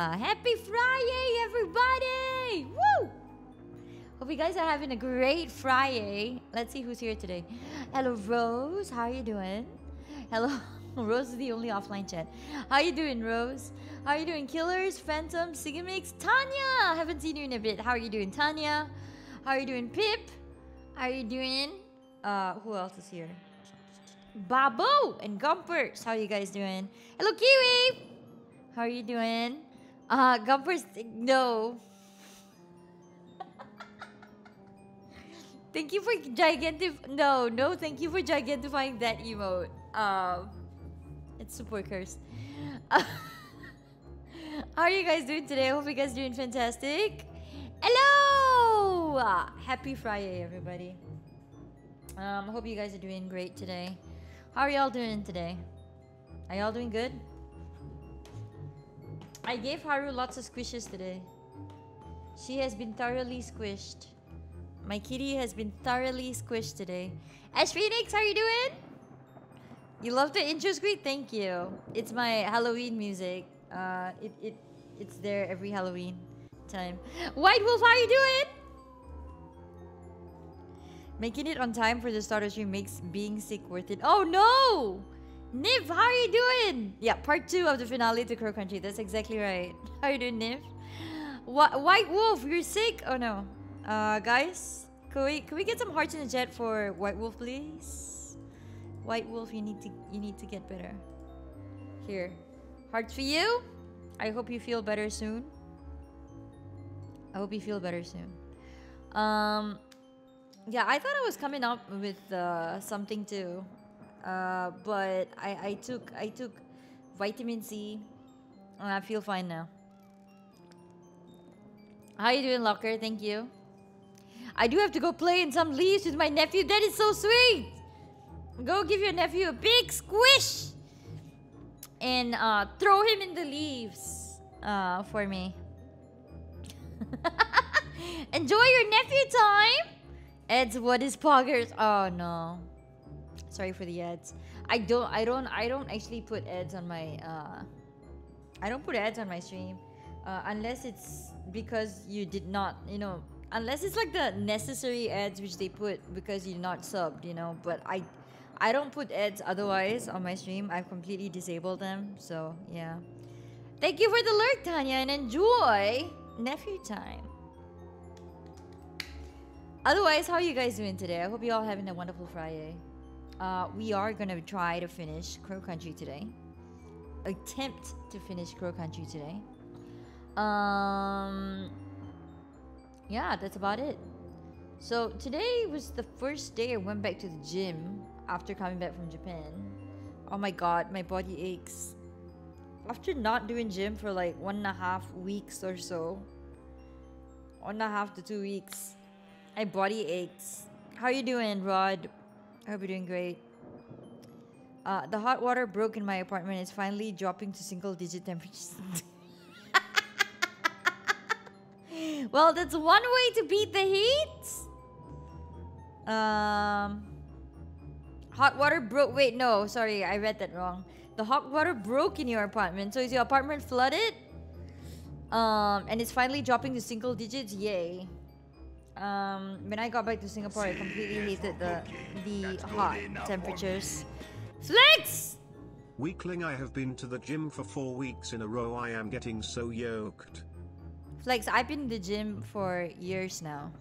stream! Happy Friday, everybody! Woo! Hope you guys are having a great Friday. Let's see who's here today. Hello, Rose. How are you doing? Hello. Rose is the only offline chat. How you doing, Rose? How are you doing, Killers, Phantom, Sigamix, Tanya? Haven't seen you in a bit. How are you doing, Tanya? How are you doing, Pip? How are you doing? Uh, who else is here? Babu and Gumpers. How are you guys doing? Hello, Kiwi. How are you doing? Uh, Gumpers, no. thank you for gigantif. No, no, thank you for gigantifying that emote. Um, it's super cursed. How are you guys doing today? I hope you guys doing fantastic. Hello! Uh, happy Friday, everybody. Um, hope you guys are doing great today. How are y'all doing today? Are y'all doing good? I gave Haru lots of squishes today. She has been thoroughly squished. My kitty has been thoroughly squished today. Ash Phoenix, how you doing? You love the intro screen? Thank you. It's my Halloween music. Uh, it, it it's there every Halloween time. White Wolf, how you doing? Making it on time for the starter stream makes being sick worth it. Oh no! Niv, how are you doing? Yeah, part two of the finale to Crow Country. That's exactly right. How are you doing, Niv? Wh White Wolf, you're sick? Oh no. Uh, guys, can we can we get some hearts in the chat for White Wolf, please? White Wolf, you need to you need to get better. Here, hearts for you. I hope you feel better soon. I hope you feel better soon. Um, yeah, I thought I was coming up with uh, something too, uh, but I, I took I took vitamin C, and I feel fine now. How you doing, Locker? Thank you. I do have to go play in some leaves with my nephew. That is so sweet. Go give your nephew a big squish and uh, throw him in the leaves uh, for me. Enjoy your nephew time. Eds, what is poggers? Oh no. Sorry for the ads. I don't I don't I don't actually put ads on my uh I don't put ads on my stream. Uh, unless it's because you did not, you know, unless it's like the necessary ads which they put because you're not subbed, you know, but I I don't put ads otherwise on my stream. I've completely disabled them. So, yeah. Thank you for the lurk, Tanya, and enjoy nephew time. Otherwise, how are you guys doing today? I hope you all having a wonderful Friday. Uh, we are gonna try to finish Crow Country today. Attempt to finish Crow Country today. Um, yeah, that's about it. So today was the first day I went back to the gym after coming back from Japan. Oh my god, my body aches. After not doing gym for like one and a half weeks or so, one and a half to two weeks, my body aches. How you doing, Rod? I hope you're doing great. Uh, the hot water broke in my apartment. It's finally dropping to single digit temperatures. well, that's one way to beat the heat. Um, hot water broke. Wait, no, sorry, I read that wrong. The hot water broke in your apartment. So is your apartment flooded? Um, and it's finally dropping to single digits. Yay. Um, when I got back to Singapore, I completely hated the the hot temperatures. Flex! Weakling, I have been to the gym for four weeks in a row. I am getting so yoked. Flex, I've been in the gym for years now.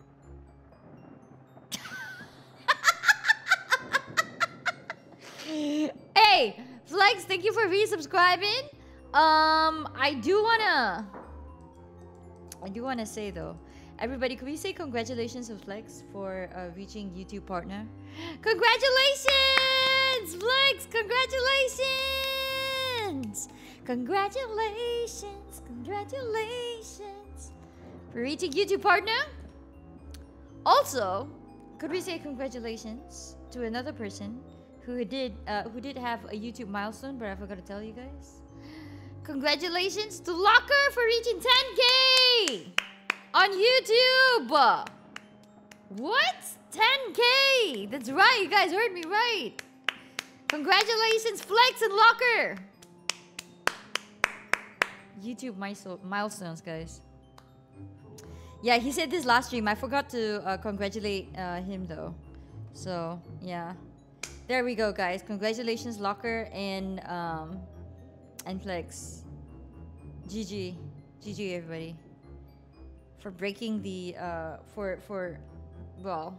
hey, Flex, thank you for resubscribing. Um, I do wanna, I do wanna say though, everybody, could we say congratulations to Flex for uh, reaching YouTube partner? Congratulations, Flex! Congratulations! Congratulations! Congratulations for reaching YouTube partner. Also, could we say congratulations to another person who did uh, who did have a YouTube milestone, but I forgot to tell you guys. Congratulations to Locker for reaching 10k on YouTube. What? 10k? That's right. You guys heard me right. Congratulations, Flex and Locker. YouTube milestones, guys. Yeah, he said this last stream. I forgot to uh, congratulate uh, him though. So yeah, there we go, guys. Congratulations, Locker and um, and Flex. GG, GG, everybody, for breaking the uh, for for well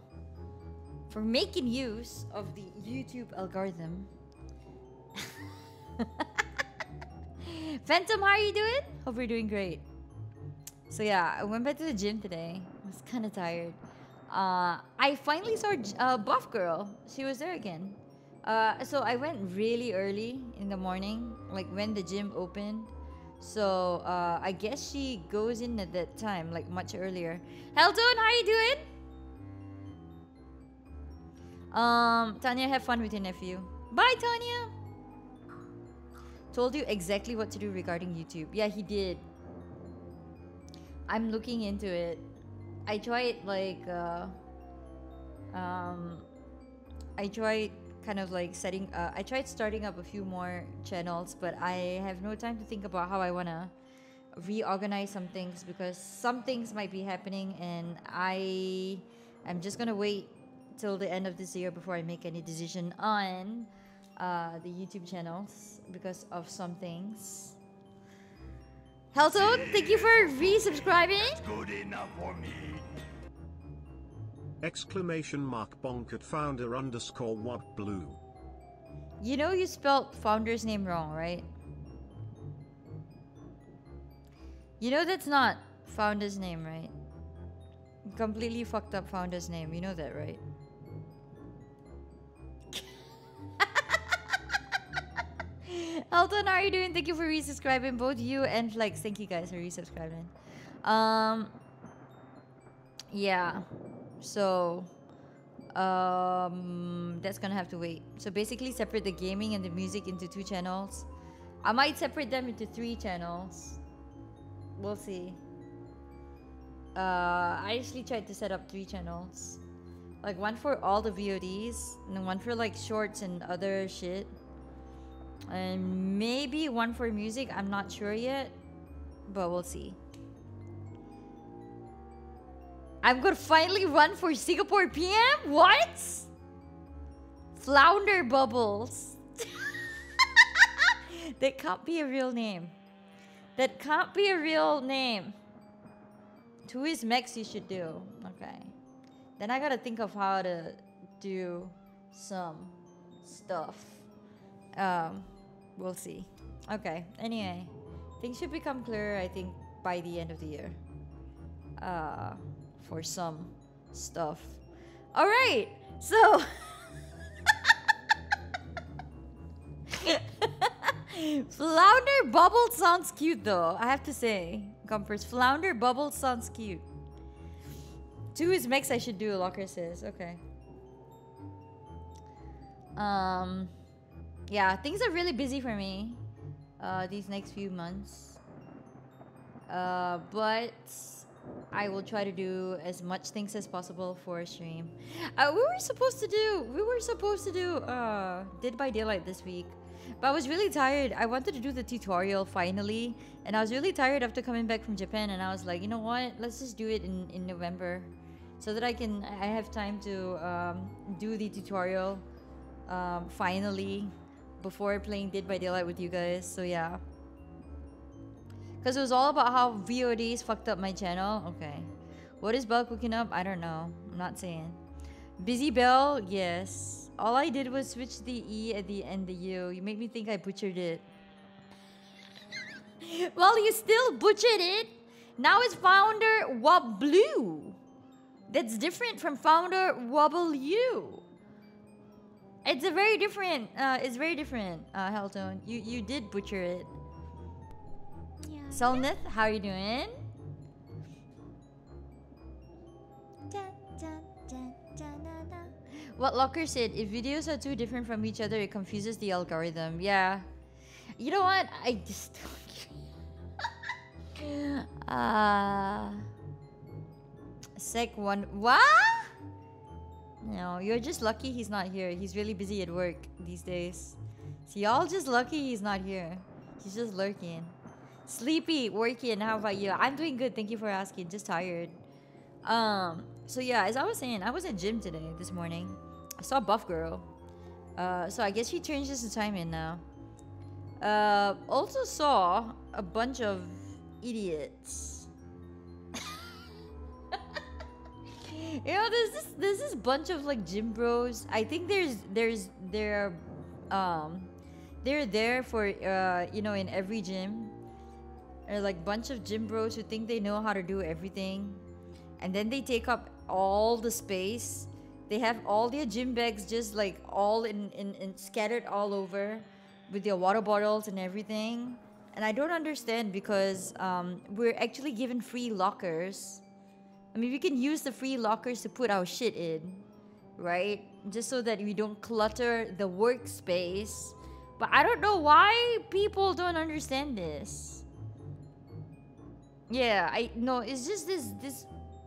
for making use of the YouTube algorithm. Phantom, how are you doing? Hope you're doing great. So yeah, I went back to the gym today. I was kind of tired. Uh, I finally saw uh, Buff Girl. She was there again. Uh, so I went really early in the morning, like when the gym opened. So uh, I guess she goes in at that time, like much earlier. Helton, how you doing? Um, Tanya, have fun with your nephew. Bye, Tanya. Told you exactly what to do regarding YouTube. Yeah, he did. I'm looking into it. I tried like uh, um, I tried kind of like setting. Uh, I tried starting up a few more channels, but I have no time to think about how I wanna reorganize some things because some things might be happening, and I am just gonna wait till the end of this year before I make any decision on uh, the YouTube channels because of some things. Helton, thank you for resubscribing. Good enough for me. Exclamation mark bonk at founder underscore what blue. You know you spelled founder's name wrong, right? You know that's not founder's name, right? Completely fucked up founder's name. You know that, right? Elton, how are you doing? Thank you for resubscribing. Both you and Flex. Thank you guys for resubscribing. Um, yeah. So, um, that's gonna have to wait. So basically, separate the gaming and the music into two channels. I might separate them into three channels. We'll see. Uh, I actually tried to set up three channels. Like one for all the VODs, and one for like shorts and other shit and maybe one for music i'm not sure yet but we'll see i'm gonna finally run for singapore pm what? Flounder bubbles. That can't be a real name. That can't be a real name. Two is max you should do. Okay. Then i gotta think of how to do some stuff. Um we'll see. Okay, anyway. Things should become clearer, I think, by the end of the year. Uh, for some stuff. Alright, so... Flounder Bubble sounds cute though, I have to say. Comforts. Flounder Bubble sounds cute. Two is mix I should do, Locker says. Okay. Um yeah, things are really busy for me uh, these next few months. Uh, but I will try to do as much things as possible for a stream. Uh, we were supposed to do, we were supposed to do uh, Dead by Daylight this week. But I was really tired. I wanted to do the tutorial finally. And I was really tired after coming back from Japan. And I was like, you know what? Let's just do it in, in November. So that I can, I have time to um, do the tutorial um, finally before playing Dead by Daylight with you guys. So yeah. Because it was all about how VODs fucked up my channel. Okay. What is Belle cooking up? I don't know. I'm not saying. Busy Belle? Yes. All I did was switch the E at the end the U. You make me think I butchered it. well, you still butchered it. Now it's founder Wobblue. That's different from founder Wobble You. It's a very different. Uh, it's very different. Uh, Helton, you you did butcher it. Yeah. Selnith, how are you doing? What Locker said, if videos are too different from each other, it confuses the algorithm. Yeah. You know what? I just don't uh Sec one what? No, you're just lucky he's not here. He's really busy at work these days. So y'all just lucky he's not here. He's just lurking. Sleepy, working. How about you? I'm doing good. Thank you for asking. Just tired. Um. So yeah, as I was saying, I was at gym today this morning. I saw Buff Girl. Uh. So I guess she changes the time in now. Uh. Also saw a bunch of idiots. you know, there's this there's this bunch of like gym bros. I think there's there's there, um, they're there for uh you know in every gym. There are like bunch of gym bros who think they know how to do everything, and then they take up all the space. They have all their gym bags just like all in, in, in scattered all over, with their water bottles and everything. And I don't understand because um, we're actually given free lockers. I mean, we can use the free lockers to put our shit in, right? Just so that we don't clutter the workspace. But I don't know why people don't understand this. Yeah, I no, it's just this this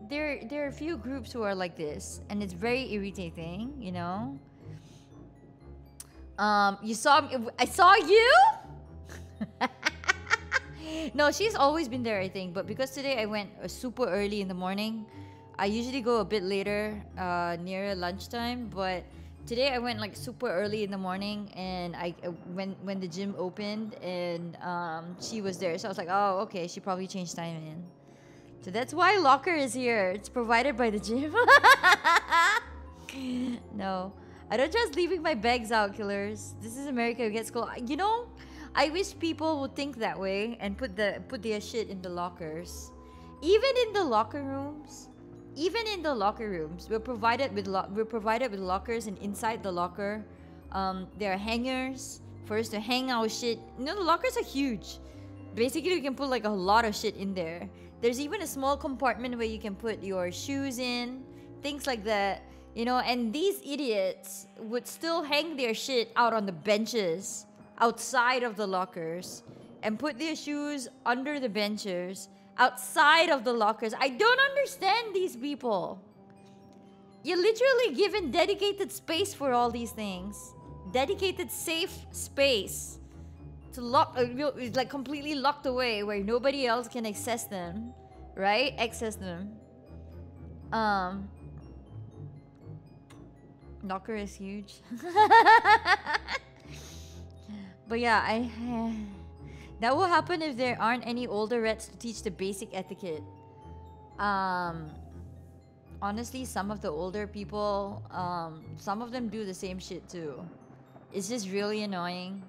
there there are a few groups who are like this and it's very irritating, you know? Um, you saw me I saw you? no, she's always been there, I think. But because today I went uh, super early in the morning, I usually go a bit later, uh, near lunchtime. But today I went like super early in the morning, and I uh, when when the gym opened, and um, she was there. So I was like, oh, okay, she probably changed time in. So that's why locker is here. It's provided by the gym. no. I don't just leaving my bags out, killers. This is America. We get school. You know, I wish people would think that way and put the put their shit in the lockers. Even in the locker rooms, even in the locker rooms, we're provided with lo- we're provided with lockers, and inside the locker, um, there are hangers for us to hang our shit. You know, the lockers are huge. Basically, you can put like a lot of shit in there. There's even a small compartment where you can put your shoes in, things like that. You know, and these idiots would still hang their shit out on the benches outside of the lockers and put their shoes under the benches outside of the lockers. I don't understand these people. You're literally given dedicated space for all these things. Dedicated safe space to lock uh, like completely locked away where nobody else can access them, right? Access them. Um Locker is huge. But yeah, I that will happen if there aren't any older rats to teach the basic etiquette. Um honestly, some of the older people, um, some of them do the same shit too. It's just really annoying.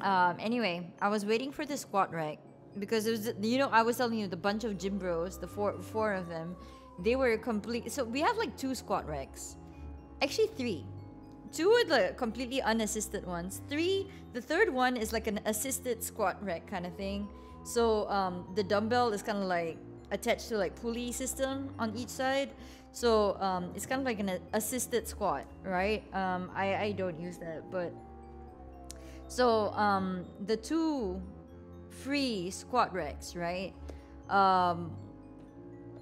Um, anyway, I was waiting for the squat rack because it was you know I was telling you the bunch of gym bros, the four four of them, they were complete. So we have like two squat racks, actually three two are the completely unassisted ones. Three, the third one is like an assisted squat rack kind of thing. So um, the dumbbell is kind of like attached to like pulley system on each side. So um, it's kind of like an assisted squat, right? Um, I, I don't use that, but so um, the two free squat racks, right?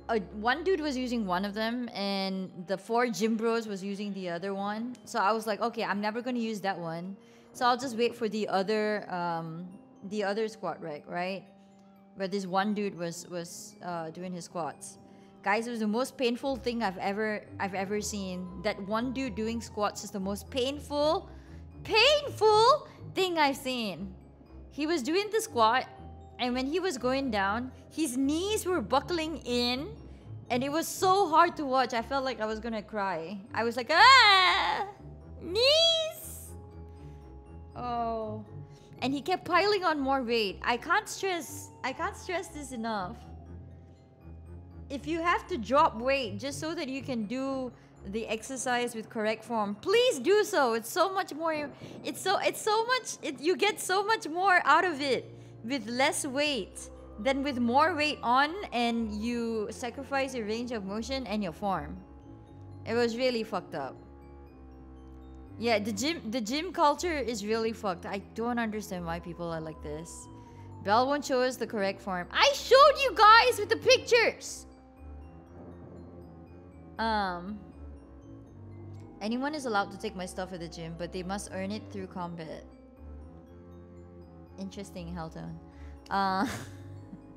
Uh, one dude was using one of them and the four gym bros was using the other one. So i was like okay i'm never going to use that one. So i'll just wait for the other um, the other squat rack right? Where this one dude was was uh, doing his squats. Guys it was the most painful thing i've ever i've ever seen. That one dude doing squats is the most painful painful thing i've seen. He was doing the squat and when he was going down, his knees were buckling in. And it was so hard to watch. I felt like I was gonna cry. I was like, ah, knees. Oh, and he kept piling on more weight. I can't stress. I can't stress this enough. If you have to drop weight just so that you can do the exercise with correct form, please do so. It's so much more. It's so. It's so much. It, you get so much more out of it with less weight than with more weight on and you sacrifice your range of motion and your form. It was really fucked up. Yeah, the gym the gym culture is really fucked. I don't understand why people are like this. Belle won't show us the correct form. I showed you guys with the pictures. Um Anyone is allowed to take my stuff at the gym, but they must earn it through combat. Interesting, Helton. Uh,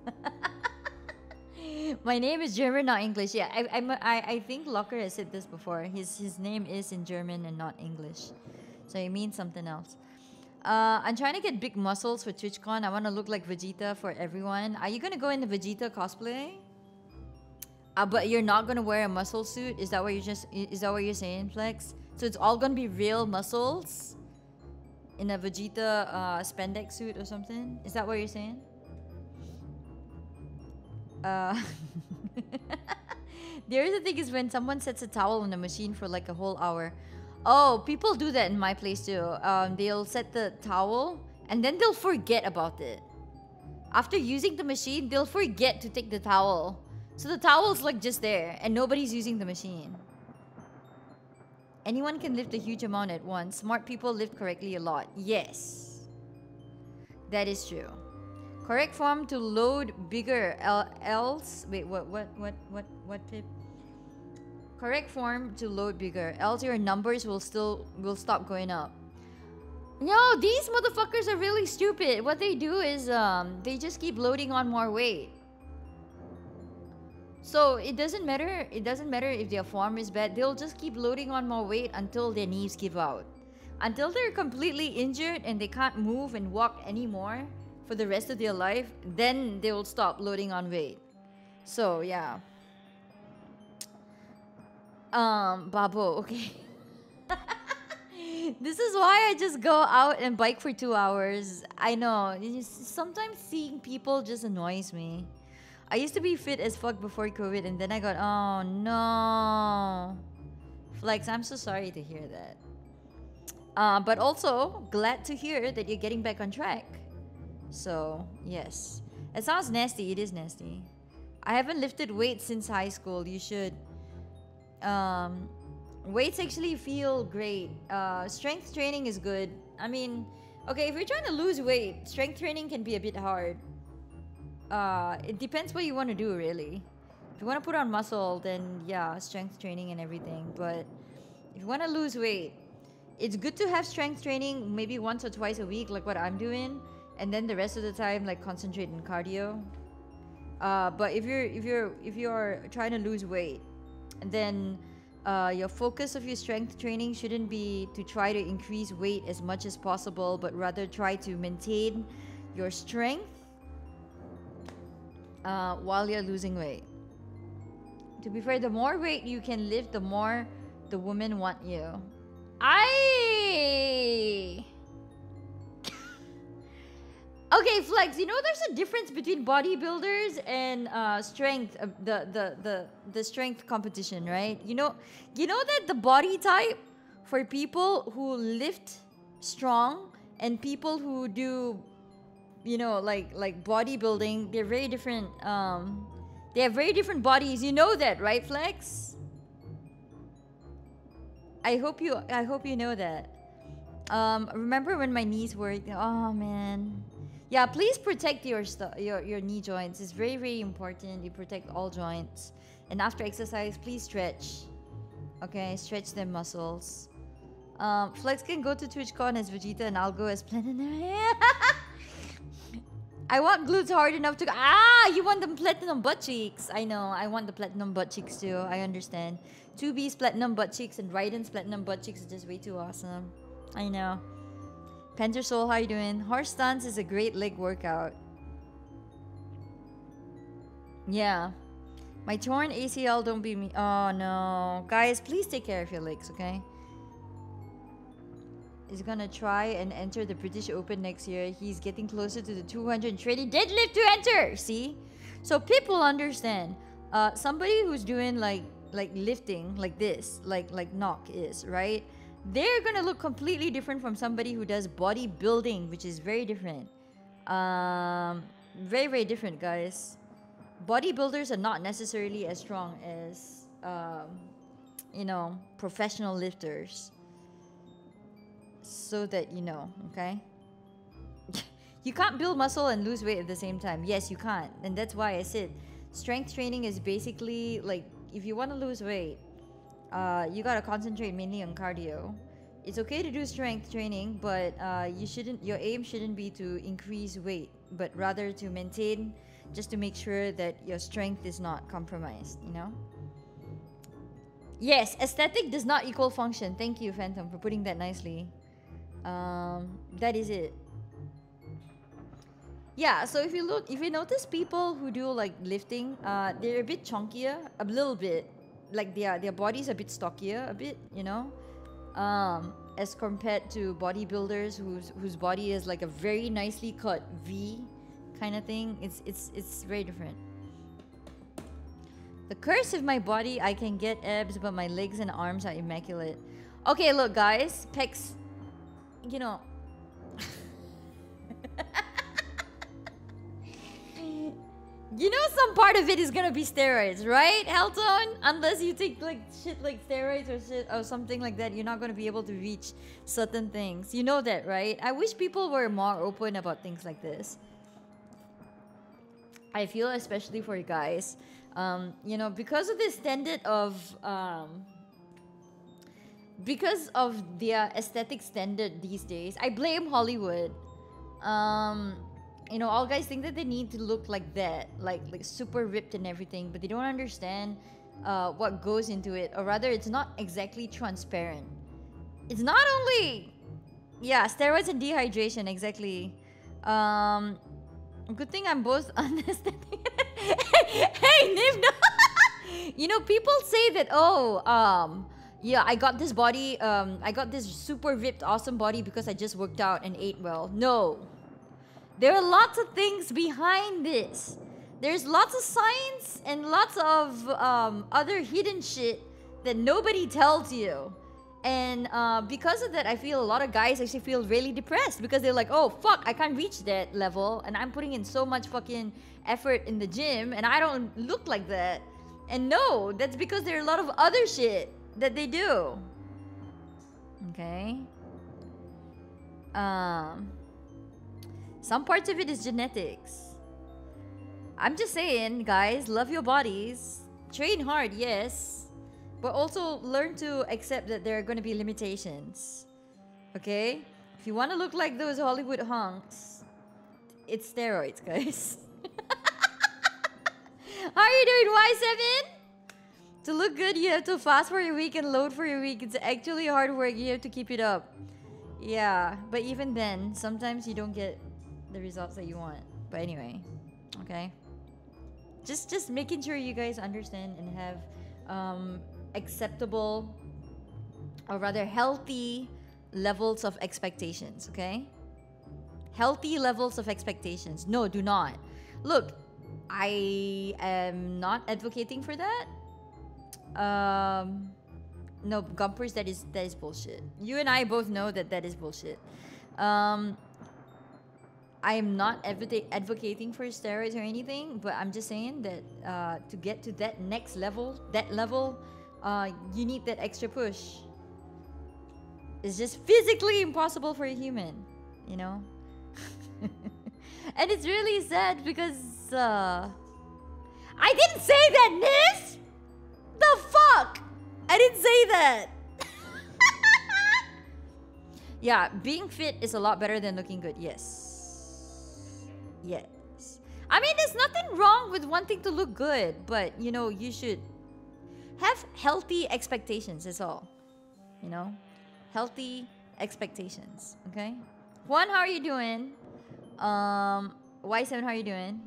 my name is German, not English. Yeah, I, I'm, I, I think Locker has said this before. His, his name is in German and not English. So it means something else. Uh, I'm trying to get big muscles for TwitchCon. I want to look like Vegeta for everyone. Are you gonna go in the Vegeta cosplay? Uh, but you're not gonna wear a muscle suit. Is that what you just? Is that what you're saying, Flex? So it's all gonna be real muscles in a Vegeta uh, spandex suit or something. Is that what you're saying? Uh, the other thing is when someone sets a towel on the machine for like a whole hour. Oh, people do that in my place too. Um, they'll set the towel and then they'll forget about it. After using the machine, they'll forget to take the towel. So the towel's like just there and nobody's using the machine. Anyone can lift a huge amount at once. Smart people lift correctly a lot. Yes. That is true. Correct form to load bigger else wait what what what what what tip? Correct form to load bigger, else your numbers will still will stop going up. No, these motherfuckers are really stupid. What they do is um they just keep loading on more weight. So it doesn't matter it doesn't matter if their form is bad, they'll just keep loading on more weight until their knees give out. Until they're completely injured and they can't move and walk anymore for the rest of their life, then they will stop loading on weight. So yeah. Um, Babo, okay. this is why I just go out and bike for two hours. I know. Sometimes seeing people just annoys me. I used to be fit as fuck before COVID and then I got, oh no. Flex, I'm so sorry to hear that. Uh, but also, glad to hear that you're getting back on track. So, yes. It sounds nasty. It is nasty. I haven't lifted weights since high school. You should um, weights actually feel great. Uh, strength training is good. I mean, okay, if you're trying to lose weight, strength training can be a bit hard. Uh, it depends what you want to do, really. If you want to put on muscle, then yeah, strength training and everything. But if you want to lose weight, it's good to have strength training maybe once or twice a week, like what I'm doing, and then the rest of the time, like concentrate in cardio. Uh, but if you're if you're if you're trying to lose weight, then uh, your focus of your strength training shouldn't be to try to increase weight as much as possible, but rather try to maintain your strength uh, while you're losing weight. To be fair, the more weight you can lift, the more the women want you. I Okay, Flex, you know there's a difference between bodybuilders and uh, strength, uh, the, the, the, the strength competition, right? You know, you know that the body type for people who lift strong and people who do, you know, like like bodybuilding, they're very different. Um, they have very different bodies. You know that, right, Flex? I hope you I hope you know that. Um, remember when my knees were oh man yeah, please protect your your your knee joints. It's very very important. You protect all joints. And after exercise, please stretch. Okay, stretch their muscles. Um, Flex can go to TwitchCon as Vegeta, and I'll go as Platinum. I want glutes hard enough to. Ah, you want them platinum butt cheeks. I know. I want the platinum butt cheeks too. I understand. 2B's platinum butt cheeks and Raiden's platinum butt cheeks is just way too awesome. I know. Panther Soul, how you doing? Horse stance is a great leg workout. Yeah. My torn ACL don't be me. Oh no. Guys, please take care of your legs, okay? He's gonna try and enter the British Open next year. He's getting closer to the 220 deadlift to enter. See? So people understand. Uh, somebody who's doing like like lifting like this, like like knock is, right? they're gonna look completely different from somebody who does bodybuilding, which is very different. Um, very very different, guys. Bodybuilders are not necessarily as strong as um, you know professional lifters. So that you know, okay. you can't build muscle and lose weight at the same time. Yes, you can't, and that's why I said strength training is basically like if you want to lose weight uh, you gotta concentrate mainly on cardio. It's okay to do strength training, but uh, you shouldn't. Your aim shouldn't be to increase weight but rather to maintain just to make sure that your strength is not compromised, you know? Yes, aesthetic does not equal function. Thank you, Phantom, for putting that nicely. Um, that is it. Yeah, so if you look, if you notice people who do like lifting, uh, they're a bit chunkier, a little bit. Like their their body's a bit stockier, a bit, you know, um, as compared to bodybuilders whose whose body is like a very nicely cut V kind of thing. It's it's it's very different. The curse of my body, I can get abs, but my legs and arms are immaculate. Okay, look, guys, pecs. You know. you know some part of it is gonna be steroids, right, Helton? Unless you take like shit like steroids or shit or something like that, you're not gonna be able to reach certain things. You know that, right? I wish people were more open about things like this. I feel especially for you guys, um, you know, because of the standard of um, because of their aesthetic standard these days. I blame Hollywood. Um, you know, all guys think that they need to look like that, like like super ripped and everything, but they don't understand uh, what goes into it, or rather, it's not exactly transparent. It's not only, yeah, steroids and dehydration, exactly. Um, good thing I'm both understanding. hey, Niv, no. you know, people say that, oh, um, yeah, I got this body, um, I got this super ripped, awesome body because I just worked out and ate well. No. There are lots of things behind this. There's lots of science and lots of um, other hidden shit that nobody tells you. And uh, because of that, I feel a lot of guys actually feel really depressed because they're like, oh, fuck, I can't reach that level. And I'm putting in so much fucking effort in the gym and I don't look like that. And no, that's because there are a lot of other shit that they do. Okay. Um, some parts of it is genetics. I'm just saying, guys, love your bodies. Train hard, yes. But also learn to accept that there are going to be limitations. Okay? If you want to look like those Hollywood hunks, it's steroids, guys. How are you doing, Y7? To look good, you have to fast for a week and load for a week. It's actually hard work. You have to keep it up. Yeah, but even then, sometimes you don't get the results that you want. But anyway, okay. Just just making sure you guys understand and have um, acceptable or rather healthy levels of expectations, okay? Healthy levels of expectations. No, do not. Look, I am not advocating for that. Um no, Gumpers, that is that is bullshit. You and I both know that that is bullshit. Um, I am not advocating for steroids or anything, but I'm just saying that uh, to get to that next level, that level, uh, you need that extra push. It's just physically impossible for a human, you know? and it's really sad because uh, I didn't say that, Nis! The fuck? I didn't say that! yeah, being fit is a lot better than looking good, yes. Yes. I mean, there's nothing wrong with wanting to look good, but you know, you should have healthy expectations, is all. You know? Healthy expectations, okay? Juan, how are you doing? Um, Y7, how are you doing?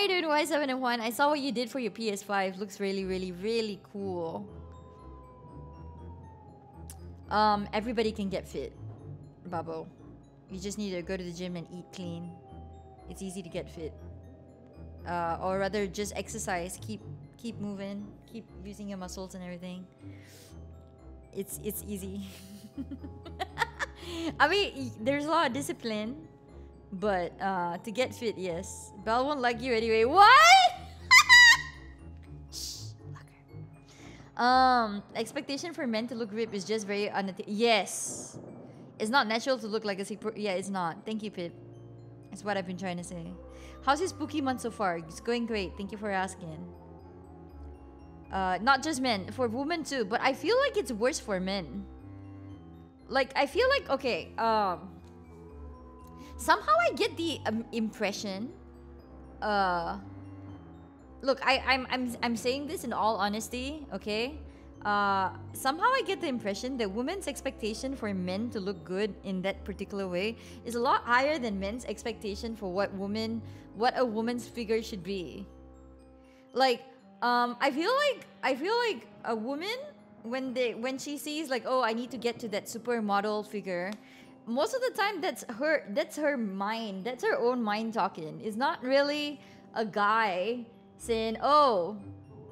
You doing, Y7 and 1? I saw what you did for your PS5. Looks really, really, really cool. Um, everybody can get fit, Babo. You just need to go to the gym and eat clean. It's easy to get fit. Uh, or rather, just exercise. Keep keep moving. Keep using your muscles and everything. It's it's easy. I mean, there's a lot of discipline, but uh, to get fit, yes. Belle won't like you anyway. What? Um, expectation for men to look ripped is just very unattainable. Yes. It's not natural to look like a sick Yeah, it's not. Thank you, Pip. That's what I've been trying to say. How's your spooky month so far? It's going great. Thank you for asking. Uh, not just men, for women too. But I feel like it's worse for men. Like, I feel like, okay, um... somehow I get the um, impression. Uh, look, I, I'm I'm I'm saying this in all honesty, okay? Uh, somehow I get the impression that women's expectation for men to look good in that particular way is a lot higher than men's expectation for what woman, what a woman's figure should be. Like, um, I feel like I feel like a woman when they when she sees like, oh, I need to get to that supermodel figure. Most of the time, that's her. That's her mind. That's her own mind talking. It's not really a guy saying, oh,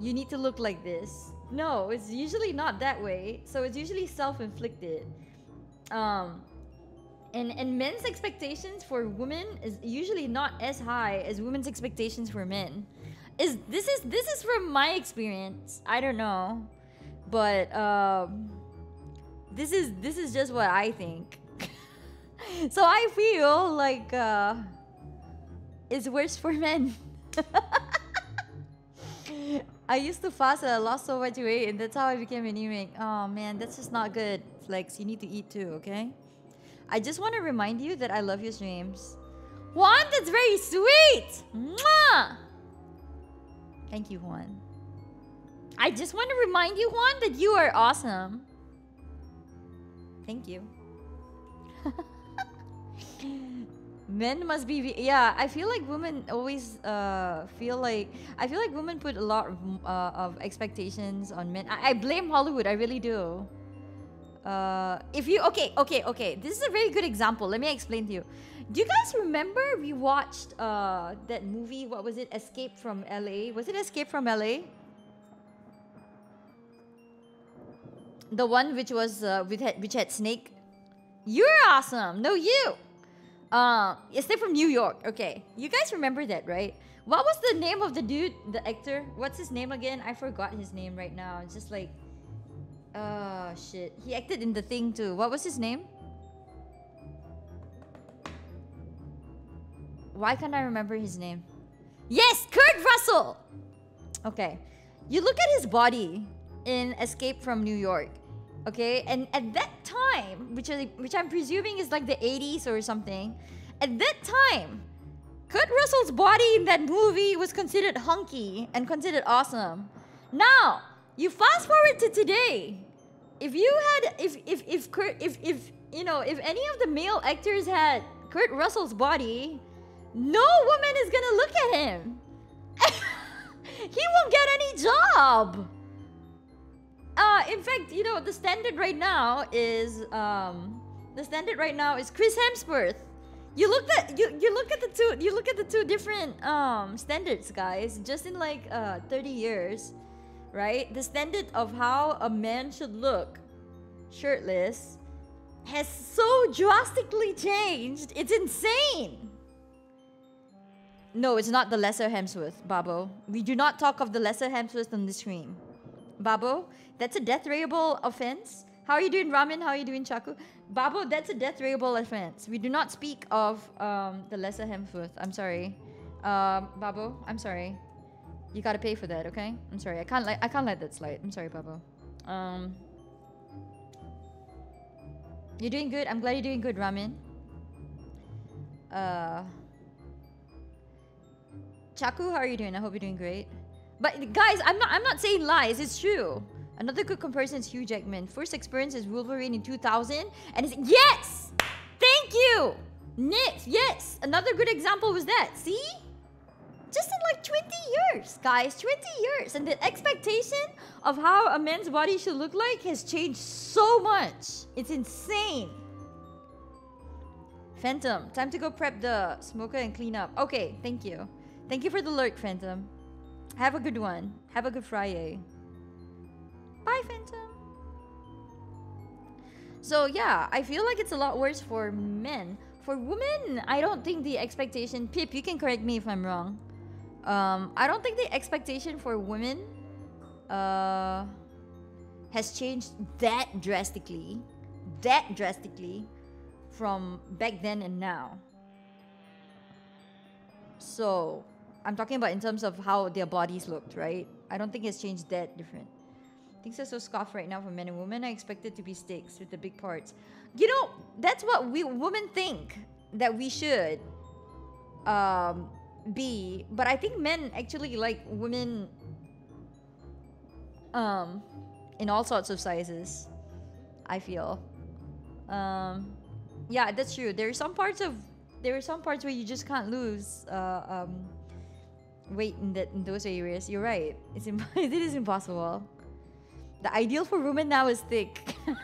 you need to look like this no, it's usually not that way. So it's usually self-inflicted. Um, and and men's expectations for women is usually not as high as women's expectations for men. Is this is this is from my experience. I don't know, but um, this is this is just what I think. so I feel like uh, it's worse for men. I used to fast and I lost so much weight, and that's how I became anemic. Oh man, that's just not good. Flex, you need to eat too, okay? I just want to remind you that I love your streams. Juan, that's very sweet! Mwah! Thank you, Juan. I just want to remind you, Juan, that you are awesome. Thank you. men must be yeah i feel like women always uh feel like i feel like women put a lot of, uh, of expectations on men. I, I, blame hollywood i really do. Uh if you okay okay okay this is a very good example let me explain to you. Do you guys remember we watched uh that movie what was it escape from la was it escape from la the one which was uh, which had, which had snake? You're awesome no you is they from New York? Okay, you guys remember that, right? What was the name of the dude, the actor? What's his name again? I forgot his name right now. It's just like, uh, shit. He acted in the thing too. What was his name? Why can't I remember his name? Yes, Kurt Russell. Okay, you look at his body in Escape from New York. Okay, and at that time, which is which I'm presuming is like the 80s or something, at that time, Kurt Russell's body in that movie was considered hunky and considered awesome. Now, you fast forward to today. If you had if if if Kurt if if you know, if any of the male actors had Kurt Russell's body, no woman is gonna look at him. he won't get any job. Uh, in fact, you know, the standard right now is um, the standard right now is Chris Hemsworth. You look at you you look at the two you look at the two different um standards, guys. Just in like uh 30 years, right? The standard of how a man should look shirtless has so drastically changed. It's insane. No, it's not the lesser Hemsworth, Babo. We do not talk of the lesser Hemsworth on the stream. Babo, that's a death rayable offense. How are you doing, Ramen? How are you doing, Chaku? Babo, that's a death rayable offense. We do not speak of um, the lesser Hemsworth. I'm sorry. Um, Babo, I'm sorry. You gotta pay for that, okay? I'm sorry. I can't let I can't let that slide. I'm sorry, Babo. Um, you're doing good. I'm glad you're doing good, Ramen. Uh, Chaku, how are you doing? I hope you're doing great. But guys, I'm not I'm not saying lies. It's true. Another good comparison is Hugh Jackman. First experience is Wolverine in 2000, and it's yes, thank you, Nick. Yes, another good example was that. See, just in like 20 years, guys, 20 years, and the expectation of how a man's body should look like has changed so much. It's insane. Phantom, time to go prep the smoker and clean up. Okay, thank you. Thank you for the lurk, Phantom. Have a good one. Have a good Friday. Bye, Phantom. So yeah, I feel like it's a lot worse for men. For women, I don't think the expectation. Pip, you can correct me if I'm wrong. Um, I don't think the expectation for women uh, has changed that drastically, that drastically, from back then and now. So, I'm talking about in terms of how their bodies looked, right? I don't think it's changed that different. Things are so scuffed right now for men and women are expected to be sticks with the big parts. You know, that's what we women think. that we should um, be, but I think men actually like women um, in all sorts of sizes. I feel. Um, yeah, that's true. There are some parts of there are some parts where you just can't lose uh, um, weight in that in those areas. You're right. It's Im- it is impossible. The ideal for women now is thick.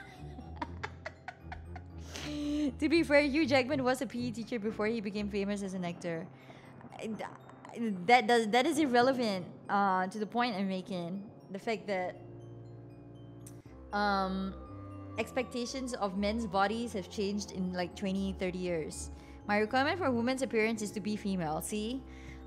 to be fair, Hugh Jackman was a PE teacher before he became famous as an actor. That does that is irrelevant uh, to the point I'm making. The fact that um, expectations of men's bodies have changed in like 20, 30 years. My requirement for a woman's appearance is to be female. See,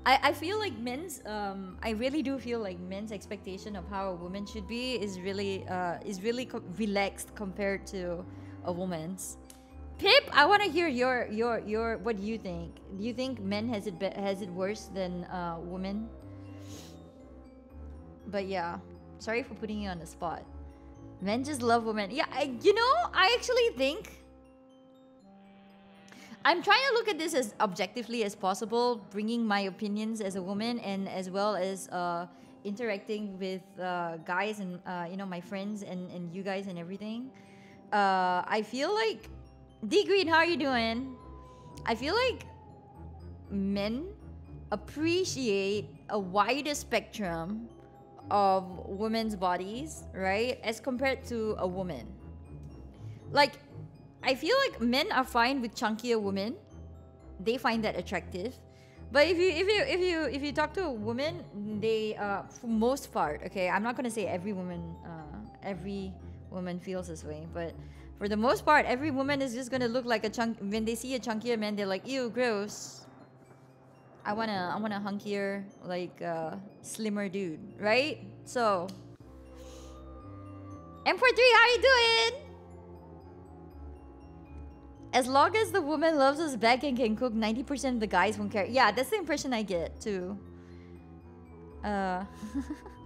I, I feel like men's um, I really do feel like men's expectation of how a woman should be is really uh, is really co- relaxed compared to a woman's. Pip, I want to hear your your your what do you think? Do you think men has it has it worse than uh, women? But yeah, sorry for putting you on the spot. Men just love women. Yeah, I, you know, I actually think I'm trying to look at this as objectively as possible, bringing my opinions as a woman and as well as uh, interacting with uh, guys and uh, you know my friends and, and you guys and everything. Uh, I feel like D Green, how are you doing? I feel like men appreciate a wider spectrum of women's bodies, right? As compared to a woman. Like, I feel like men are fine with chunkier women. They find that attractive. But if you if you if you if you talk to a woman, they uh for most part, okay, I'm not gonna say every woman uh every woman feels this way, but for the most part, every woman is just gonna look like a chunk when they see a chunkier man, they're like, ew, gross. I wanna I want a hunkier, like uh, slimmer dude, right? So M43, how you doing? As long as the woman loves us back and can cook, 90% of the guys won't care. Yeah, that's the impression I get too. Uh,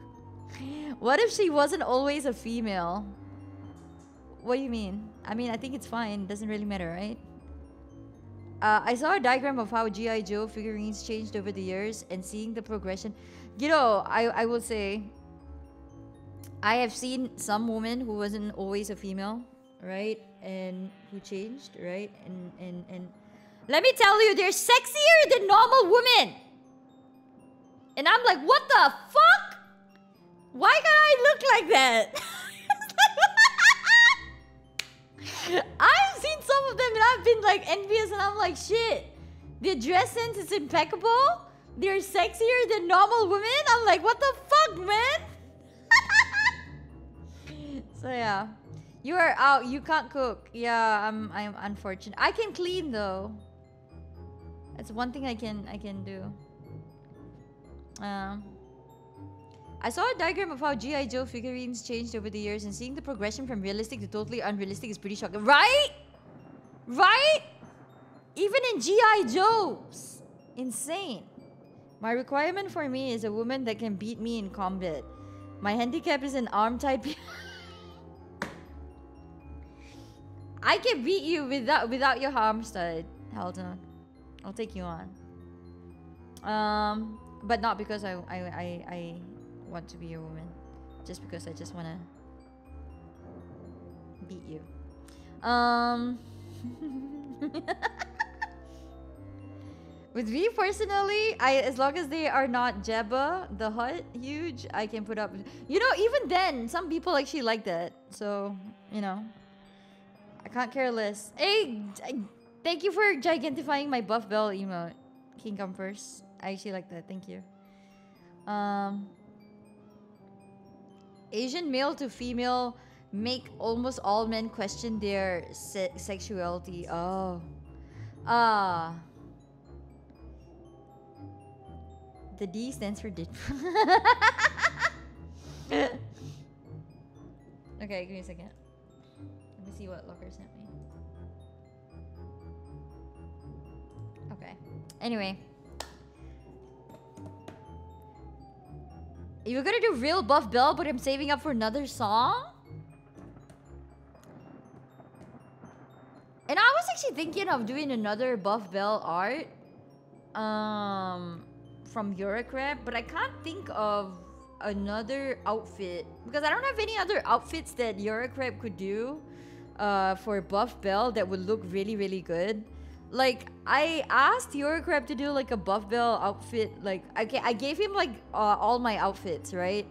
what if she wasn't always a female? What do you mean? I mean, I think it's fine. Doesn't really matter, right? Uh, I saw a diagram of how G.I. Joe figurines changed over the years and seeing the progression. You know, I, I will say, I have seen some woman who wasn't always a female, right? And who changed, right? And, and, and let me tell you, they're sexier than normal women. And I'm like, what the fuck? Why can't I look like that? I've seen some of them and I've been like envious and I'm like, shit, their dress sense is impeccable. They're sexier than normal women. I'm like, what the fuck, man? so yeah. You are out. You can't cook. Yeah, I'm I'm unfortunate. I can clean though. That's one thing I can I can do. Um I saw a diagram of how G.I. Joe figurines changed over the years and seeing the progression from realistic to totally unrealistic is pretty shocking. Right? Right? Even in G.I. Joes. Insane. My requirement for me is a woman that can beat me in combat. My handicap is an arm type. I can beat you without without your arm stud. Hold on. I'll take you on. Um, but not because I I I, I want to be a woman. Just because I just wanna beat you. Um With me personally, I as long as they are not Jabba the Hutt huge, I can put up. You know, even then, some people actually like that. So you know, I can't care less. Hey, thank you for gigantifying my buff belle emote, King come first. I actually like that. Thank you. Um, Asian male to female make almost all men question their se sexuality. Oh, ah. The D stands for dit. okay, give me a second. Me see what Locker sent me. Okay. Anyway. You were gonna do real buff belle, but I'm saving up for another song? And I was actually thinking of doing another Buff Belle art um, from Eurocrep, but I can't think of another outfit because I don't have any other outfits that Eurocrep could do uh, for a Buff Belle that would look really, really good. Like I asked Eurocrep to do like a Buff Belle outfit. Like okay, I gave him like uh, all my outfits, right?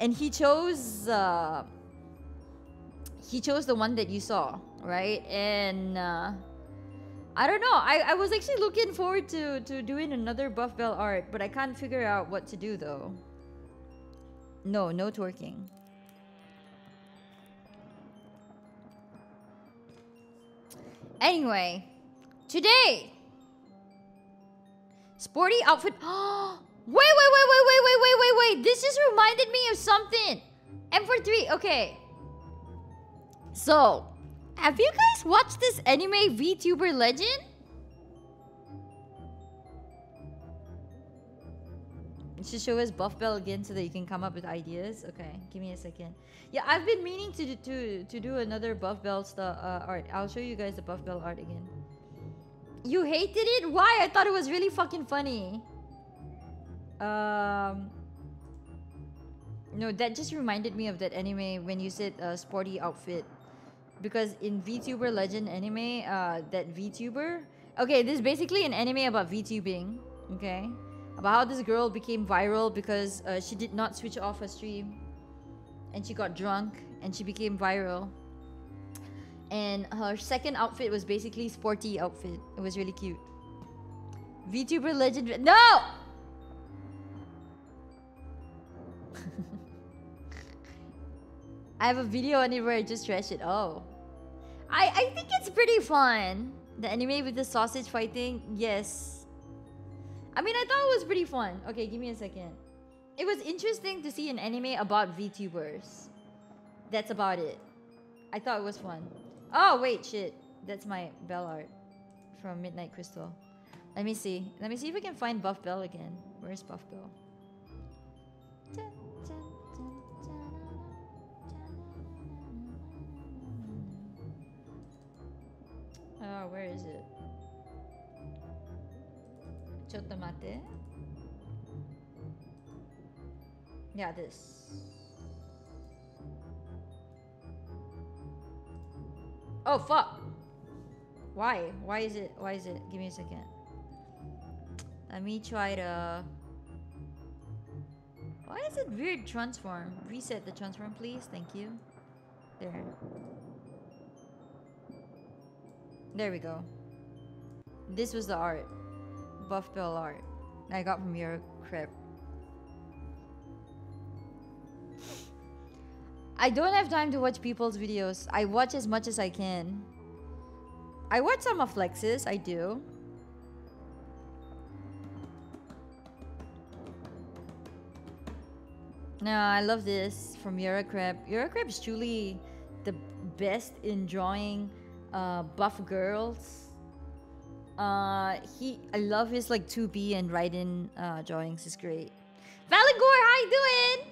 And he chose uh, he chose the one that you saw, right? And uh, I don't know. I, I was actually looking forward to, to doing another Buff Belle art, but I can't figure out what to do though. No, no twerking. Anyway, today, sporty outfit. wait, wait, wait, wait, wait, wait, wait, wait, wait. This just reminded me of something. M for three. Okay. So, have you guys watched this anime VTuber Legend? Should show us Buff Belle again so that you can come up with ideas. Okay, give me a second. Yeah, I've been meaning to do, to to do another Buff Belle stuff uh, art. I'll show you guys the Buff Belle art again. You hated it? Why? I thought it was really fucking funny. Um. No, that just reminded me of that anime when you said uh, sporty outfit. Because in VTuber Legend anime, uh, that VTuber. Okay, this is basically an anime about VTubing. Okay about how this girl became viral because uh, she did not switch off her stream and she got drunk and she became viral. And her second outfit was basically sporty outfit. It was really cute. VTuber legend no! I have a video on it where I just trash it. Oh. I I think it's pretty fun. The anime with the sausage fighting? Yes I mean, I thought it was pretty fun. Okay, give me a second. It was interesting to see an anime about VTubers. That's about it. I thought it was fun. Oh, wait, shit. That's my Belle art from Midnight Crystal. Let me see. Let me see if we can find Buff Belle again. Where's Buff Belle? Oh, where is it? ちょっと待って Yeah, this. Oh, fuck! Why? Why is it? Why is it? Give me a second. Let me try to... Why is it weird transform? Reset the transform, please. Thank you. There. There we go. This was the art. Buff Belle art I got from your crib. I don't have time to watch people's videos. I watch as much as I can. I watch some of Flex's, I do. No, I love this from Eurocrep. Eurocrep is truly the best in drawing uh, buff girls uh, he, I love his like 2B and Raiden uh, drawings. Is great. Valengore, how you doing?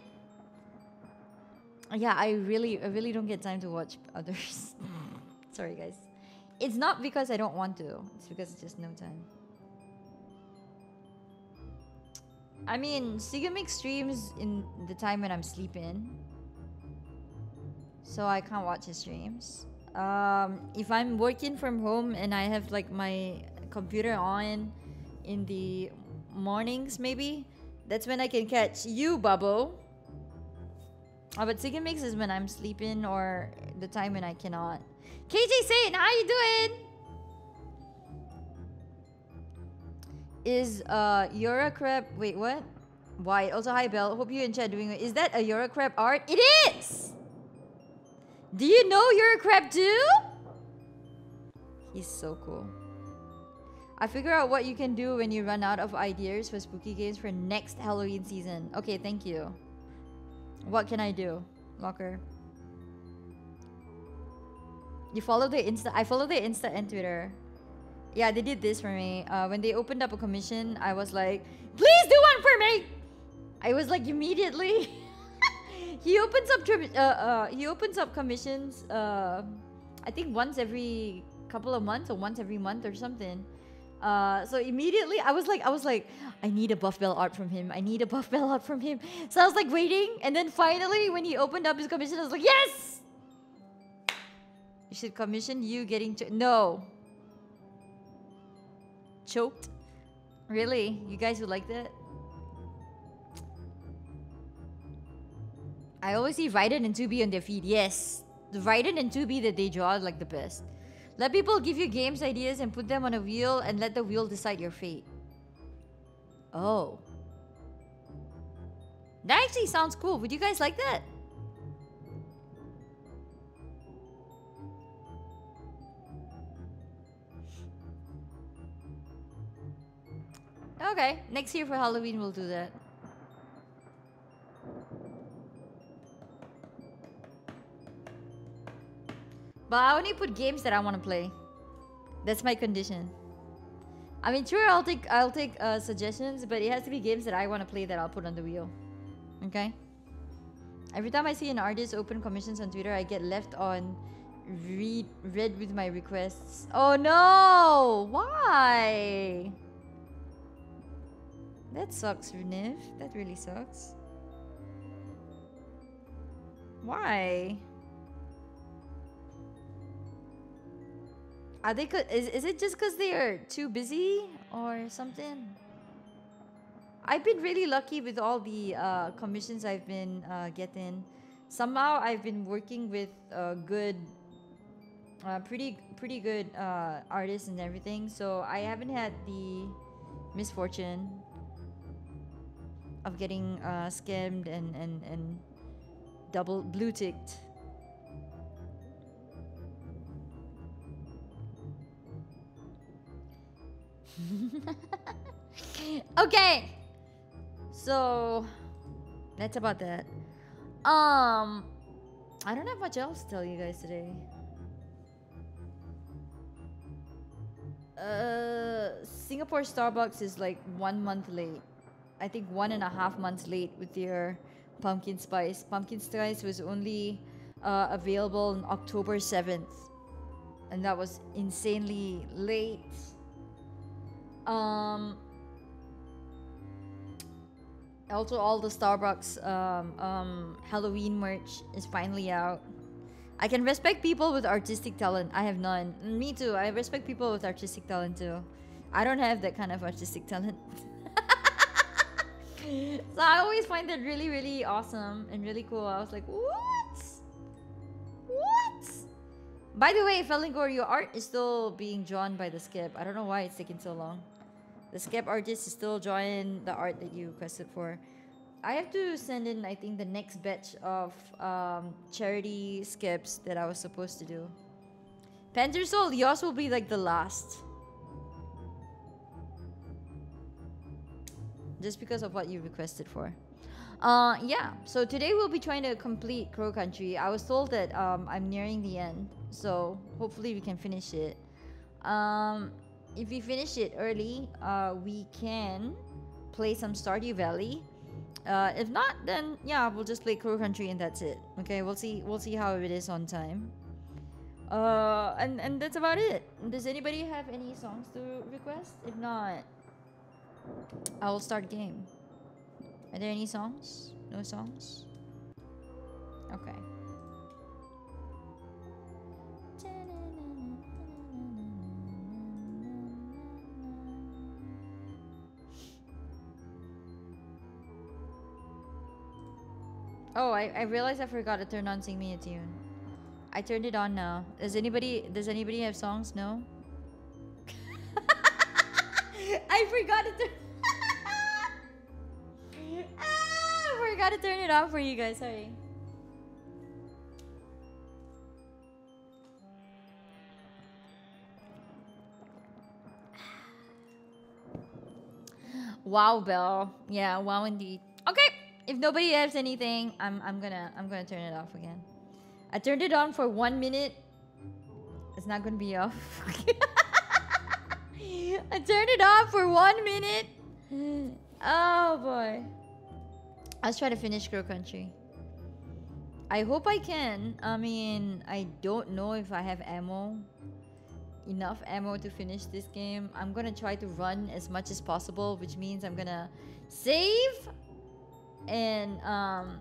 Yeah, I really, I really don't get time to watch others. Sorry, guys. It's not because I don't want to. It's because it's just no time. I mean, Siga makes streams in the time when I'm sleeping. So I can't watch his streams. Um, if I'm working from home and I have like my computer on in the mornings, maybe. That's when I can catch you, Bubble. Oh, but Sigan Mix is when I'm sleeping or the time when I cannot. KJ Satan, how you doing? Is uh Eurocrep wait what? Why? Also hi Belle. Hope you and chat doing it. Is that a Eurocrep art? It is! Do you know Eurocrep too? He's so cool. I figure out what you can do when you run out of ideas for spooky games for next Halloween season. Okay, thank you. What can I do? Locker. You follow the Insta. I follow the Insta and Twitter. Yeah, they did this for me. Uh, when they opened up a commission, I was like, please do one for me! I was like, immediately. he opens up uh, uh, he opens up commissions uh, I think once every couple of months or once every month or something. Uh, so immediately I was like, I was like, I need a buff belle art from him. I need a buff belle art from him. So I was like waiting, and then finally when he opened up his commission, I was like, yes. You should commission you getting to no. Choked. Really? You guys would like that? I always see Raiden and 2B on their feed. Yes. The Raiden and 2B that they draw like the best. Let people give you games ideas and put them on a wheel and let the wheel decide your fate. Oh. That actually sounds cool. Would you guys like that? Okay, next year for Halloween we'll do that. But I only put games that I want to play. That's my condition. I mean, sure, I'll take I'll take uh, suggestions, but it has to be games that I want to play that I'll put on the wheel. Okay. Every time I see an artist open commissions on Twitter, I get left on read read with my requests. Oh no! Why? That sucks, Niv. That really sucks. Why? Are they is is it just because they are too busy or something? I've been really lucky with all the uh, commissions I've been uh, getting. Somehow I've been working with uh, good, pretty pretty good uh, artists and everything. So I haven't had the misfortune of getting uh, scammed and and and double blue ticked. okay. So that's about that. Um I don't have much else to tell you guys today. Uh Singapore Starbucks is like one month late. I think one and a half months late with their pumpkin spice. Pumpkin spice was only uh, available on October 7th. And that was insanely late. Um, also, all the Starbucks um, um, Halloween merch is finally out. I can respect people with artistic talent. I have none. Me too. I respect people with artistic talent too. I don't have that kind of artistic talent. so I always find that really, really awesome and really cool. I was like, what? What? By the way, Felingor, your art is still being drawn by the skip. I don't know why it's taking so long. The skip artist is still drawing the art that you requested for. I have to send in, I think, the next batch of um, charity skips that I was supposed to do. Panther Soul, yours will be like the last. Just because of what you requested for. Uh, yeah, so today we'll be trying to complete Crow Country. I was told that um, I'm nearing the end, so hopefully we can finish it. Um, if we finish it early, uh, we can play some Stardew Valley. Uh, if not, then yeah, we'll just play Crow Country and that's it. Okay, we'll see. We'll see how it is on time. Uh, and and that's about it. Does anybody have any songs to request? If not, I will start game. Are there any songs? No songs. Okay. Oh, I, I realized I forgot to turn on Sing Me a Tune. I turned it on now. Does anybody does anybody have songs? No? I forgot to turn ah, I forgot to turn it off for you guys, sorry. Wow, Belle. Yeah, wow indeed. Okay if nobody has anything, I'm I'm gonna I'm gonna turn it off again. I turned it on for one minute. It's not gonna be off. I turned it off for one minute. Oh boy. Let's try to finish Girl Country. I hope I can. I mean, I don't know if I have ammo. enough ammo to finish this game. I'm gonna try to run as much as possible, which means I'm gonna save and um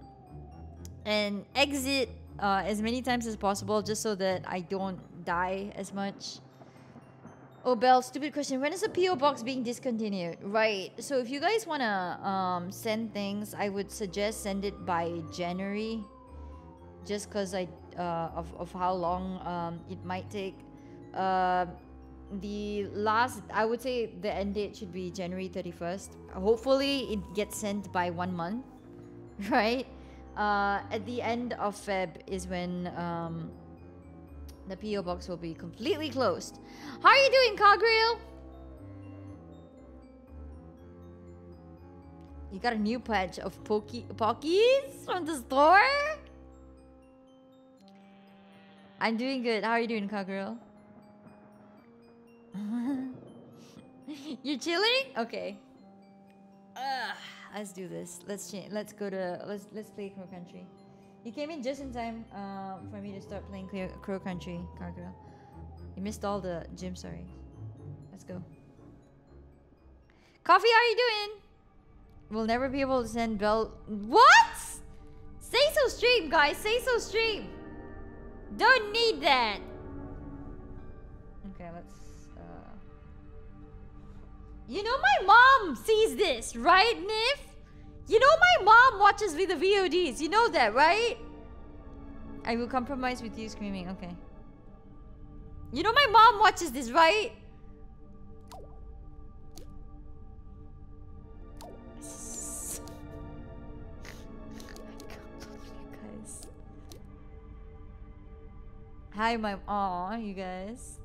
and exit uh, as many times as possible just so that I don't die as much. Oh, Belle, stupid question. When is the PO box being discontinued? Right. So if you guys wanna um, send things, I would suggest send it by January, just cause I uh, of of how long um, it might take. Uh, the last, I would say, the end date should be January thirty first. Hopefully, it gets sent by one month, right? Uh, at the end of Feb is when um, the PO box will be completely closed. How are you doing, Cogreal? You got a new patch of Poki Pockies from the store? I'm doing good. How are you doing, Cogreal? You're chilling? Okay. Ugh, let's do this. Let's change. Let's go to. Let's let's play Crow Country. You came in just in time uh, for me to start playing Crow Country, Cargirl. You missed all the gym, sorry. Let's go. Coffee, how are you doing? We'll never be able to send Bell. What? Say so stream, guys. Say so stream. Don't need that. Okay, let's. You know my mom sees this, right, Nif? You know my mom watches with the VODs. You know that, right? I will compromise with you screaming. Okay. You know my mom watches this, right? Hi, my aw, you guys.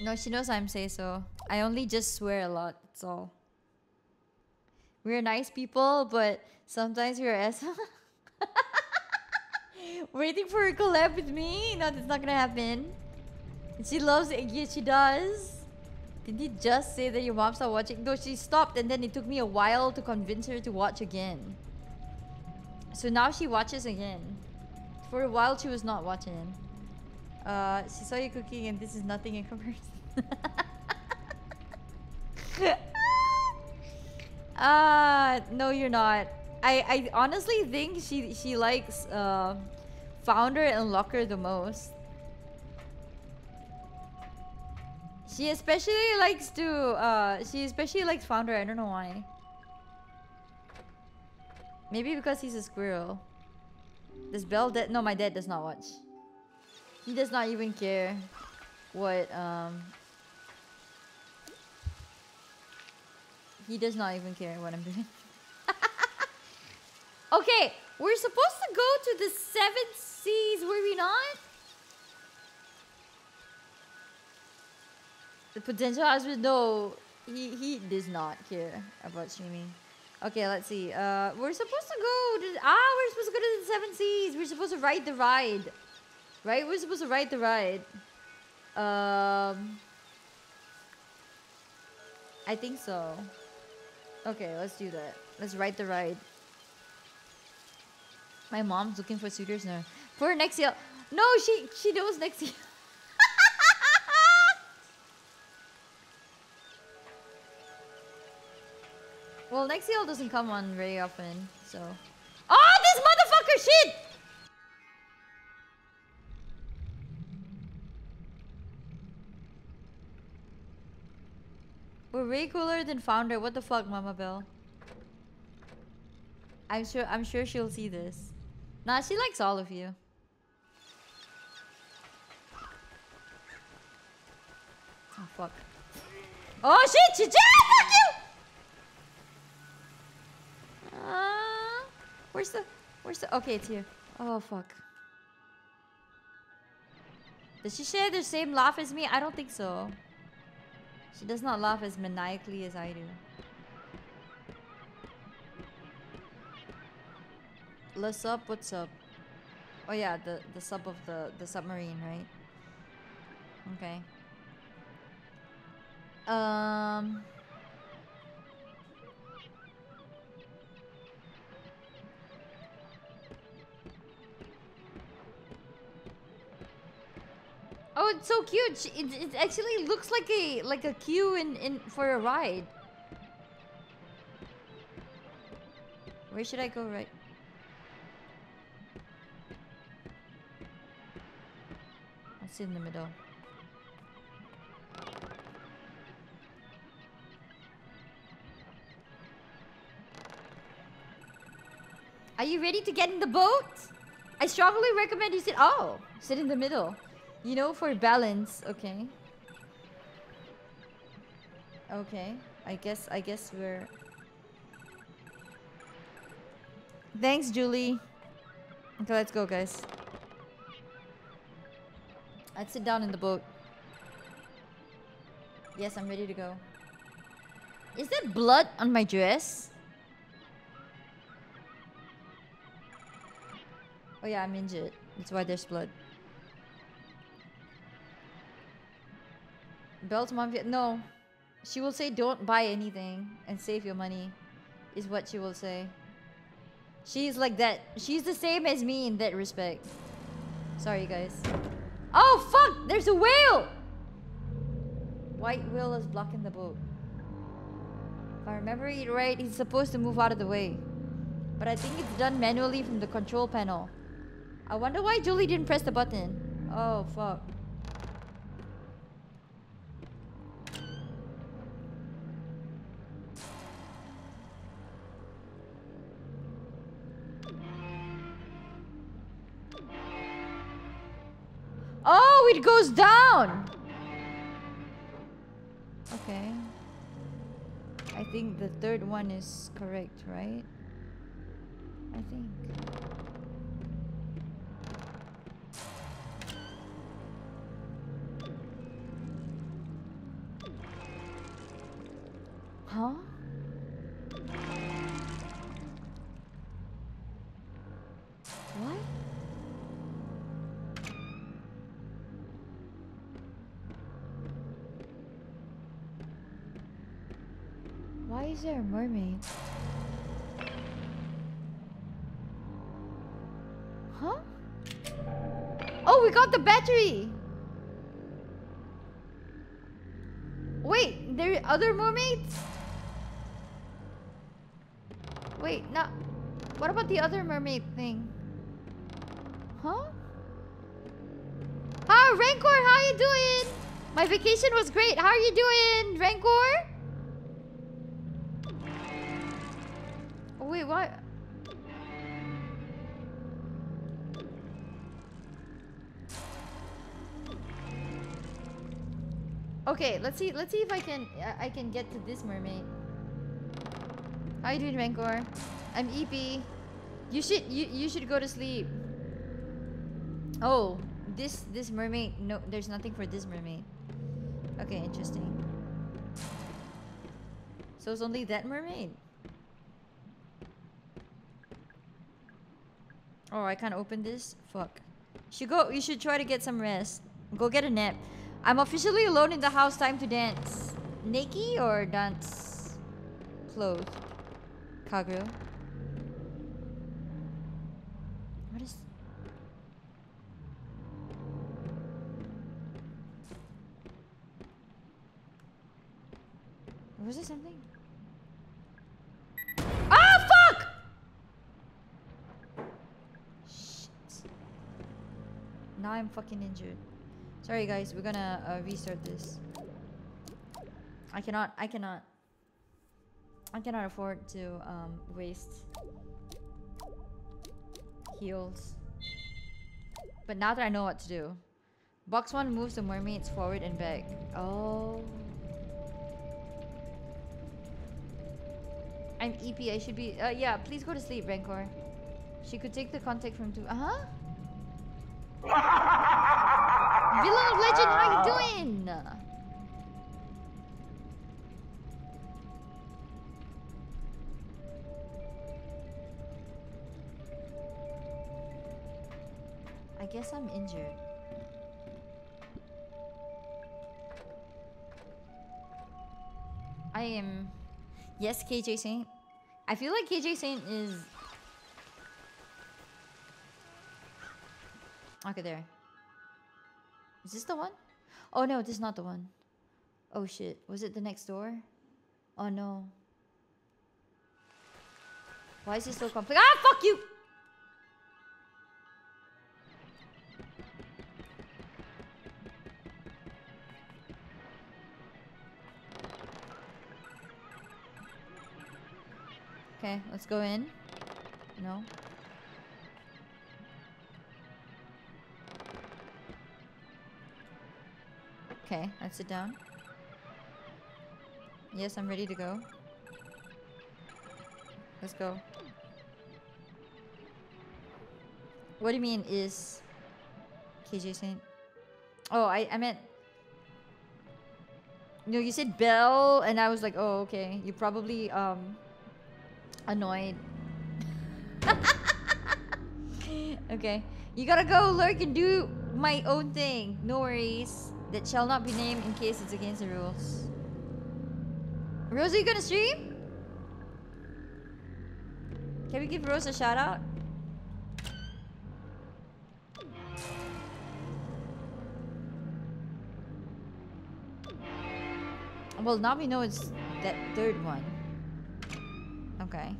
No, she knows I'm say so. I only just swear a lot. That's all. We're nice people, but sometimes we're ass. Waiting for a collab with me? No, that's not gonna happen. She loves it. Yes, she does. Didn't he just say that your mom stopped watching? No, she stopped and then it took me a while to convince her to watch again. So now she watches again. For a while she was not watching. Uh, she saw you cooking and this is nothing in comparison. uh, no you're not. I, I honestly think she she likes uh, Founder and Locker the most. She especially likes to uh she especially likes Founder, I don't know why. Maybe because he's a squirrel. Does Belle dead? No, my dad does not watch. He does not even care what um He does not even care what I'm doing. okay, we're supposed to go to the seven seas, were we not? The potential husband, no, he, he does not care about streaming. Okay, let's see. Uh, we're supposed to go to, ah, we're supposed to go to the seven seas. We're supposed to ride the ride. Right? We're supposed to ride the ride. Um, I think so. Okay, let's do that. Let's ride the ride. My mom's looking for suitors now. For next year. No, she she knows next year. well, next year doesn't come on very often, so. Oh, this motherfucker shit! We're way cooler than Founder. What the fuck, Mama Belle? I'm sure I'm sure she'll see this. Nah, she likes all of you. Oh fuck. Oh shit! Shit! Yeah, fuck you! Uh, where's the where's the okay, it's here. Oh fuck. Does she share the same laugh as me? I don't think so. She does not laugh as maniacally as I do. What's up? What's up? Oh yeah, the the sub of the the submarine, right? Okay. Um. Oh, it's so cute. It, it actually looks like a like a queue in in for a ride. Where should I go right? I'll sit in the middle. Are you ready to get in the boat? I strongly recommend you sit. Oh, sit in the middle. You know, for balance. Okay. Okay. I guess. I guess we're. Thanks, Julie. Okay, let's go, guys. I'd sit down in the boat. Yes, I'm ready to go. Is there blood on my dress? Oh yeah, I'm injured. That's why there's blood. Belt mom, no. She will say don't buy anything and save your money. Is what she will say. She's like that. She's the same as me in that respect. Sorry, guys. Oh, fuck! There's a whale! White whale is blocking the boat. If I remember it right, he's supposed to move out of the way. But I think it's done manually from the control panel. I wonder why Julie didn't press the button. Oh, fuck. It goes down! Okay. I think the third one is correct, right? I think. Huh? Is there a mermaid? Huh? Oh, we got the battery! Wait, there are other mermaids? Wait, no. What about the other mermaid thing? Huh? Ah, Rancor, how you doing? My vacation was great. How are you doing, Rancor? Wait, what? Okay, let's see. Let's see if I can uh, I can get to this mermaid. How you doing, Rancor? I'm EP. You should you you should go to sleep. Oh, this this mermaid. No, there's nothing for this mermaid. Okay, interesting. So it's only that mermaid. Oh, I can't open this. Fuck. Should go. You should try to get some rest. Go get a nap. I'm officially alone in the house. Time to dance. Naked or dance? Clothes. Kagura. What is... Was there something? Ah, fuck! Shit. Now I'm fucking injured. Sorry guys, we're gonna uh, restart this. I cannot, I cannot. I cannot afford to um, waste heals. But now that I know what to do. Box 1 moves the mermaids forward and back. Oh. I'm EP. I should be... Uh, yeah, please go to sleep, Rancor. She could take the contact from two... Uh-huh? Villain of Legend, how you ah. doing? I guess I'm injured. I am... Yes, KJ Saint. I feel like KJ Saint is... Okay, there. Is this the one? Oh no, this is not the one. Oh shit. Was it the next door? Oh no. Why is it so complex? Ah, fuck you! Okay, let's go in. No. Okay, let's sit down. Yes, I'm ready to go. Let's go. What do you mean is KJ Saint? Oh, I, I meant no, you said belle, and I was like, oh, okay. You probably um annoyed. okay, you gotta go lurk and do my own thing. No worries. That shall not be named in case it's against the rules. Rose, are you gonna stream? Can we give Rose a shout out? Well, now we know it's that third one. Okay.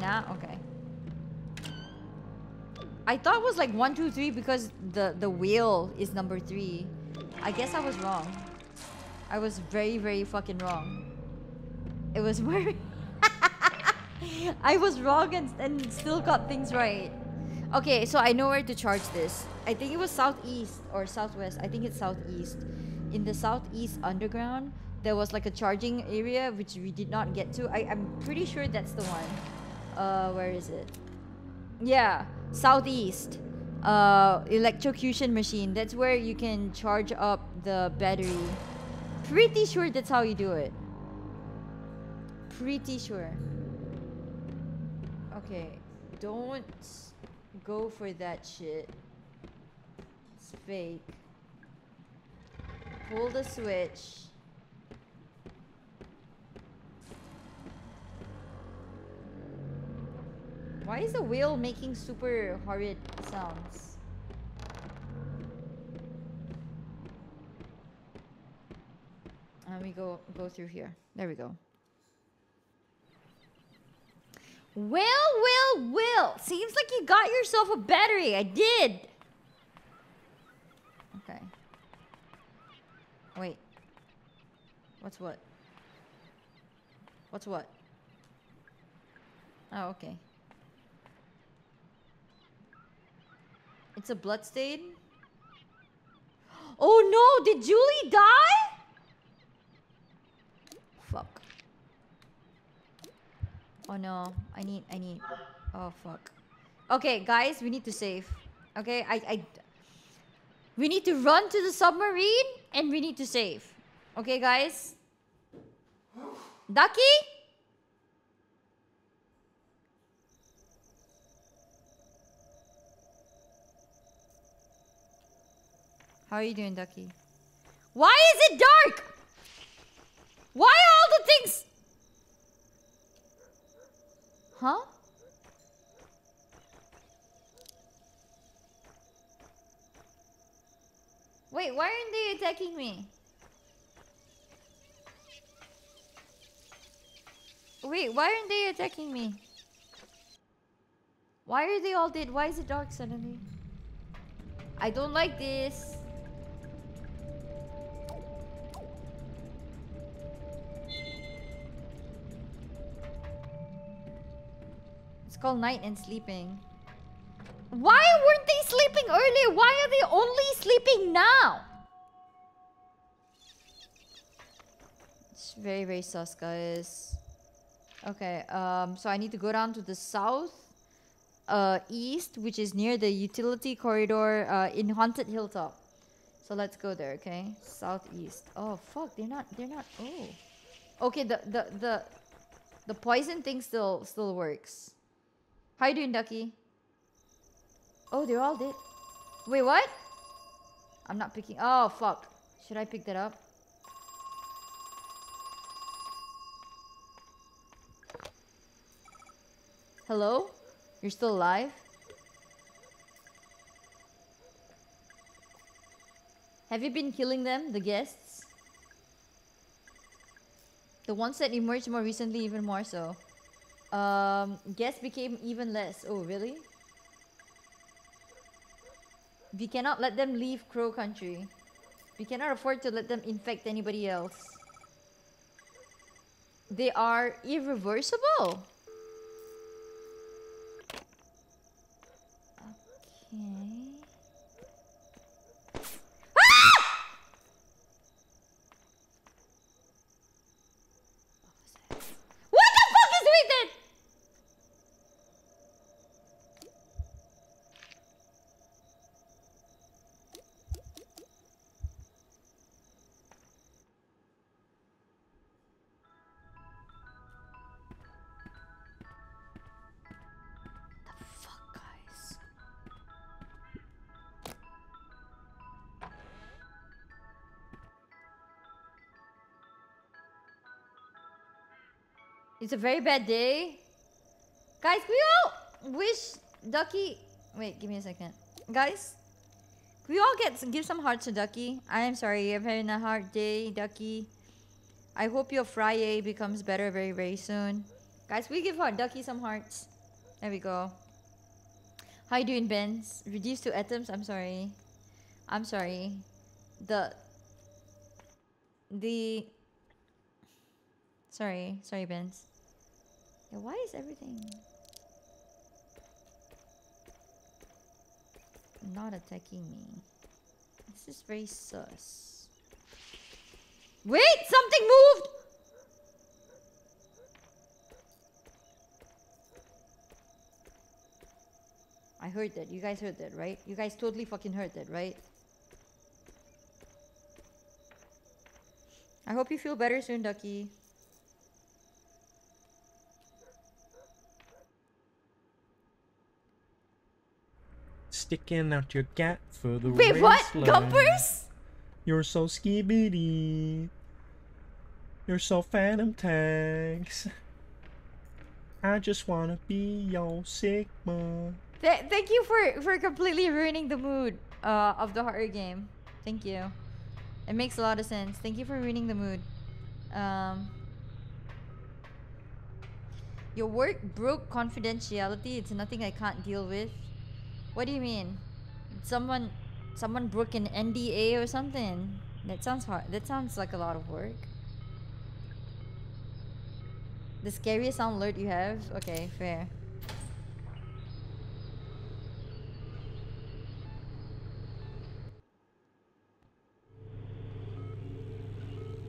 Nah, okay. I thought it was like one, two, three because the, the wheel is number three. I guess I was wrong. I was very, very fucking wrong. It was very... I was wrong and, and still got things right. Okay, so I know where to charge this. I think it was southeast or southwest. I think it's southeast. In the southeast underground, there was like a charging area which we did not get to. I, I'm pretty sure that's the one. Uh, where is it? Yeah, southeast. Uh, electrocution machine. That's where you can charge up the battery. Pretty sure that's how you do it. Pretty sure. Okay, don't go for that shit. It's fake. Pull the switch. Why is the wheel making super horrid sounds? Let me go go through here. There we go. Will, Will, Will. Seems like you got yourself a battery. I did. Okay. Wait. What's what? What's what? Oh, okay. It's a blood stain? Oh no! Did Julie die? Fuck. Oh no. I need, I need. Oh fuck. Okay, guys, we need to save. Okay, I, I... We need to run to the submarine and we need to save. Okay, guys? Ducky? How are you doing, Ducky? Why is it dark? Why all the things? Huh? Wait, why aren't they attacking me? Wait, why aren't they attacking me? Why are they all dead? Why is it dark suddenly? I don't like this. Called night and sleeping. Why weren't they sleeping earlier? Why are they only sleeping now? It's very, very sus, guys. Okay, um, so I need to go down to the south, uh, east, which is near the utility corridor, uh, in Haunted Hilltop. So let's go there, okay? Southeast. Oh, fuck, they're not, they're not, oh. Okay, the, the, the, the poison thing still, still works. How you doing, Ducky? Oh, they're all dead. Wait, what? I'm not picking. Oh, fuck. Should I pick that up? Hello? You're still alive? Have you been killing them, the guests? The ones that emerged more recently, even more so. Um, guests became even less. Oh, really? We cannot let them leave Crow Country. We cannot afford to let them infect anybody else. They are irreversible. Okay. It's a very bad day. Guys, we all wish Ducky... Wait, give me a second. Guys, we all get give some hearts to Ducky. I am sorry, you're having a hard day, Ducky. I hope your Friday becomes better very, very soon. Guys, we give Ducky some hearts. There we go. How you doing, Benz? Reduced to atoms? I'm sorry. I'm sorry. The... The... Sorry. Sorry, Benz. Yeah, why is everything not attacking me? This is very sus. Wait! Something moved! I heard that. You guys heard that, right? You guys totally fucking heard that, right? I hope you feel better soon, Ducky. Sticking out your gat for the Wait, what? Gumpers? You're so skibidi. You're so fanum tax. I just wanna be your Sigma. Th thank you for for completely ruining the mood uh, of the horror game. Thank you. It makes a lot of sense. Thank you for ruining the mood. Um, your work broke confidentiality. It's nothing I can't deal with. What do you mean? Someone someone broke an NDA or something? That sounds hard. That sounds like a lot of work. The scariest sound alert you have? Okay, fair.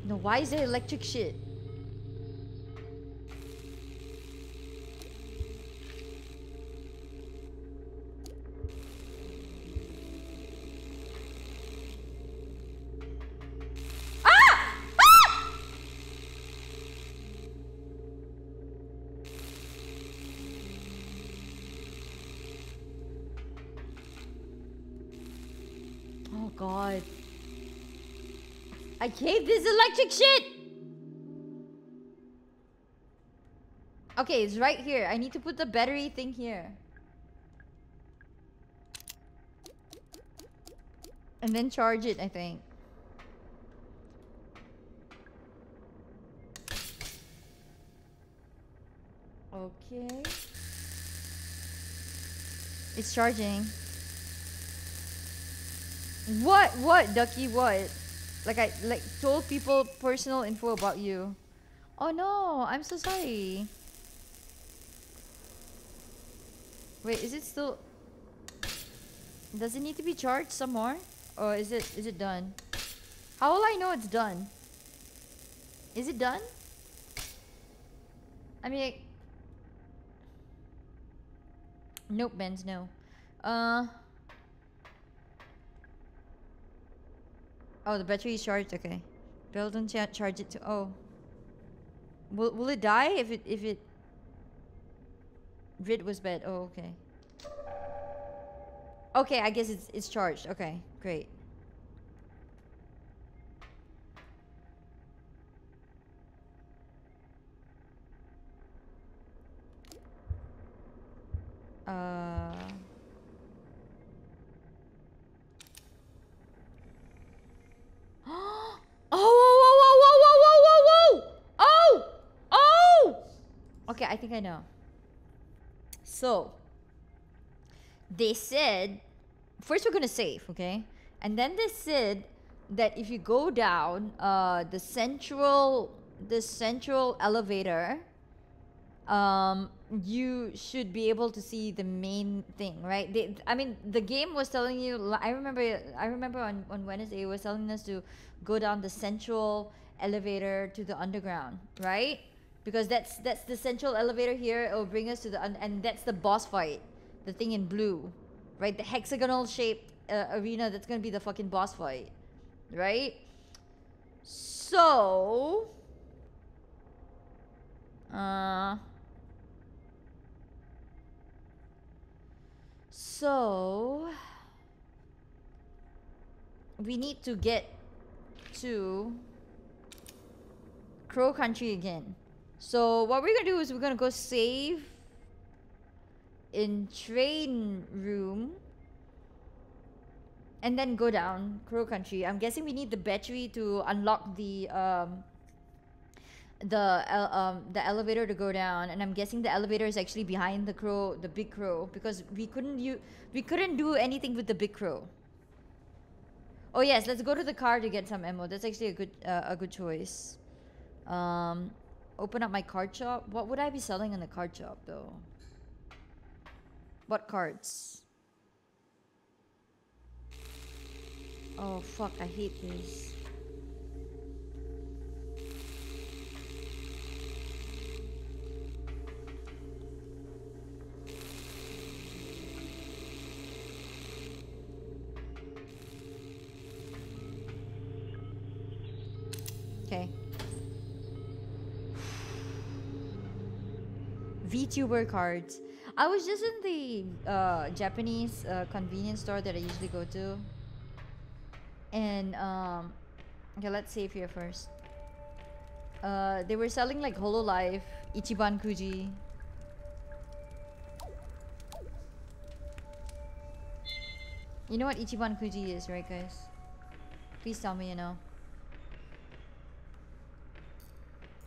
No, why is there electric shit? Hate this electric shit! Okay, it's right here. I need to put the battery thing here. And then charge it, I think. Okay. It's charging. What? What, Ducky? What? Like I like told people personal info about you. Oh no, I'm so sorry. Wait, is it still Does it need to be charged some more? Or is it is it done? How will I know it's done? Is it done? I mean Nope, Benz, no. Uh Oh, the battery is charged. Okay. Build and ch charge it to. Oh. Will Will it die if it if it? Rid was bad. Oh, okay. Okay, I guess it's it's charged. Okay, great. Uh. I know. So, they said, first we're gonna save, okay? And then they said that if you go down uh, the central, the central elevator, um, you should be able to see the main thing, right? They, I mean, the game was telling you. I remember. I remember on on Wednesday it was telling us to go down the central elevator to the underground, right? Because that's that's the central elevator here. It will bring us to the and that's the boss fight, the thing in blue, right? The hexagonal shaped uh, arena. That's gonna be the fucking boss fight, right? So. Uh. So we need to get to Crow Country again. So what we're gonna do is we're gonna go save in train room and then go down Crow Country. I'm guessing we need the battery to unlock the um the el- um the elevator to go down. And i'm guessing the elevator is actually behind the crow the big crow because we couldn't you we couldn't do anything with the big crow. Oh yes let's go to the car to get some ammo. That's actually a good uh, a good choice. Um open up my card shop? What would i be selling in the card shop though? What cards? Oh fuck i hate this. Okay. VTuber cards. I was just in the uh, Japanese uh, convenience store that I usually go to. And, um, okay, let's save here first. Uh, they were selling like Hololive, Ichiban Kuji. You know what Ichiban Kuji is, right, guys? Please tell me you know.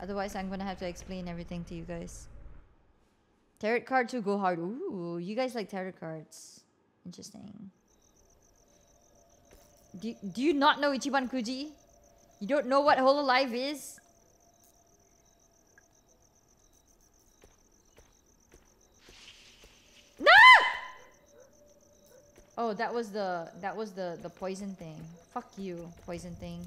Otherwise, I'm gonna have to explain everything to you guys. Tarot card to go hard. Ooh, you guys like tarot cards. Interesting. Do, do you not know Ichiban Kuji? You don't know what Hololive is? No! Oh, that was the that was the the poison thing. Fuck you, poison thing.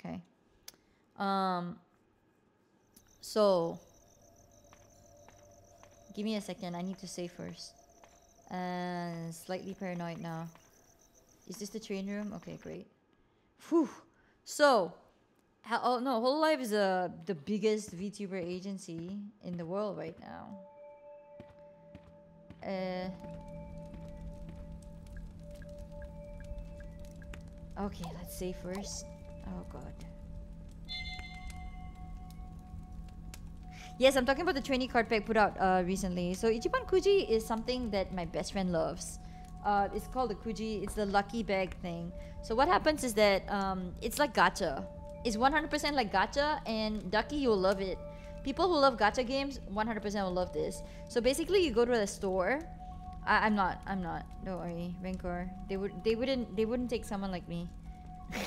Okay. Um. So. Give me a second. I need to save first. And slightly paranoid now. Is this the train room? Okay, great. Whew. So. ho- Oh no, Hololive is uh, the biggest VTuber agency in the world right now. Uh. Okay, let's save first. Oh god. Yes, I'm talking about the trainee card pack put out uh, recently. So Ichiban Kuji is something that my best friend loves. Uh, it's called the Kuji. It's the lucky bag thing. So what happens is that um, it's like gacha. It's 100% like gacha, and Ducky, you'll love it. People who love gacha games, 100% will love this. So basically, you go to a store. I, I'm not. I'm not. Don't worry, Rancor. They would. They wouldn't. They wouldn't take someone like me.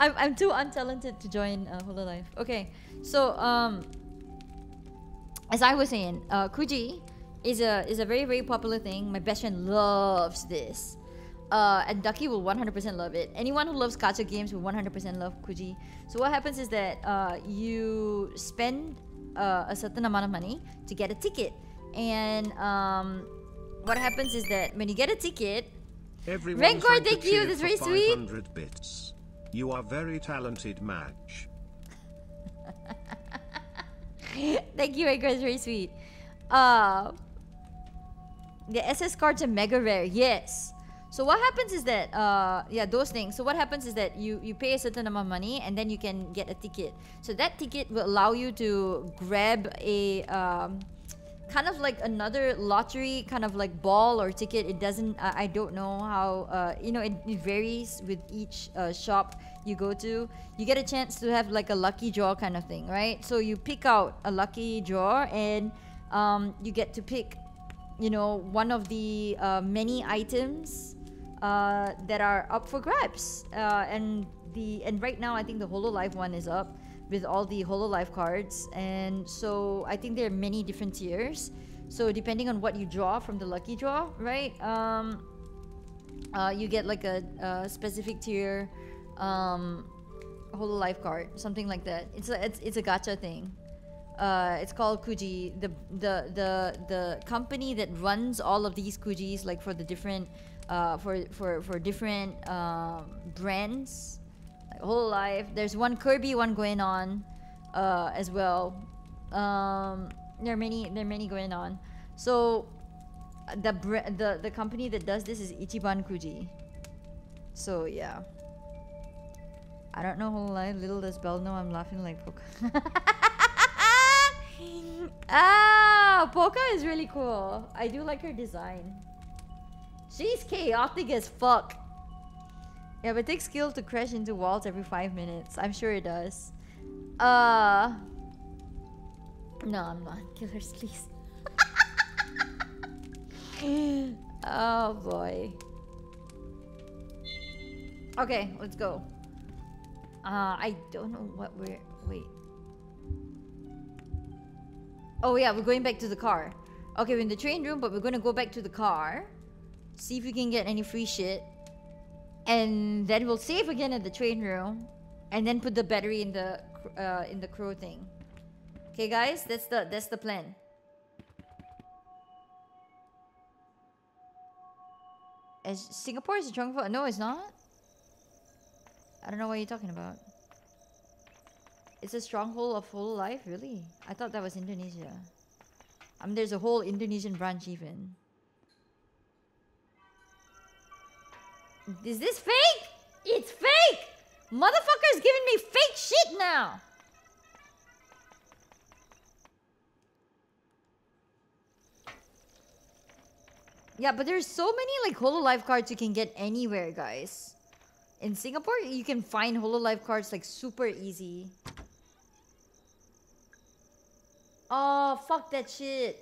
I'm, I'm too untalented to join uh, Hololive. Okay, so um, as I was saying, uh, Kuji is a is a very very popular thing. My best friend loves this, uh, and Ducky will 100% love it. Anyone who loves gacha games will 100% love Kuji. So what happens is that uh, you spend uh, a certain amount of money to get a ticket, and um, what happens is that when you get a ticket, Everyone Rancor, thank you, that's very sweet. bits. You are very talented, Madge. Thank you. It's very sweet. Uh, the SS cards are mega rare. Yes. So what happens is that uh, yeah, those things. So what happens is that you you pay a certain amount of money and then you can get a ticket. So that ticket will allow you to grab a um, kind of like another lottery kind of like ball or ticket. It doesn't i, don't know how uh, you know it, it varies with each uh, shop you go to. You get a chance to have like a lucky draw kind of thing right? So you pick out a lucky draw and um, you get to pick you know one of the uh, many items uh, that are up for grabs. Uh, and the and right now i think the hololive one is up with all the hololive cards and so i think there are many different tiers. So depending on what you draw from the lucky draw right um, uh, you get like a, a specific tier um, hololive card something like that. It's a it's, it's a gacha thing. Uh, it's called Kuji. The the the the company that runs all of these Kujis, like for the different, uh, for for for different um, brands, like life. There's one Kirby one going on, uh, as well. Um, there are many there are many going on. So, the the the company that does this is Ichiban Kuji. So yeah. I don't know Hololive. Little does Belle know I'm laughing like Polka. ah, Polka is really cool. I do like her design. She's chaotic as fuck. Yeah, but it takes skill to crash into walls every five minutes. I'm sure it does. Uh. No, I'm not. Killers, please. oh boy. Okay, let's go. Uh, I don't know what we're. Wait. Oh yeah, we're going back to the car. Okay, we're in the train room, but we're gonna go back to the car. See if we can get any free shit. And then we'll save again at the train room. And then put the battery in the uh, in the crow thing. Okay guys, that's the that's the plan. As Singapore is a stronghold? No, it's not. I don't know what you're talking about. It's a stronghold of Hololive really? I thought that was Indonesia. I mean, there's a whole Indonesian branch even. Is this fake? It's fake! Motherfucker's giving me fake shit now! Yeah, but there's so many like Hololive cards you can get anywhere, guys. In Singapore, you can find Hololive cards like super easy. Oh, fuck that shit.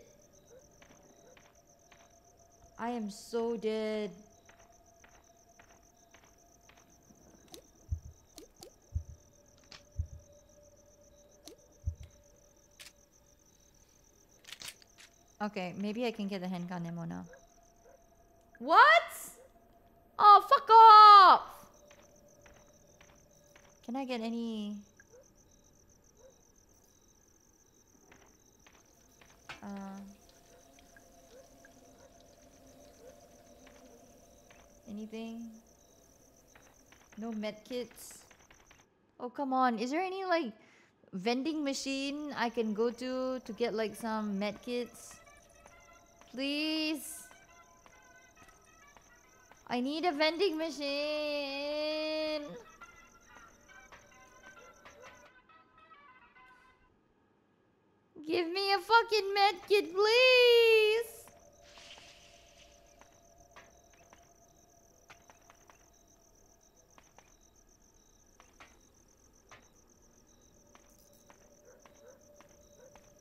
I am so dead. Okay, maybe I can get the handgun ammo now. What? Oh, fuck off! Can I get any... Uh, anything? No medkits? Oh, come on. Is there any, like, vending machine I can go to to get, like, some medkits? Please? I need a vending machine! Give me a fucking medkit, please!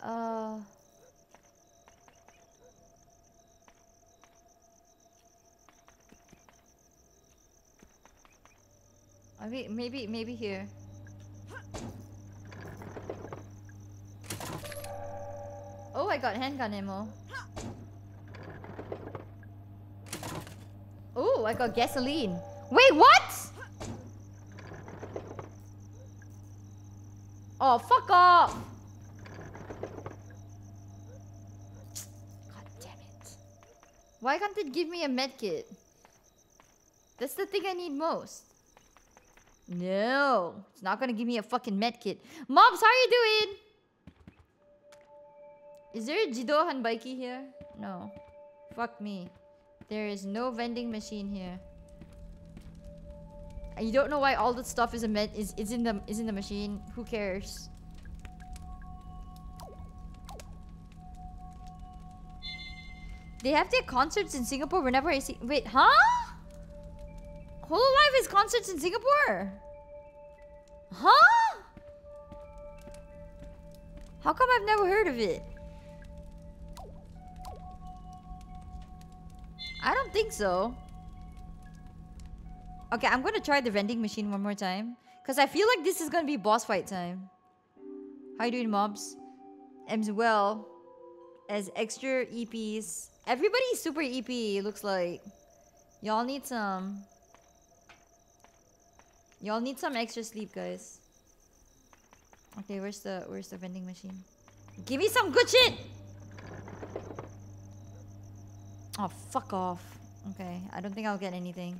Uh... Maybe, maybe, maybe here. Oh, I got handgun ammo. Oh, I got gasoline. Wait, what? Oh, fuck off. God damn it. Why can't it give me a medkit? That's the thing I need most. No, it's not gonna give me a fucking med kit. Mobs, how are you doing? Is there a Jido Hanbaiki here? No. Fuck me. There is no vending machine here. You don't know why all the stuff is a med is is in the is in the machine. Who cares? They have their concerts in Singapore whenever I see. Wait, huh? Hololive is concerts in Singapore. Huh? How come I've never heard of it? I don't think so. Okay, I'm gonna try the vending machine one more time. Because I feel like this is gonna be boss fight time. How you doing, mobs? As well as extra EPs. Everybody's super EP, looks like. Y'all need some. Y'all need some extra sleep, guys. Okay, where's the where's the vending machine? Give me some good shit! Oh, fuck off. Okay, I don't think I'll get anything.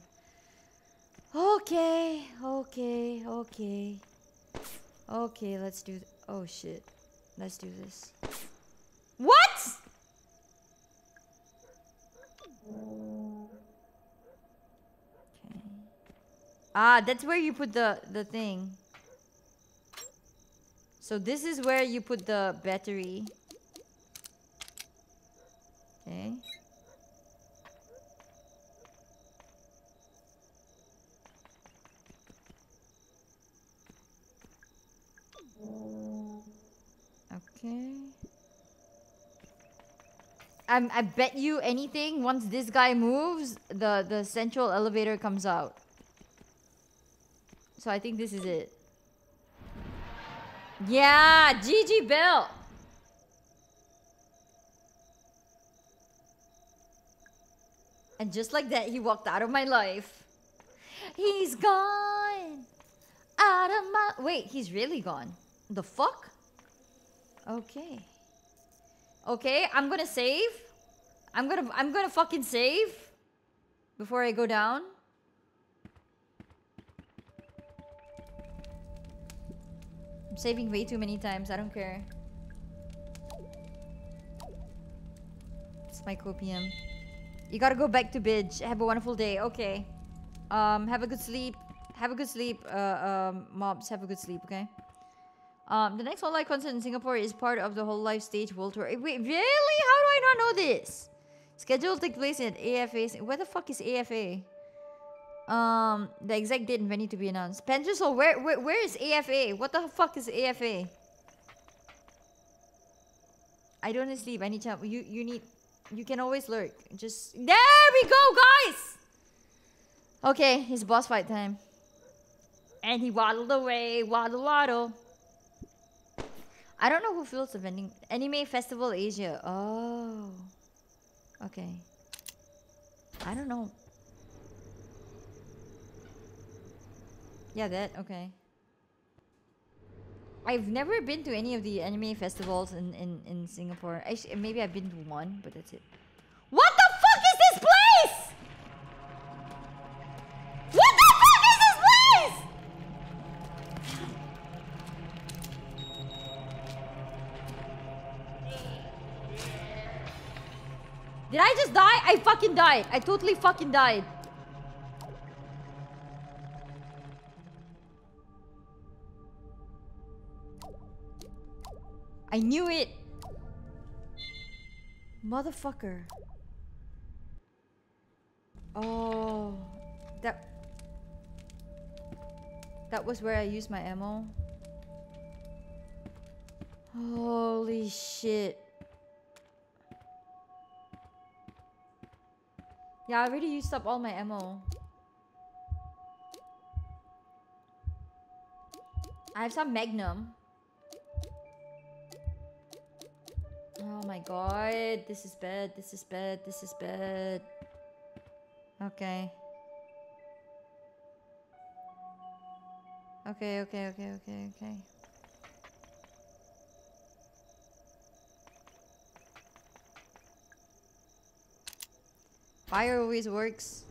Okay, okay, okay. Okay, let's do... oh, shit. Let's do this. What?! Ah, that's where you put the, the thing. So this is where you put the battery. Okay. Okay. I'm, I bet you anything, once this guy moves, the, the central elevator comes out. So I think this is it. Yeah, GG Bill. And just like that, he walked out of my life. He's gone. Out of my... Wait, he's really gone. The fuck? Okay. Okay, I'm gonna save. I'm gonna I'm gonna fucking save before I go down. I'm saving way too many times. I don't care. It's my copium. You gotta go back to Bidge. Have a wonderful day. Okay. Um, have a good sleep. Have a good sleep, uh, um, mobs. Have a good sleep, okay? Um, the next Hololive concert in Singapore is part of the Hololive Stage World Tour. Wait, really? How do I not know this? Schedule take place at AFA. Where the fuck is AFA? Um, the exact date and venue to be announced. Pendrasol, where, where, where is AFA? What the fuck is AFA? I don't sleep. I need to. You, you need. You can always lurk. Just there we go, guys. Okay, it's boss fight time. And he waddled away. Waddle, waddle. I don't know who fills the vending. Anime Festival Asia. Oh. Okay. I don't know. Yeah, that. Okay. I've never been to any of the anime festivals in, in, in Singapore. Actually, eh, maybe I've been to one, but that's it. What the fuck is this place? What the fuck is this place? Did I just die? I fucking died. I totally fucking died. I knew it. Motherfucker. Oh, that that was where I used my ammo. Holy shit. Yeah, I already used up all my ammo. I have some magnum. Oh my god, this is bad, this is bad, this is bad. Okay. Okay, okay, okay, okay, okay. Fire always works.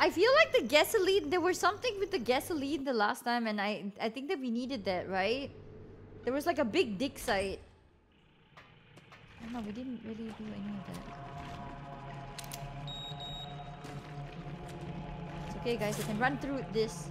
I feel like the gasoline, there was something with the gasoline the last time and I, I think that we needed that, right? There was like a big dig site. No, don't know, we didn't really do any of that. It's okay guys, I can run through this.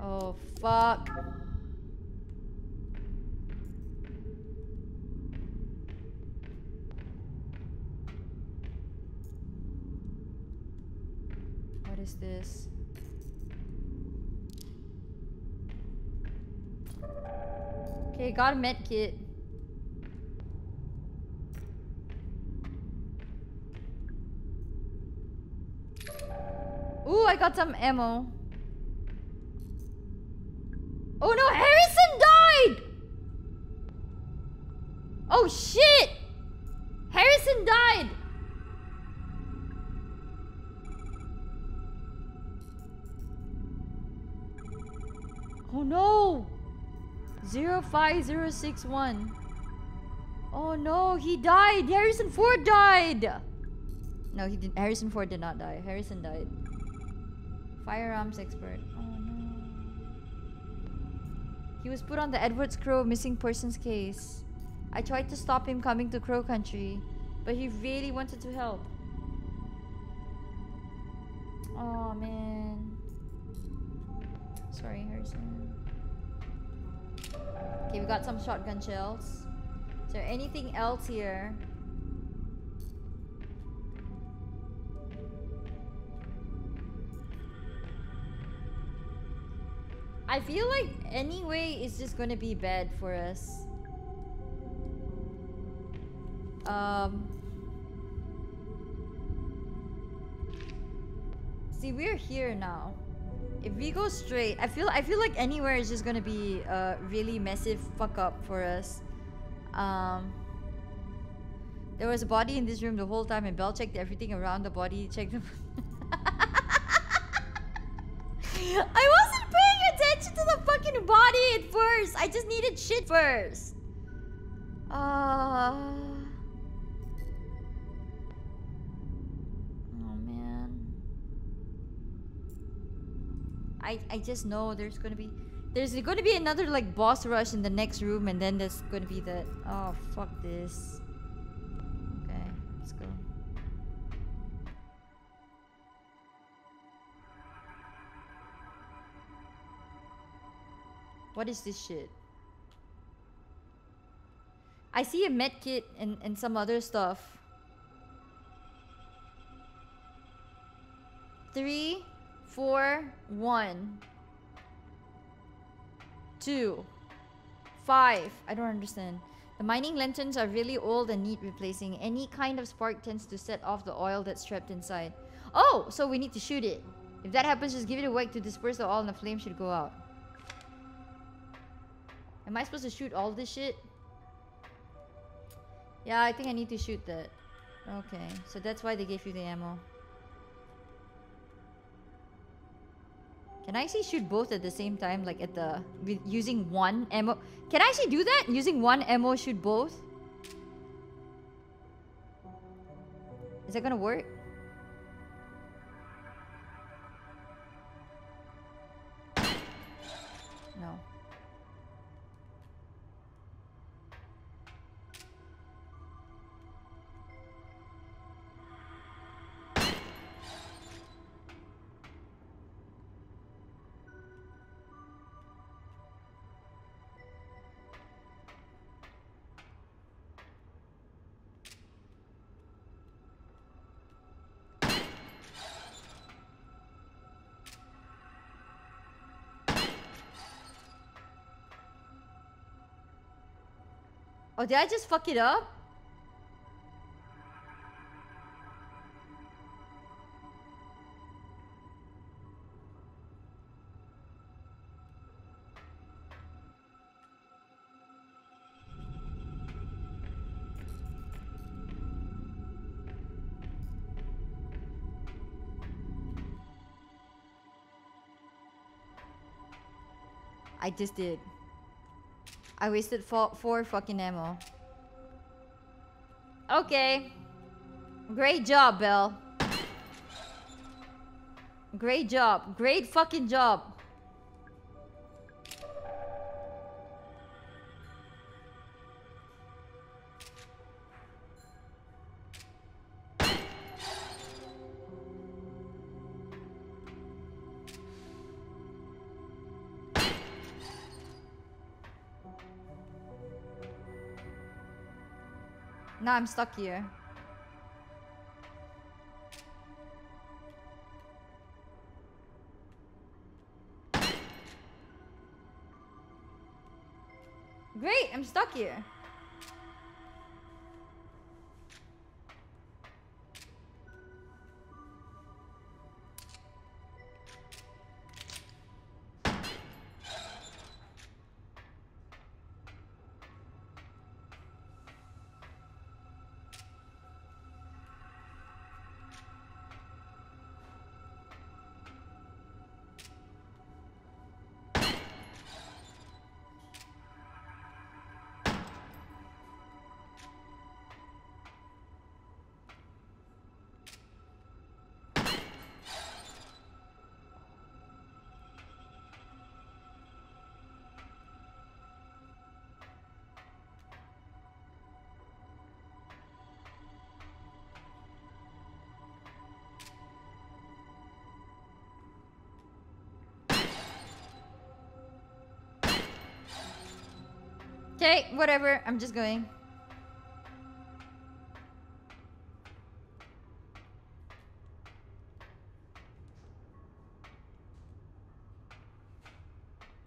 Oh, fuck. This? Okay, got a med kit. Ooh, I got some ammo. Oh no, Harrison died! Oh shit! 05061. Oh no, he died! Harrison Ford died! No, he didn't. Harrison Ford did not die. Harrison died. Firearms expert. Oh no. He was put on the Edwards Crow missing persons case. I tried to stop him coming to Crow Country, but he really wanted to help. Oh man. Sorry, Harrison. Okay, we got some shotgun shells. Is there anything else here? I feel like anyway it's just gonna be bad for us. Um. See, we're here now. If we go straight, I feel I feel like anywhere is just gonna be a really massive fuck up for us. Um. There was a body in this room the whole time, and Belle checked everything around the body. Checked them. I wasn't paying attention to the fucking body at first. I just needed shit first. Uh. I I just know there's gonna be there's gonna be another like boss rush in the next room, and then there's gonna be the... Oh fuck this. Okay, let's go. What is this shit? I see a med kit and, and some other stuff. Three, four, one, two, five. I don't understand. The mining lanterns are really old and need replacing. Any kind of spark tends to set off the oil that's trapped inside. Oh, so we need to shoot it. If that happens, just give it a whack to disperse the oil and the flame should go out. Am I supposed to shoot all this shit? Yeah, I think I need to shoot that. Okay, so that's why they gave you the ammo. Can I actually shoot both at the same time? Like at the... Using one ammo? Can I actually do that? Using one ammo shoot both? Is that gonna work? Oh, did I just fuck it up? I just did. I wasted four, four fucking ammo. Okay. Great job, Belle. Great job. Great fucking job. Now I'm stuck here. Great, I'm stuck here. Okay, whatever. I'm just going.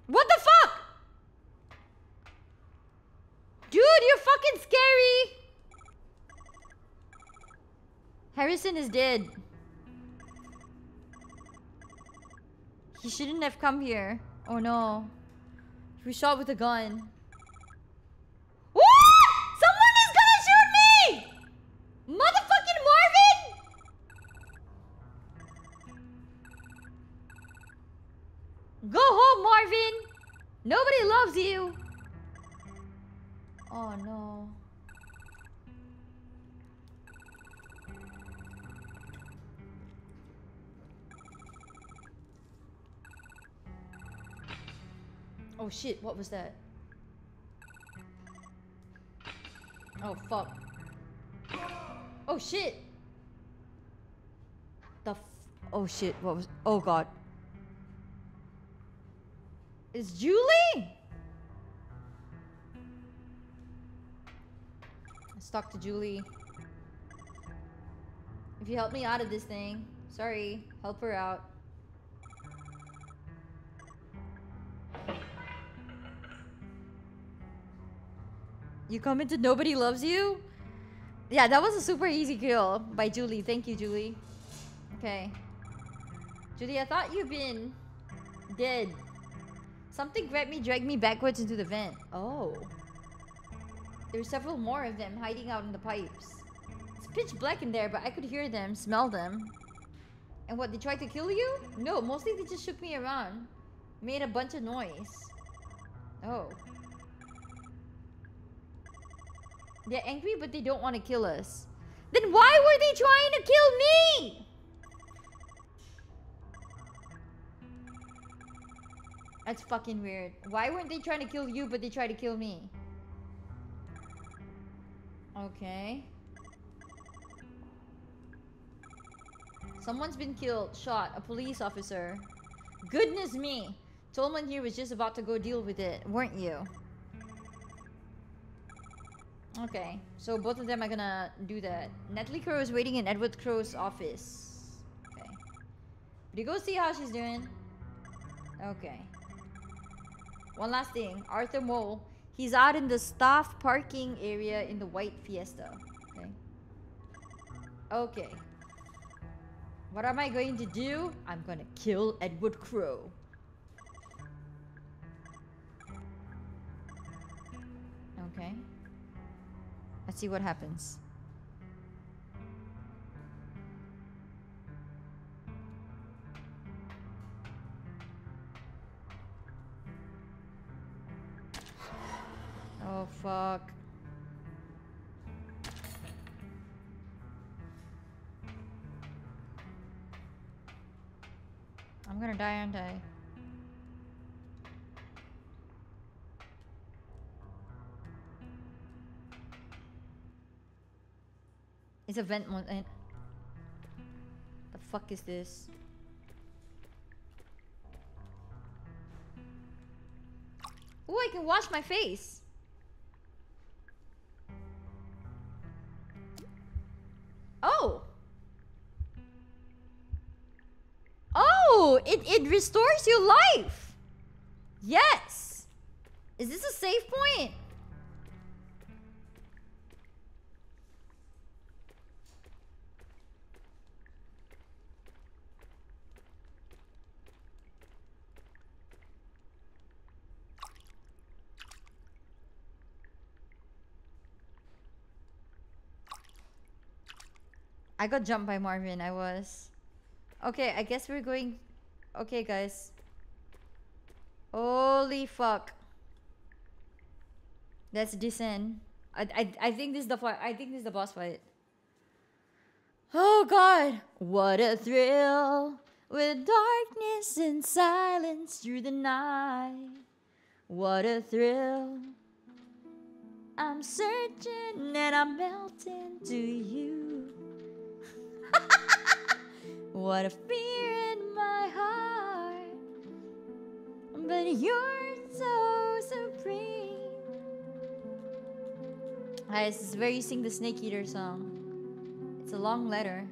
What the fuck? Dude, you're fucking scary. Harrison is dead. He shouldn't have come here. Oh no. He was shot with a gun. You! Oh no. Oh shit, what was that? Oh fuck. Oh shit! The Oh shit, what was Oh god. It's Julie? Let's talk to Julie. If you help me out of this thing. Sorry, help her out. You come into Nobody Loves You? Yeah, that was a super easy kill by Julie. Thank you, Julie. Okay. Julie, I thought you'd been dead. Something grabbed me, dragged me backwards into the vent. Oh. There's several more of them hiding out in the pipes. It's pitch black in there, but I could hear them, smell them. And what, they tried to kill you? No, mostly they just shook me around. Made a bunch of noise. Oh. They're angry, but they don't want to kill us. Then why were they trying to kill me? That's fucking weird. Why weren't they trying to kill you, but they tried to kill me? Okay. Someone's been killed, shot, a police officer. Goodness me! Tolman here was just about to go deal with it, weren't you? Okay, so both of them are gonna do that. Natalie Crow is waiting in Edward Crow's office. Okay. Do you go see how she's doing? Okay. One last thing. Arthur Mole. He's out in the staff parking area in the white Fiesta. Okay. Okay. What am I going to do? I'm gonna kill Edward Crow. Okay. Let's see what happens. Oh fuck. I'm gonna die, aren't I? It's a vent one. eh. The fuck is this? Oh, I can wash my face. Restores your life. Yes. Is this a save point? I got jumped by Marvin. I was. Okay, I guess we're going. Okay, guys. Holy fuck. Let's descend. I, I, I think this is the fight. I think this is the boss fight. Oh god. What a thrill. With darkness and silence through the night. What a thrill. I'm searching and I'm melting to you. what a fear my heart. But you're so supreme. Guys, this is where you sing the Snake Eater song. It's a long letter.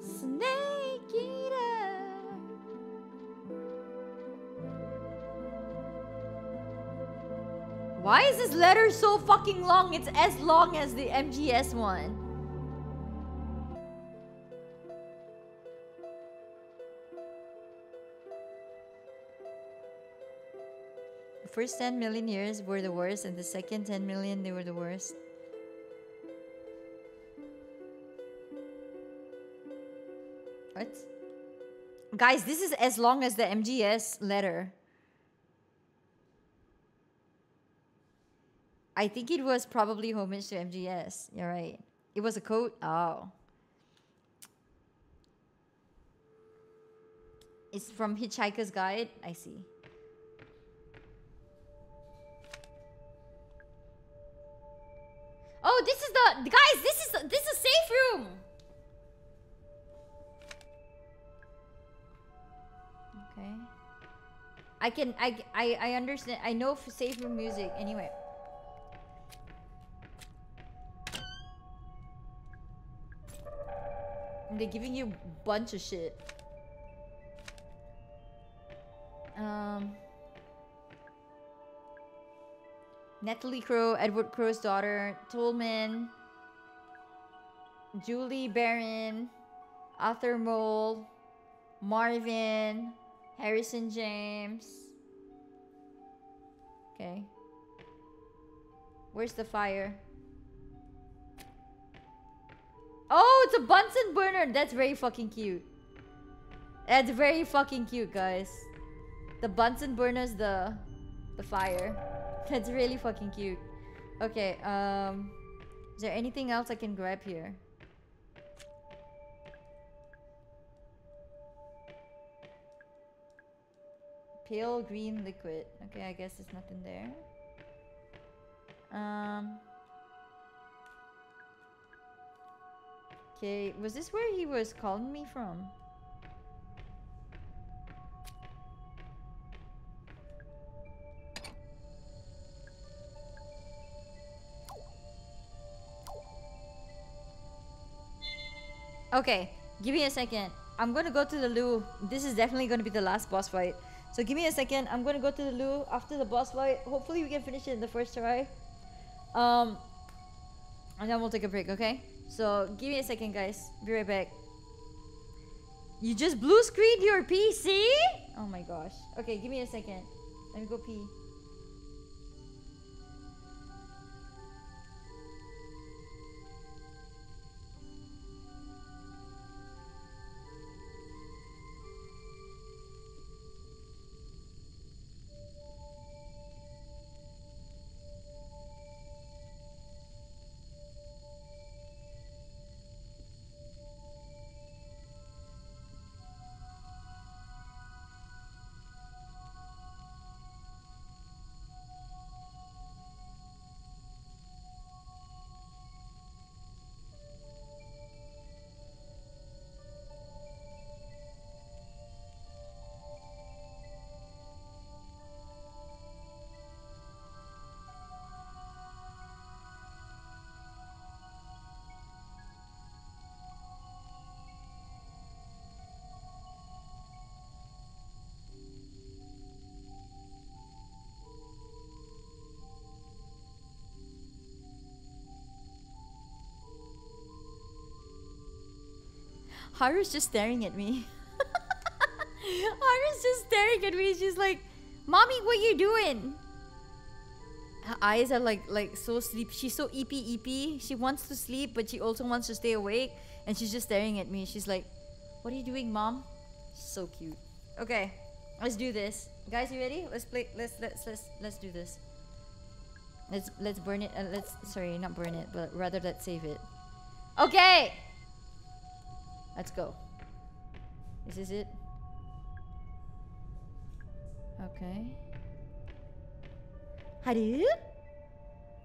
Snake Eater. Why is this letter so fucking long? It's as long as the MGS one. First 10 million years were the worst, and the second 10 million, they were the worst. What? Guys, this is as long as the MGS letter. I think it was probably homage to MGS. You're right. It was a code. Oh. It's from Hitchhiker's Guide. I see. Oh, this is the guys. This is this is safe room. Okay. I can I I I understand. I know for safe room music. Anyway. They're giving you a bunch of shit. Um. Natalie Crow, Edward Crow's daughter, Tolman, Julie Barron, Arthur Mole, Marvin, Harrison James. Okay. Where's the fire? Oh, it's a Bunsen burner. That's very fucking cute. That's very fucking cute, guys. The Bunsen burner's the the fire. That's really fucking cute. Okay, um is there anything else I can grab here? Pale green liquid. Okay, I guess there's nothing there. Um Okay, was this where he was calling me from? Okay, give me a second. I'm gonna go to the loo. This is definitely gonna be the last boss fight. So give me a second. I'm gonna go to the loo after the boss fight. Hopefully we can finish it in the first try. Um, and then we'll take a break, okay? So give me a second, guys. Be right back. You just blue screened your PC? Oh my gosh. Okay, give me a second. Let me go pee. Haru's just staring at me. Haru's just staring at me. She's like, Mommy, what you doing? Her eyes are like like so sleep. She's so eepy eepy. She wants to sleep, but she also wants to stay awake. And she's just staring at me. She's like, What are you doing, Mom? So cute. Okay, let's do this. Guys, you ready? Let's play. Let's let's let's let's do this. Let's let's burn it. Uh, let's sorry, not burn it, but rather let's save it. Okay. Let's go. Is this it? Okay. Haru?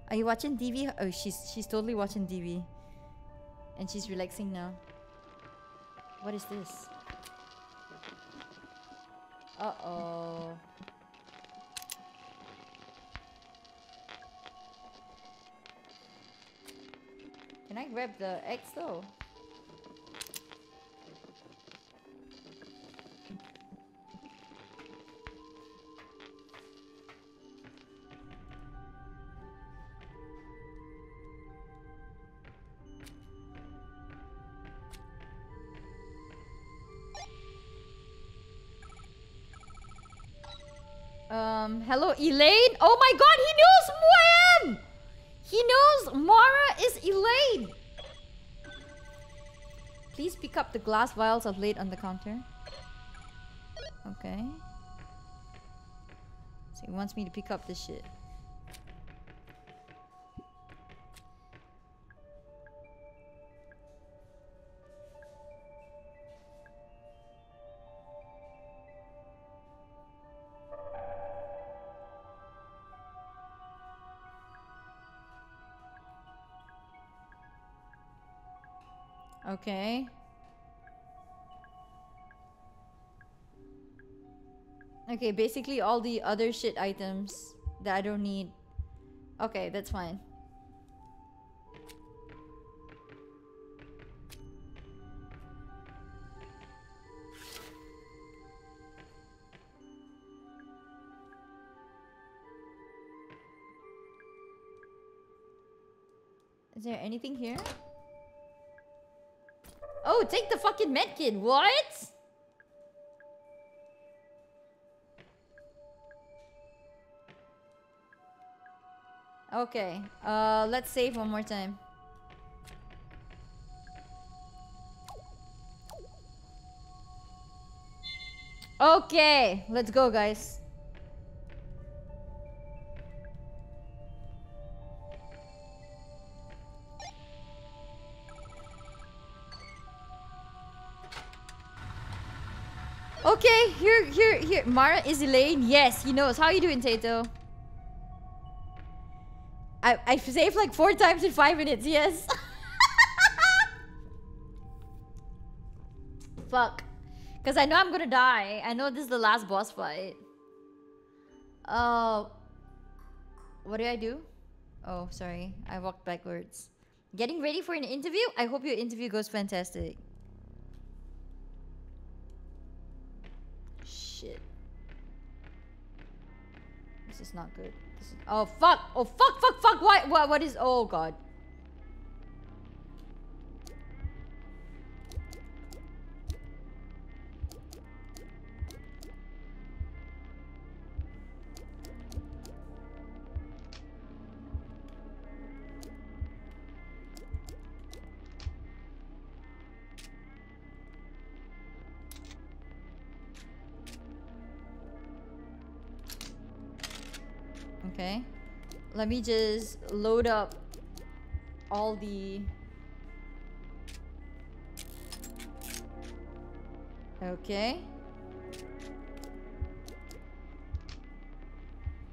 Are you watching TV? Oh, she's she's totally watching TV. And she's relaxing now. What is this? Uh-oh. Can I grab the eggs though? Hello, Elaine? Oh my god, he knows who I am! He knows Mara is Elaine! Please pick up the glass vials of late on the counter. Okay. So he wants me to pick up this shit. Okay. Okay, basically all the other shit items that I don't need. Okay, that's fine. Is there anything here? Oh, take the fucking medkit. What? Okay. Uh, let's save one more time. Okay, let's go, guys. Here. Mara is Elaine. Yes, he knows. How are you doing, Tato? I, I saved like four times in five minutes, yes. Fuck. Because I know I'm gonna die. I know this is the last boss fight. Oh. Uh, what do I do? Oh, sorry. I walked backwards. Getting ready for an interview? I hope your interview goes fantastic. Shit. This is not good. Is, oh, fuck! Oh, fuck, fuck, fuck! What, what, what is... Oh, God. Let me just load up all the... Okay.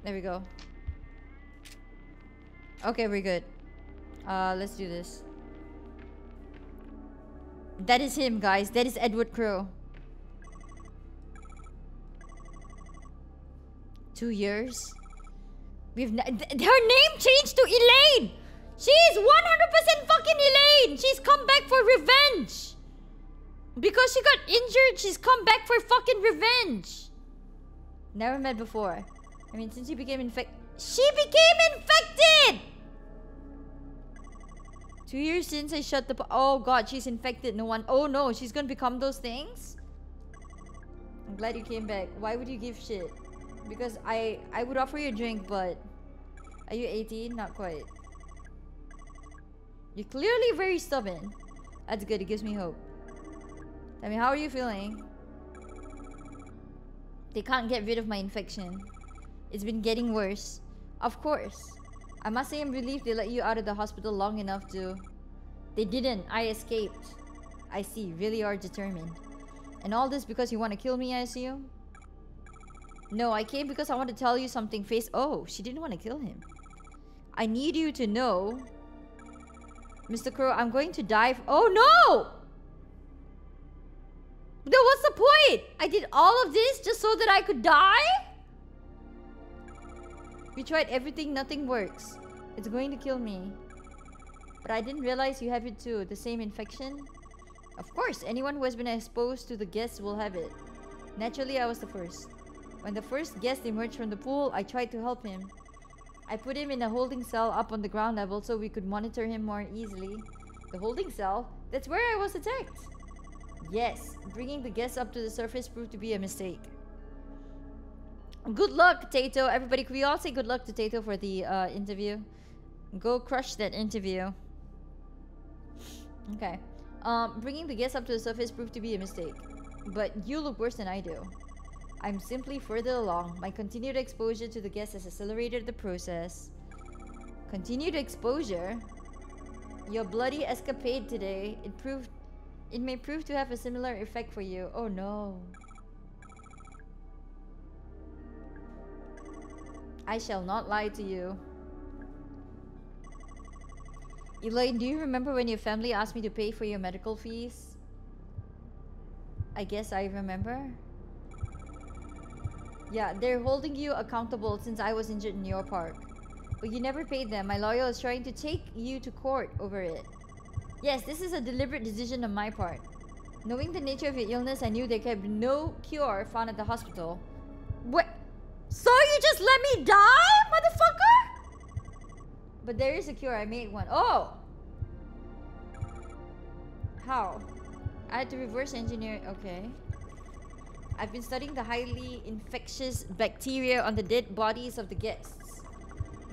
There we go. Okay, we're good. Uh, let's do this. That is him, guys. That is Edward Crow. Two years? We've her name changed to Elaine. She's 100% fucking Elaine. She's come back for revenge. Because she got injured, she's come back for fucking revenge. Never met before. I mean, since she became infected. She became infected! Two years since I shut the. Oh god, she's infected. No one. Oh no, she's gonna become those things. I'm glad you came back. Why would you give shit? Because I I would offer you a drink, but are you 18? Not quite. You're clearly very stubborn. That's good. It gives me hope. Tell me, how are you feeling? They can't get rid of my infection. It's been getting worse. Of course. I must say I'm relieved they let you out of the hospital long enough to... They didn't. I escaped. I see. Really are determined. And all this because you want to kill me, I assume? No, I came because I want to tell you something face... Oh, she didn't want to kill him. I need you to know... Mr. Crow, I'm going to dive... Oh, no! Then what's the point? I did all of this just so that I could die? We tried everything, nothing works. It's going to kill me. But I didn't realize you have it too. The same infection? Of course, anyone who has been exposed to the guests will have it. Naturally, I was the first. When the first guest emerged from the pool, I tried to help him. I put him in a holding cell up on the ground level so we could monitor him more easily. The holding cell? That's where I was attacked. Yes, bringing the guests up to the surface proved to be a mistake. Good luck, Tato. Everybody, can we all say good luck to Tato for the uh, interview? Go crush that interview. Okay. Um, bringing the guests up to the surface proved to be a mistake. But you look worse than I do. I'm simply further along. My continued exposure to the guests has accelerated the process. Continued exposure? Your bloody escapade today, it proved... It may prove to have a similar effect for you. Oh no. I shall not lie to you. Elaine, do you remember when your family asked me to pay for your medical fees? I guess I remember. Yeah, they're holding you accountable since I was injured in your park. But you never paid them. My lawyer is trying to take you to court over it. Yes, this is a deliberate decision on my part. Knowing the nature of your illness, I knew there could be no cure found at the hospital. What? So you just let me die, motherfucker? But there is a cure. I made one. Oh! How? I had to reverse engineer. Okay. I've been studying the highly infectious bacteria on the dead bodies of the guests.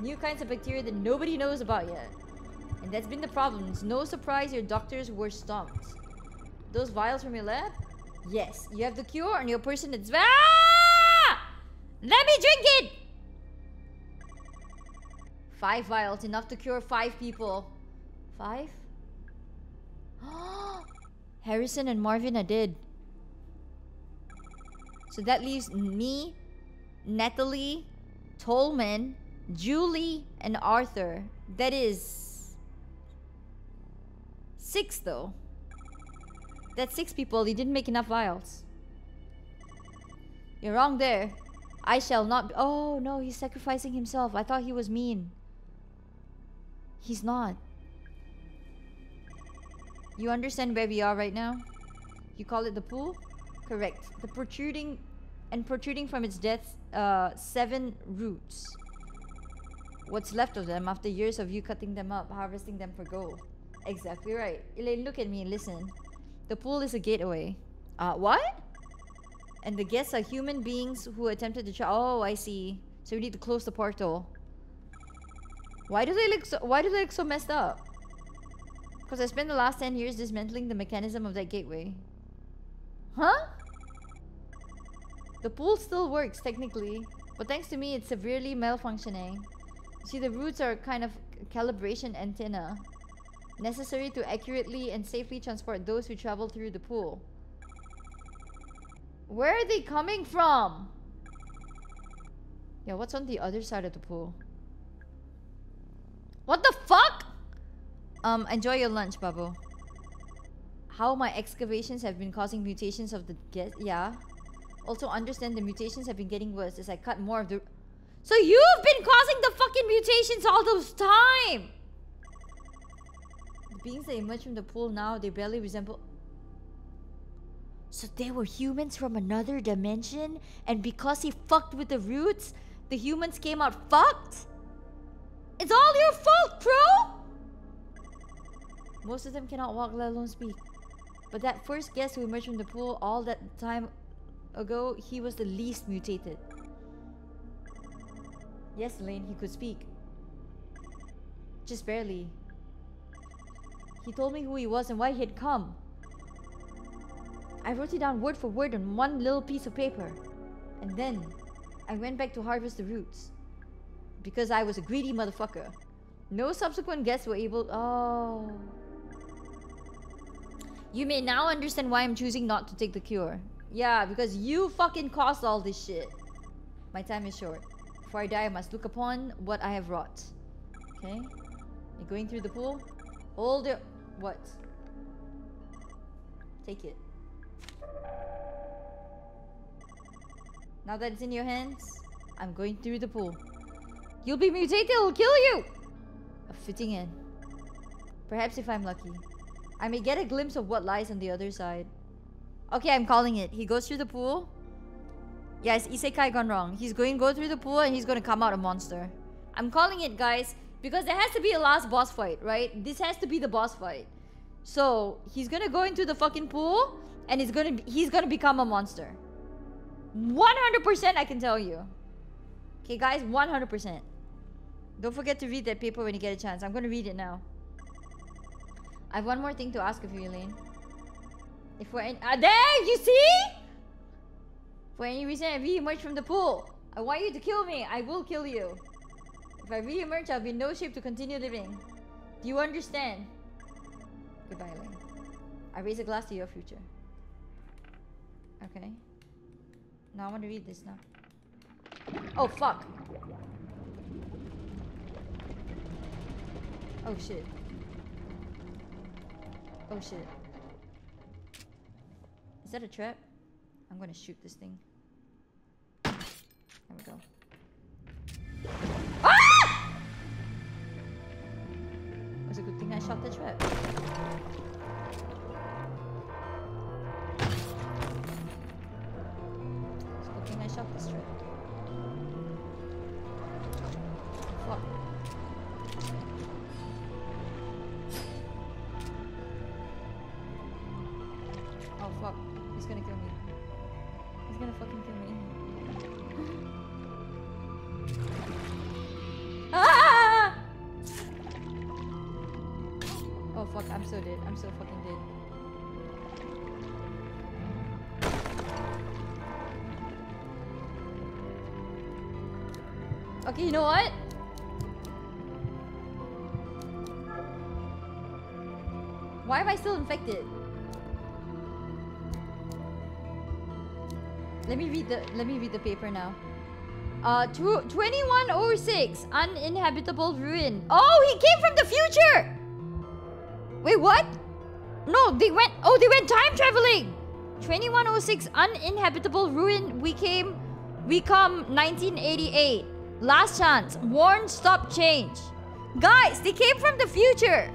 New kinds of bacteria that nobody knows about yet. And that's been the problem. It's no surprise your doctors were stumped. Those vials from your lab? Yes. You have the cure on your person that's... Ah! Let me drink it! Five vials. Enough to cure five people. Five? Harrison and Marvin are dead. So that leaves me, Natalie, Tolman, Julie, and Arthur. That is six though. That's six people. He didn't make enough vials. You're wrong there. I shall not. Be oh no, he's sacrificing himself. I thought he was mean. He's not. You understand where we are right now? You call it the pool? Correct. The protruding and protruding from its death, uh, seven roots. What's left of them after years of you cutting them up, harvesting them for gold. Exactly right. Elaine, look at me listen. The pool is a gateway. Uh, what? And the guests are human beings who attempted to try- Oh, I see. So we need to close the portal. Why do they look so- Why do they look so messed up? Because I spent the last 10 years dismantling the mechanism of that gateway. Huh? The pool still works, technically. But thanks to me, it's severely malfunctioning. See, the roots are kind of calibration antenna. Necessary to accurately and safely transport those who travel through the pool. Where are they coming from? Yeah, what's on the other side of the pool? What the fuck? Um, enjoy your lunch, Babu. How my excavations have been causing mutations of the guest. Yeah. Also understand the mutations have been getting worse as I cut more of the... So you've been causing the fucking mutations all those time! The beings that emerge from the pool now, they barely resemble... So they were humans from another dimension? And because he fucked with the roots, the humans came out fucked? It's all your fault, Crow! Most of them cannot walk, let alone speak. But that first guest who emerged from the pool all that time ago, he was the least mutated. Yes, Elaine, he could speak. Just barely. He told me who he was and why he had come. I wrote it down word for word on one little piece of paper. And then I went back to harvest the roots. Because I was a greedy motherfucker. No subsequent guests were able. Oh. You may now understand why I'm choosing not to take the cure. Yeah, because you fucking caused all this shit. My time is short. Before I die, I must look upon what I have wrought. Okay? You're going through the pool? Hold it. What? Take it. Now that it's in your hands, I'm going through the pool. You'll be mutated, it'll kill you! A fitting end. Perhaps if I'm lucky. I may get a glimpse of what lies on the other side. Okay, I'm calling it. He goes through the pool. Yes, Isekai gone wrong. He's going to go through the pool and he's going to come out a monster. I'm calling it, guys, because there has to be a last boss fight, right? This has to be the boss fight. So, he's going to go into the fucking pool and he's going to he's going to become a monster. 100% I can tell you. Okay, guys, 100%. Don't forget to read that paper when you get a chance. I'm going to read it now. I have one more thing to ask of you, Elaine. If we're in- Ah, there! You see? For any reason I re-emerge from the pool, I want you to kill me. I will kill you. If I re-emerge, I'll be in no shape to continue living. Do you understand? Goodbye, Elaine. I raise a glass to your future. Okay. Now I want to read this now. Oh, fuck. Oh, shit. Oh, shit. Is that a trap? I'm gonna shoot this thing. There we go. Ah! It was a good thing I shot the trap. It's a good thing I shot this trap. Okay, you know what? Why am I still infected? Let me read the let me read the paper now. Uh, tw 2106 uninhabitable ruin. Oh, he came from the future. Wait, what? No, they went. Oh, they went time traveling. 2106 uninhabitable ruin. We came. We come 1988. Last chance. Warn. Stop. Change. Guys, they came from the future.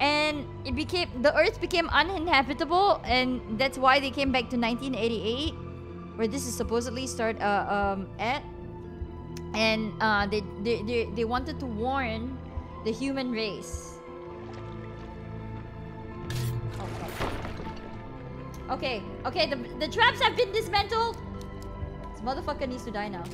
and it became the earth became uninhabitable and that's why they came back to 1988 where this is supposedly start uh, um, at and uh, they, they, they, they wanted to warn the human race okay okay the, the traps have been dismantled. This motherfucker needs to die now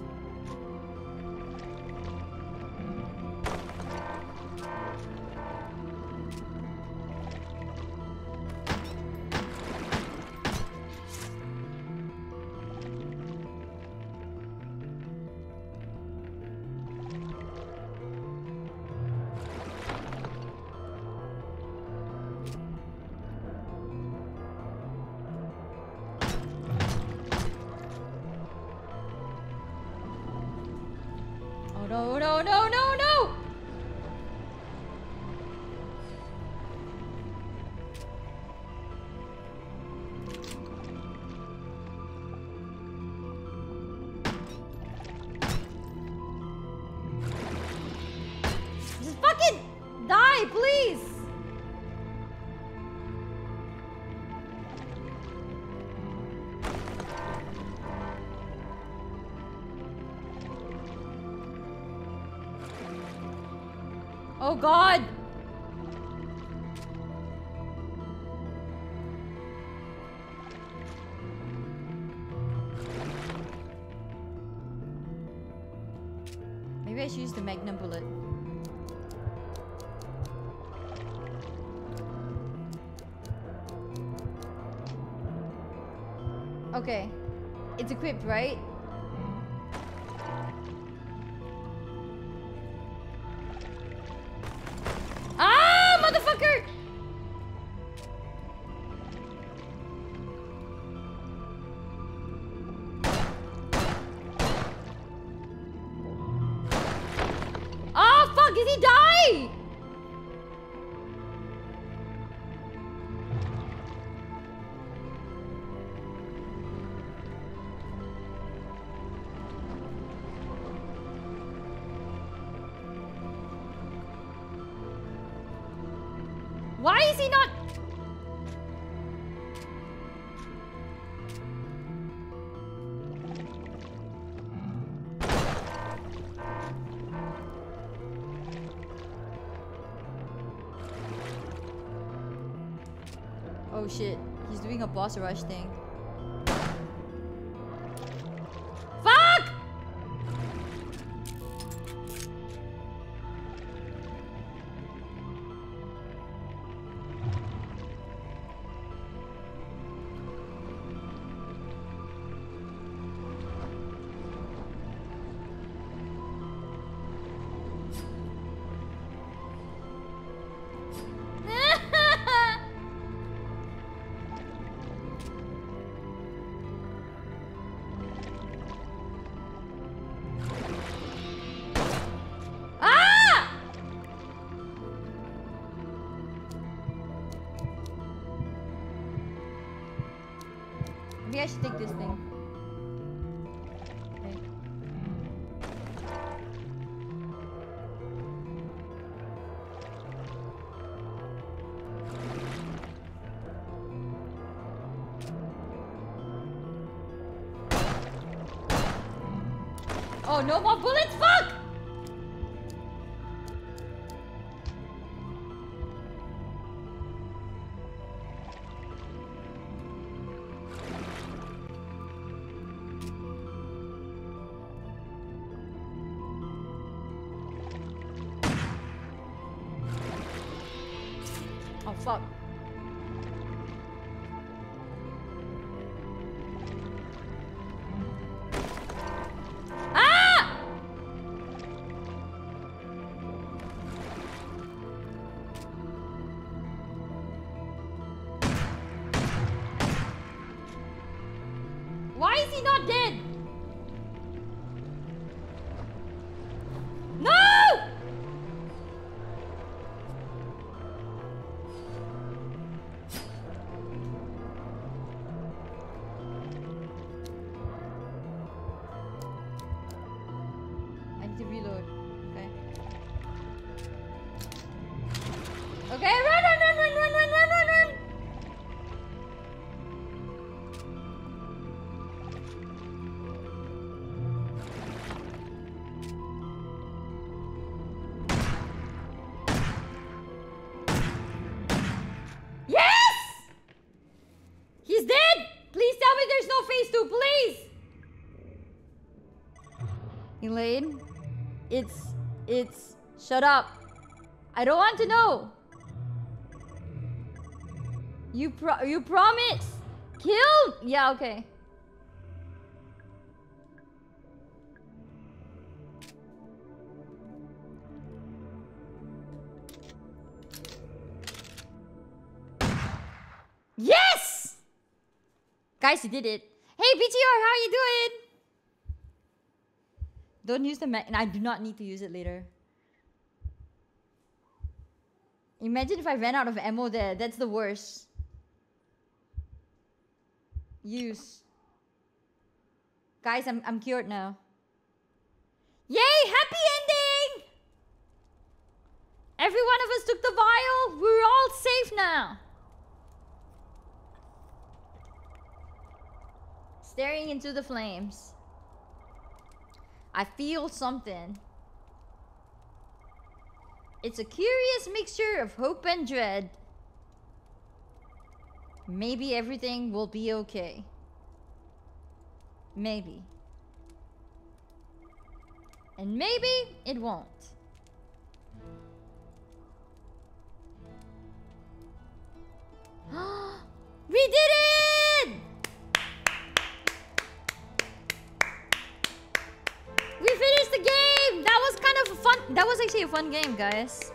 boss rush thing. No more bullets, Elaine, it's, it's, shut up. I don't want to know. You pro, you promise. Killed? Yeah, okay. Yes! Guys, you did it. Hey, BTR, how you doing? Don't use the mag- and I do not need to use it later. Imagine if I ran out of ammo there. That's the worst. Use. Guys, I'm, I'm cured now. Yay! Happy ending! Every one of us took the vial. We're all safe now. Staring into the flames. I feel something. It's a curious mixture of hope and dread. Maybe everything will be okay. Maybe. And maybe it won't. we did it! We finished the game! That was kind of fun... That was actually a fun game, guys.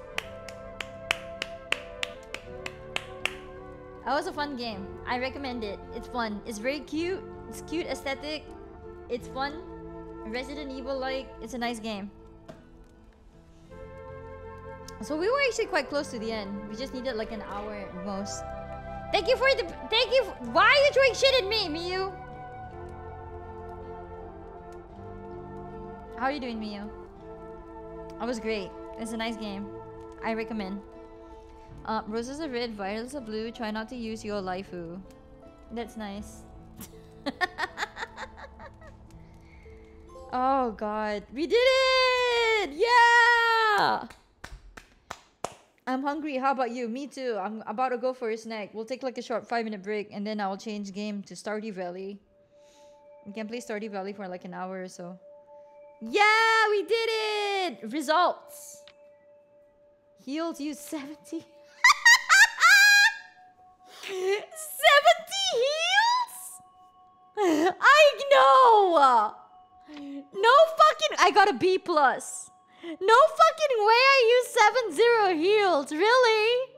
That was a fun game. I recommend it. It's fun. It's very cute. It's cute aesthetic. It's fun. Resident Evil like. It's a nice game. So we were actually quite close to the end. We just needed like an hour at most. Thank you for the thank you. Why are you throwing shit at me, Miyu? How are you doing, Miyu? That was great. It's a nice game. I recommend. Uh, roses are red, violets are blue. Try not to use your laifu. That's nice. oh god. We did it! Yeah! I'm hungry. How about you? Me too. I'm about to go for a snack. We'll take like a short five minute break and then I'll change game to Stardew Valley. We can play Stardew Valley for like an hour or so. Yeah, we did it! Results. Healed you 70. 70 heals? I know! No fucking... I got a B plus. No fucking way are you 7-0 healed. Really?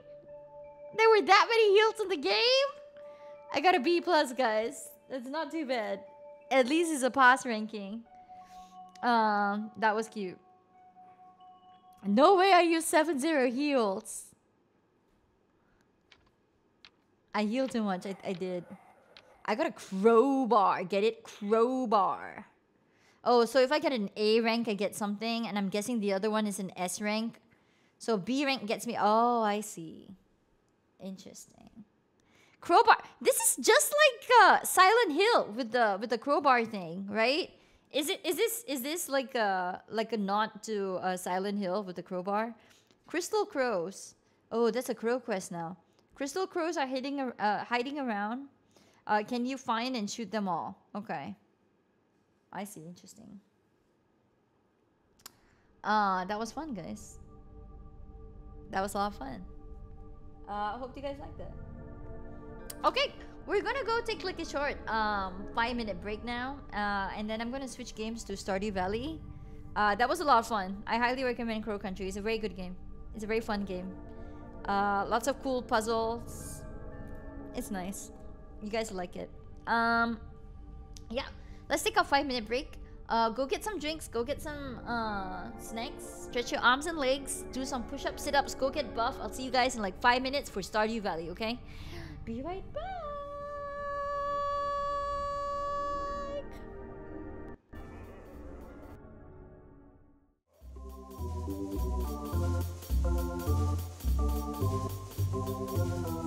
There were that many heals in the game? I got a B plus, guys. That's not too bad. At least it's a pass ranking. Um, that was cute. No way I use 7-0 heals. I healed too much. I, I did. I got a crowbar. Get it? Crowbar. Oh, so if I get an A rank, I get something. And I'm guessing the other one is an S rank. So B rank gets me... Oh, I see. Interesting. Crowbar. This is just like uh, Silent Hill with the with the crowbar thing, right? Is it is this is this like a like a nod to uh, Silent Hill with the crowbar? Crystal crows. Oh, that's a crow quest now. Crystal crows are hiding uh, hiding around. Uh, can you find and shoot them all? Okay. I see. Interesting. Uh, that was fun, guys. That was a lot of fun. Uh, I hope you guys liked it. Okay, we're gonna go take like a short um, five minute break now, uh, and then I'm gonna switch games to Stardew Valley. Uh, that was a lot of fun. I highly recommend Crow Country. It's a very good game. It's a very fun game. Uh, lots of cool puzzles. It's nice. You guys like it. Um, yeah. Let's take a five minute break. Uh, go get some drinks. Go get some uh, snacks. Stretch your arms and legs. Do some push-ups, sit-ups. Go get buff. I'll see you guys in like five minutes for Stardew Valley. Okay? Be right back. Música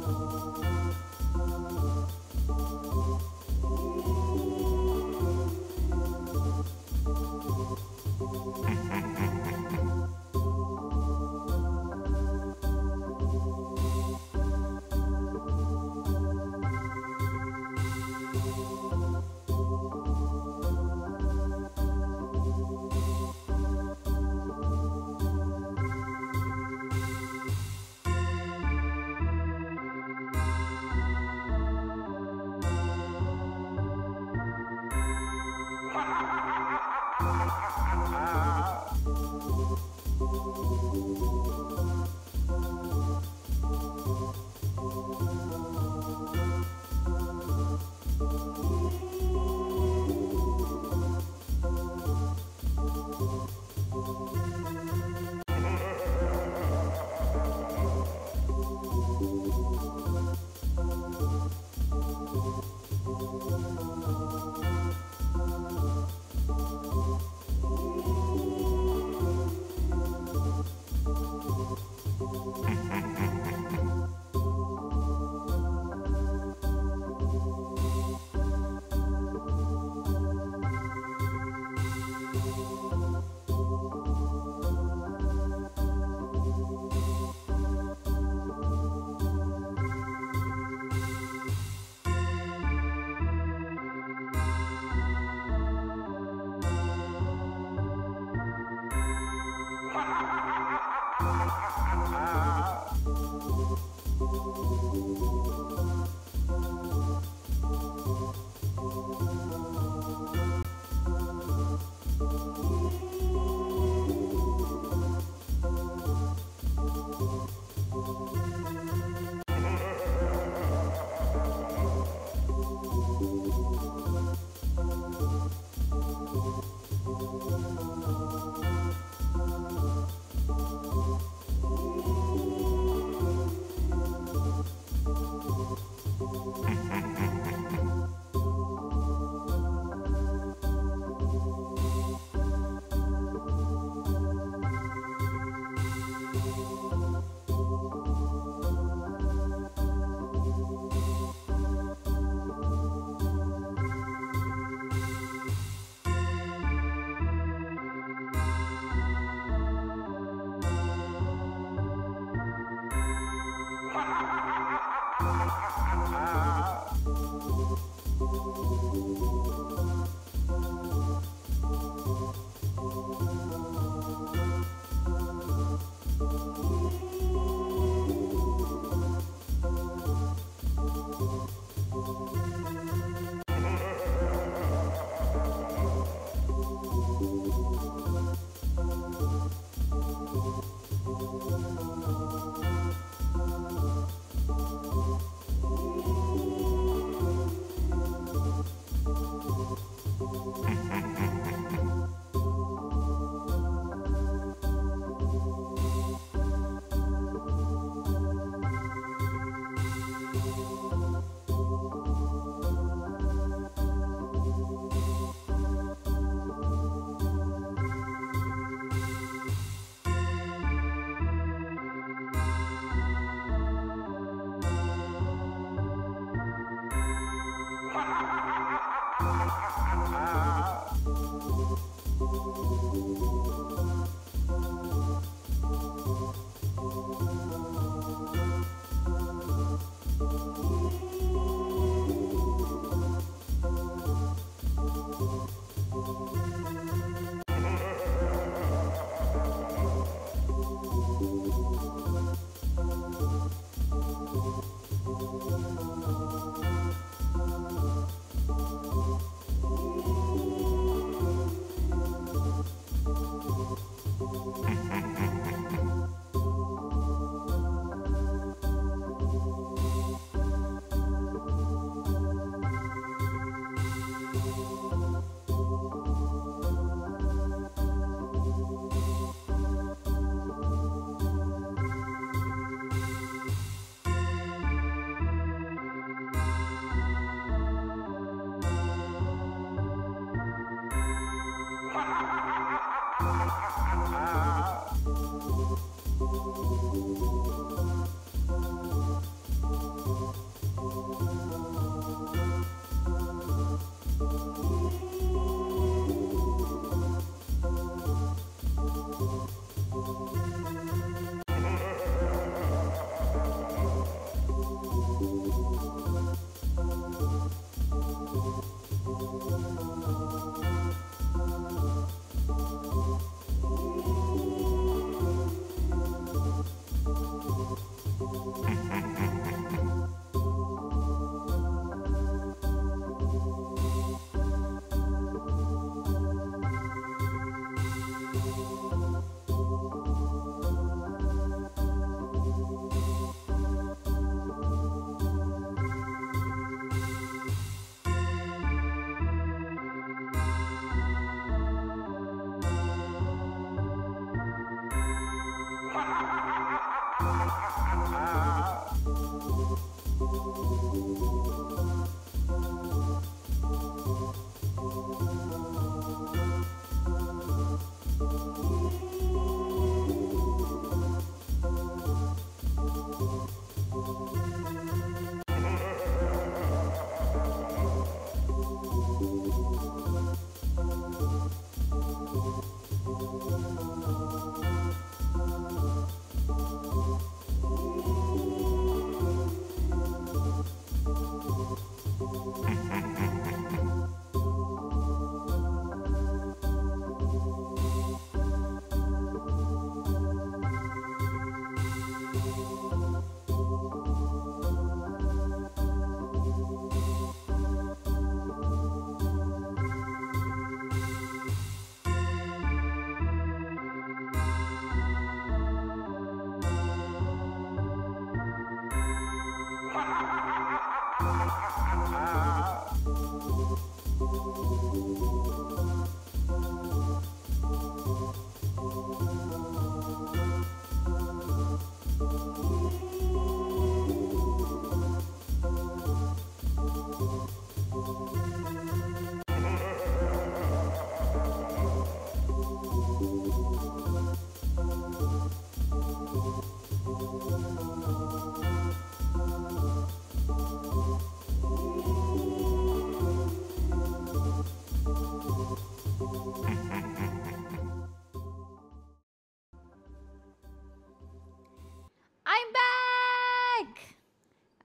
I'm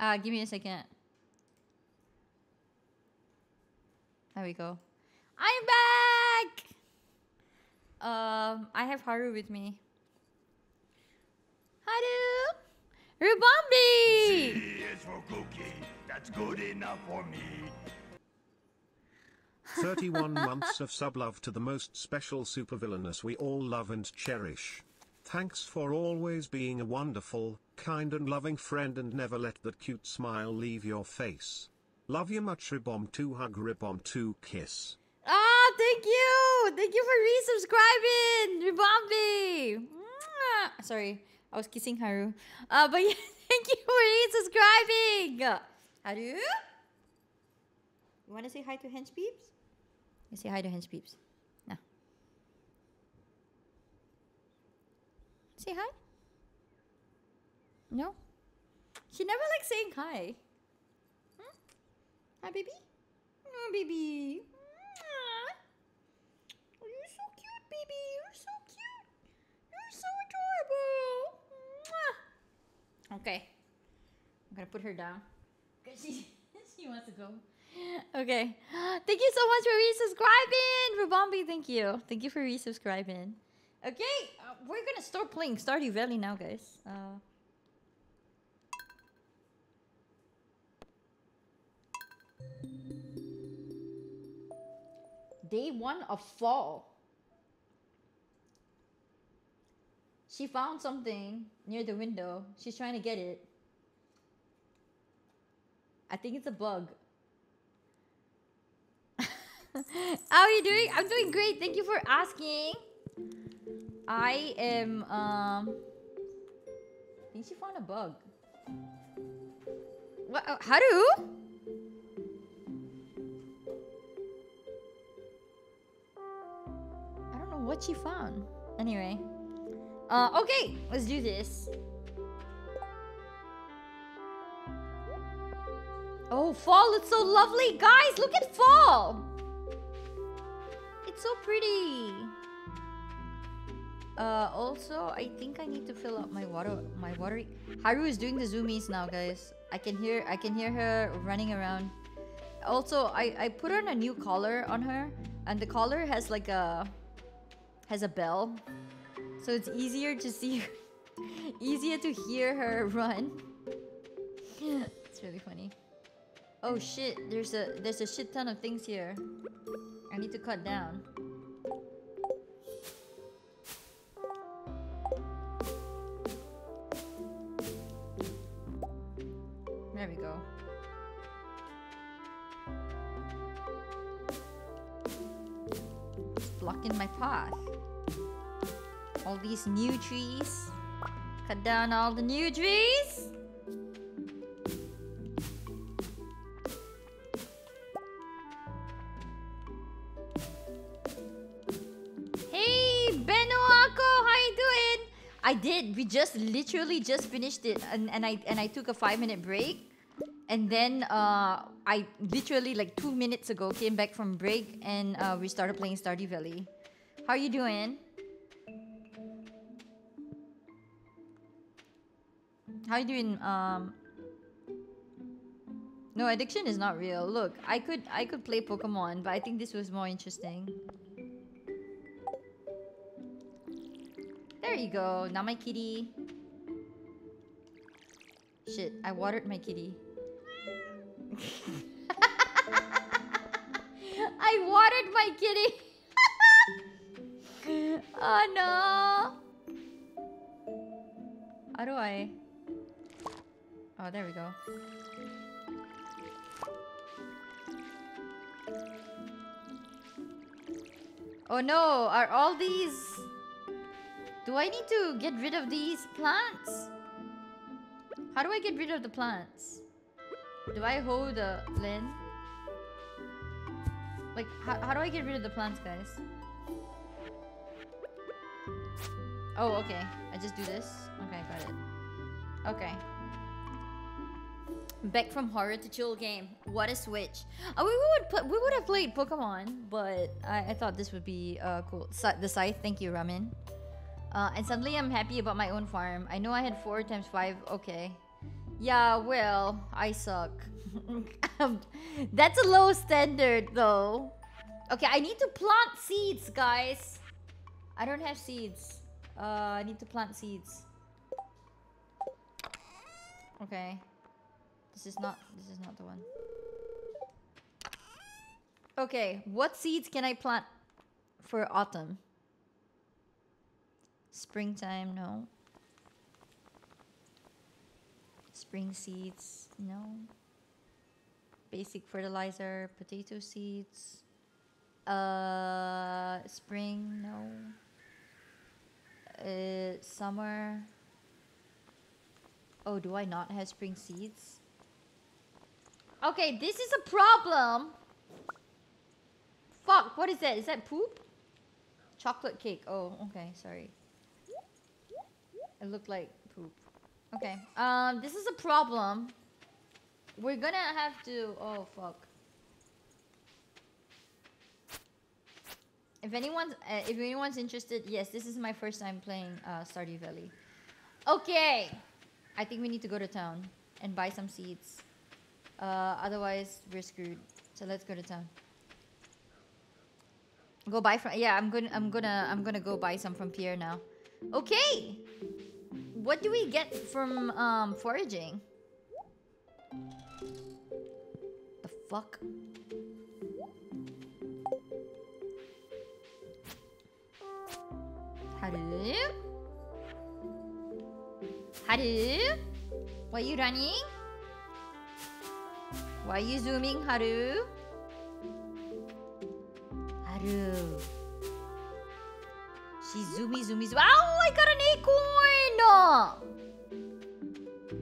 Uh, give me a second. There we go. I'm back! Um, I have Haru with me. Haru! Rubombi! is for. That's good enough for me. 31 months of sub love to the most special supervillainess we all love and cherish. Thanks for always being a wonderful, kind and loving friend and never let that cute smile leave your face. Love you much Ribom 2 hug Ribom 2 kiss. Ah, thank you! Thank you for resubscribing! Rubombi! Mwah. Sorry, I was kissing Haru. Uh, but yeah, thank you for resubscribing! Haru? You wanna say hi to Hench Peeps? You say hi to Hench Peeps. Say hi? No? She never likes saying hi. Hmm? Hi, baby? Oh, baby. Oh, you're so cute, baby. You're so cute. You're so adorable. Okay. I'm gonna put her down. Because she, she wants to go. Okay. Thank you so much for resubscribing. Rubombi, thank you. Thank you for resubscribing. Okay, uh, we're gonna start playing Stardew Valley now, guys. Uh, day one of fall. She found something near the window. She's trying to get it. I think it's a bug. How are you doing? I'm doing great. Thank you for asking. I am um I think she found a bug. What uh, Haru? I don't know what she found. Anyway. Uh okay, let's do this. Oh, fall, it's so lovely. Guys, look at fall. It's so pretty. Uh, also, I think I need to fill up my water. My water. Haru is doing the zoomies now, guys. I can hear. I can hear her running around. Also, I I put on a new collar on her, and the collar has like a has a bell, so it's easier to see, easier to hear her run. it's really funny. Oh shit! There's a there's a shit ton of things here. I need to cut down. There we go. It's blocking my path. All these new trees. Cut down all the new trees. We just literally just finished it, and, and I and I took a five minute break, and then uh, I literally like two minutes ago came back from break, and uh, we started playing Stardew Valley. How are you doing? How are you doing? Um. No, addiction is not real. Look, I could I could play Pokemon, but I think this was more interesting. There you go. Now my kitty. Shit, I watered my kitty. I watered my kitty. oh no. How do I? Oh, there we go. Oh no, are all these... Do I need to get rid of these plants? How do I get rid of the plants? Do I hold the lens? Like, how, how do I get rid of the plants, guys? Oh, okay. I just do this? Okay, got it. Okay. Back from horror to chill game. What a switch. Oh, we would put, we would have played Pokemon, but I, I thought this would be uh, cool. Scy- the scythe, thank you, Ramen. Uh, and suddenly I'm happy about my own farm. I know I had 4 times 5. Okay. Yeah, well, I suck. That's a low standard, though. Okay, I need to plant seeds, guys. I don't have seeds. Uh, I need to plant seeds. Okay. This is not. This is not the one. Okay, what seeds can I plant for autumn? Springtime, no. Spring seeds, no. Basic fertilizer, potato seeds. Uh, spring, no. Uh, summer. Oh, do I not have spring seeds? Okay, this is a problem. Fuck, what is that? Is that poop? Chocolate cake. Oh, okay, sorry. It looked like poop. Okay. Um, this is a problem. We're gonna have to. Oh fuck. If anyone's uh, if anyone's interested, yes, this is my first time playing uh, Stardew Valley. Okay, I think we need to go to town and buy some seeds. Uh, otherwise, we're screwed. So let's go to town. Go buy from. Yeah, I'm gonna. I'm gonna. I'm gonna go buy some from Pierre now. Okay. What do we get from um, foraging? The fuck? Haru? Haru? Why are you running? Why are you zooming, Haru? Haru. She's zoomy, zoomy, zoom. Ow! Oh, I got an acorn!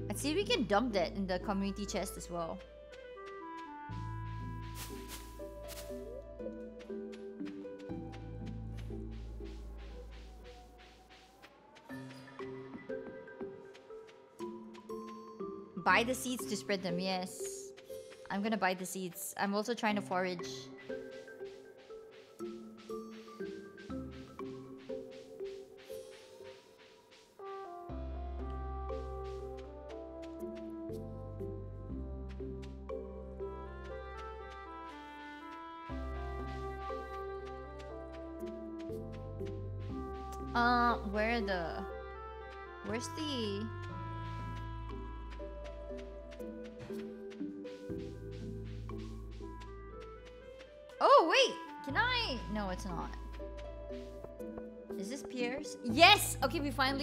Let's see if we can dump that in the community chest as well. Buy the seeds to spread them, yes. I'm gonna buy the seeds. I'm also trying to forage.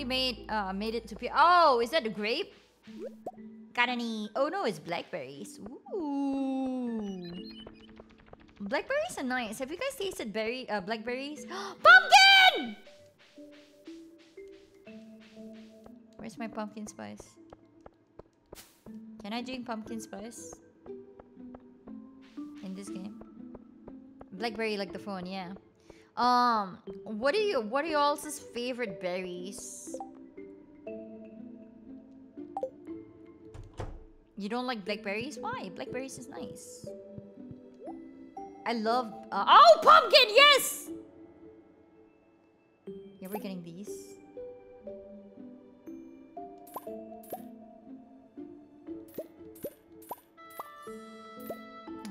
Made uh made it to. Oh, is that a grape? Got any... Oh no, it's blackberries. Ooh. Blackberries are nice. Have you guys tasted berry uh, blackberries? Pumpkin! Where's my pumpkin spice? Can I drink pumpkin spice? In this game? Blackberry like the phone, yeah. Um, what are you what are y'all's favorite berries? You don't like blackberries? Why? Blackberries is nice. I love uh, Oh, pumpkin, yes! Yeah, we're getting these.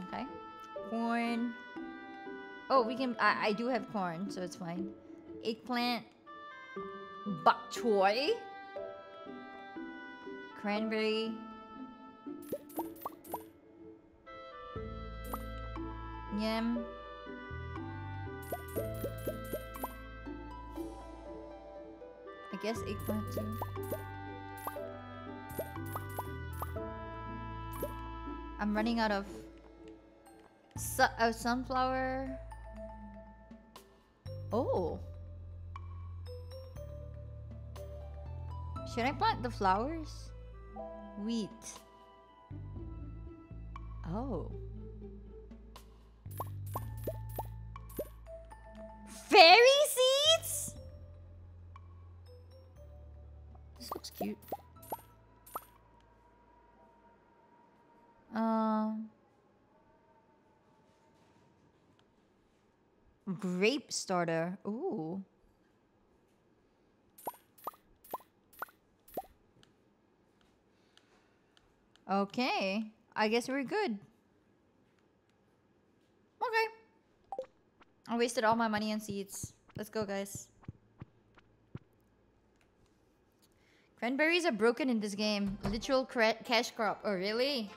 Okay. Corn. Oh, we can. I, I do have corn, so it's fine. Eggplant. Bok choy. Cranberry. Yam. I guess eggplant too. I'm running out of su sunflower. Oh. Should I plant the flowers? Wheat. Oh. Fairy seeds? This looks cute. Um. Grape starter. Ooh. Okay. I guess we're good. Okay. I wasted all my money on seeds. Let's go, guys. Cranberries are broken in this game. Literal cash crop. Oh, really?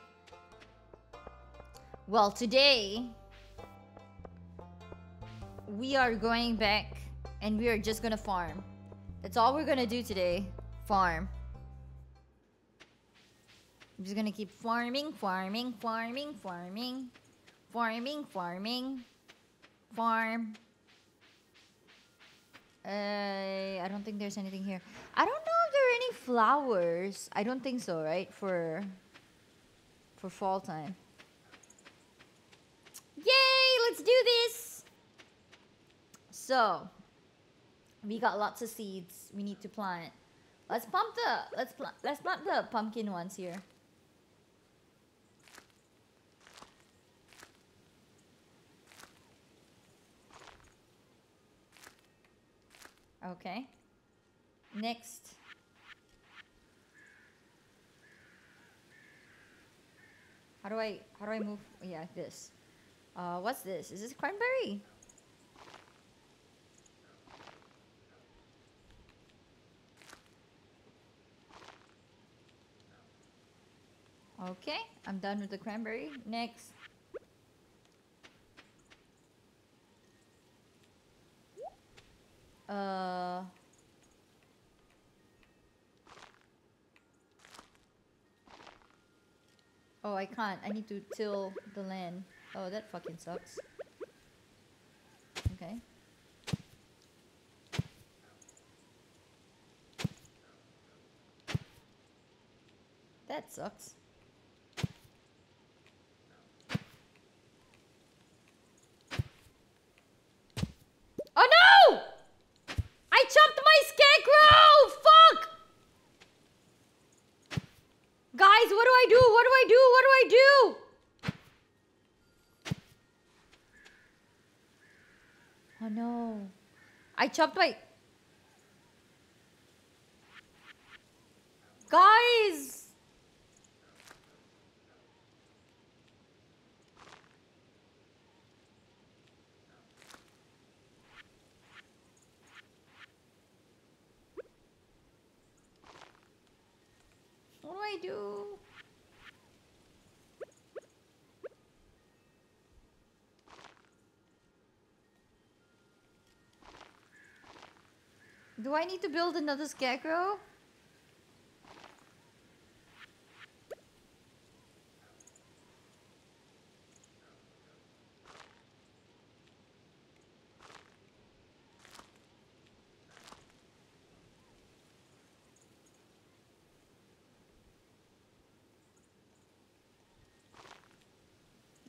Well, today we are going back and we are just gonna farm. That's all we're gonna do today. Farm. I'm just gonna keep farming, farming, farming, farming, farming, farming, farm. Uh, I don't think there's anything here. I don't know if there are any flowers. I don't think so, right? For for fall time. Yay! Let's do this. So, we got lots of seeds we need to plant. Let's pump the let's plant let's plant the pumpkin ones here. Okay. Next. How do I how do I move? Yeah, this. Uh, what's this? Is this cranberry? Okay, I'm done with the cranberry. Next. Uh. Oh, I can't. I need to till the land. Oh, that fucking sucks. Okay. That sucks. I chopped my. Do I need to build another scarecrow?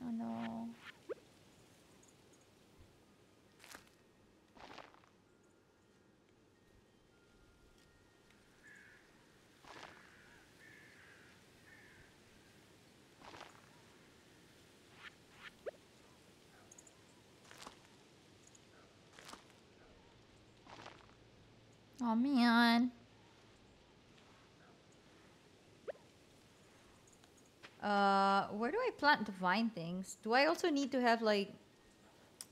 Oh no. Oh man. Uh, where do I plant the vine things? Do I also need to have like...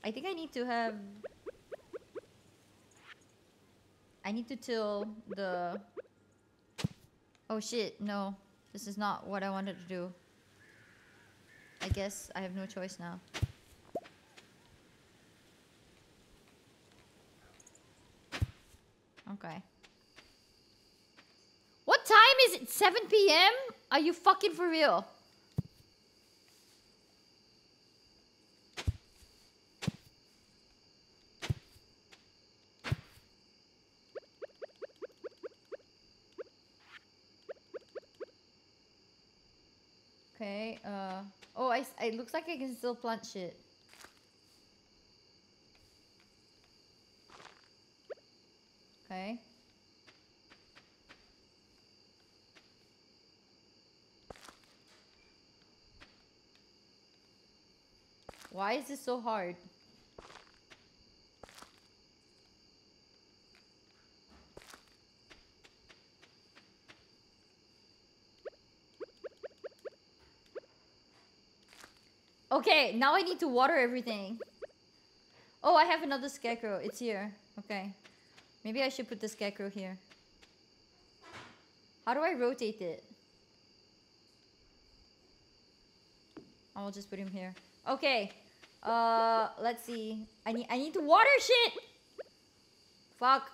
I think I need to have... I need to till the... Oh shit, no. This is not what I wanted to do. I guess I have no choice now. Okay. What time is it? 7 p.m.? Are you fucking for real? Okay, uh... Oh, I, it looks like I can still plant shit. Okay. Why is this so hard? Okay, now I need to water everything. Oh, I have another scarecrow. It's here. Okay. Maybe I should put the scarecrow here. How do I rotate it? I'll just put him here. Okay. Uh, let's see. I need I need to water shit. Fuck.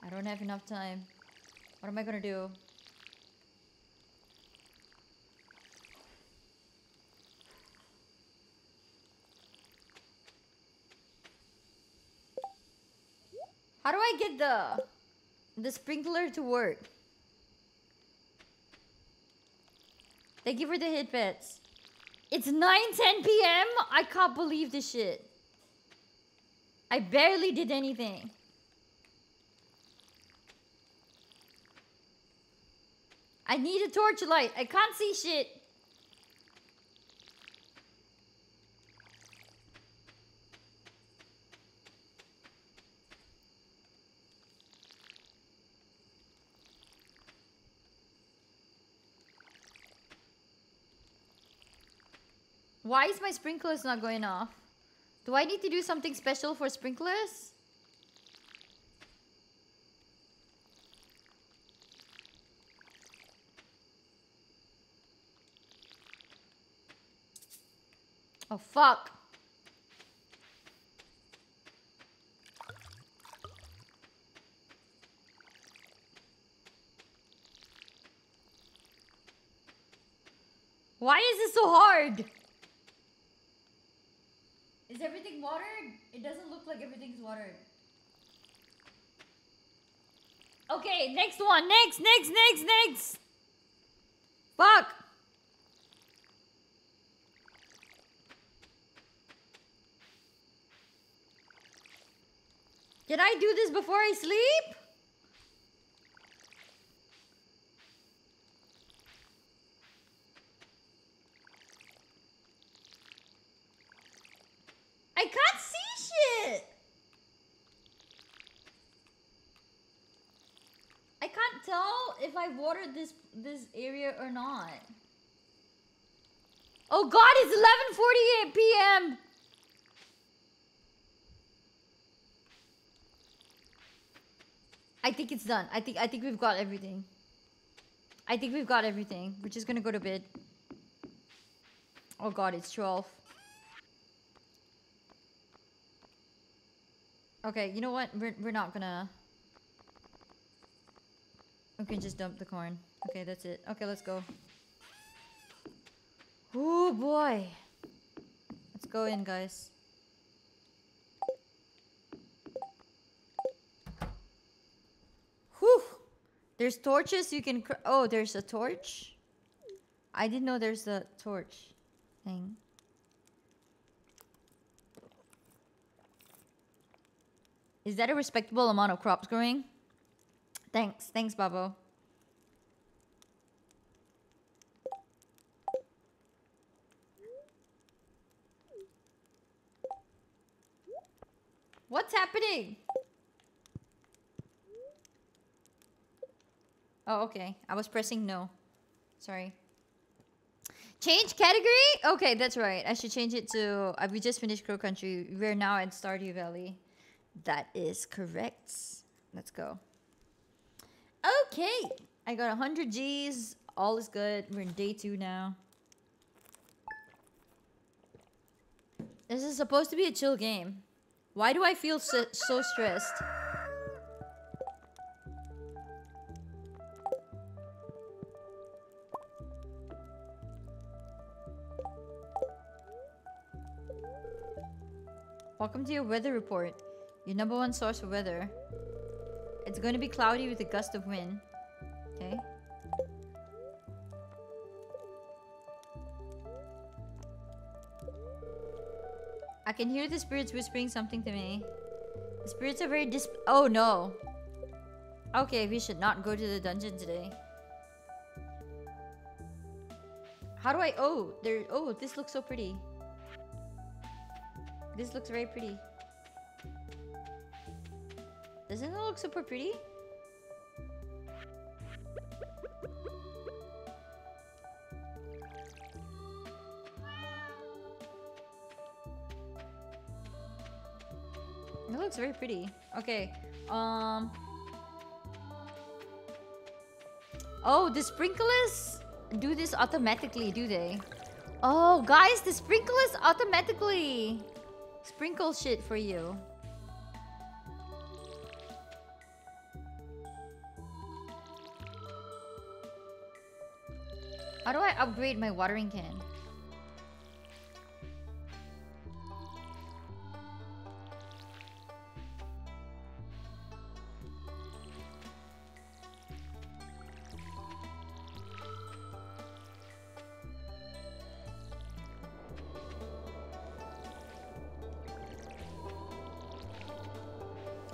I don't have enough time. What am I gonna do? How do I get the the sprinkler to work? Thank you for the hit bets. It's 9 10 p.m. I can't believe this shit. I barely did anything. I need a torchlight. I can't see shit. Why is my sprinklers not going off? Do I need to do something special for sprinklers? Oh, fuck. Why is this so hard? Is everything watered? It doesn't look like everything's watered. Okay, next one. Next, next, next, next. Fuck. Did I do this before I sleep? I can't see shit. I can't tell if I watered this this area or not. Oh god, it's 11:48 p.m. I think it's done. I think I think we've got everything. I think we've got everything. We're just gonna go to bed. Oh god, it's 12. Okay, you know what? We're, we're not gonna... Can just dump the corn. Okay, that's it. Okay, let's go. Oh boy. Let's go in, guys. Whew! There's torches you can... Oh, there's a torch? I didn't know there's a torch thing. Is that a respectable amount of crops growing? Thanks. Thanks, Bubble. What's happening? Oh, okay. I was pressing no. Sorry. Change category? Okay, that's right. I should change it to... Uh, we just finished Crow Country. We're now at Stardew Valley. That is correct. Let's go. Okay. I got 100 G's. All is good. We're in day two now. This is supposed to be a chill game. Why do I feel so, so stressed? Welcome to your weather report. Your number one source for weather. It's going to be cloudy with a gust of wind. Okay. I can hear the spirits whispering something to me. The spirits are very dis- Oh no. Okay, we should not go to the dungeon today. How do I- Oh, there- Oh, this looks so pretty. This looks very pretty. Doesn't it look super pretty? It looks very pretty. Okay. Um. Oh, the sprinklers do this automatically, do they? Oh, guys, the sprinklers automatically sprinkle shit for you. How do I upgrade my watering can?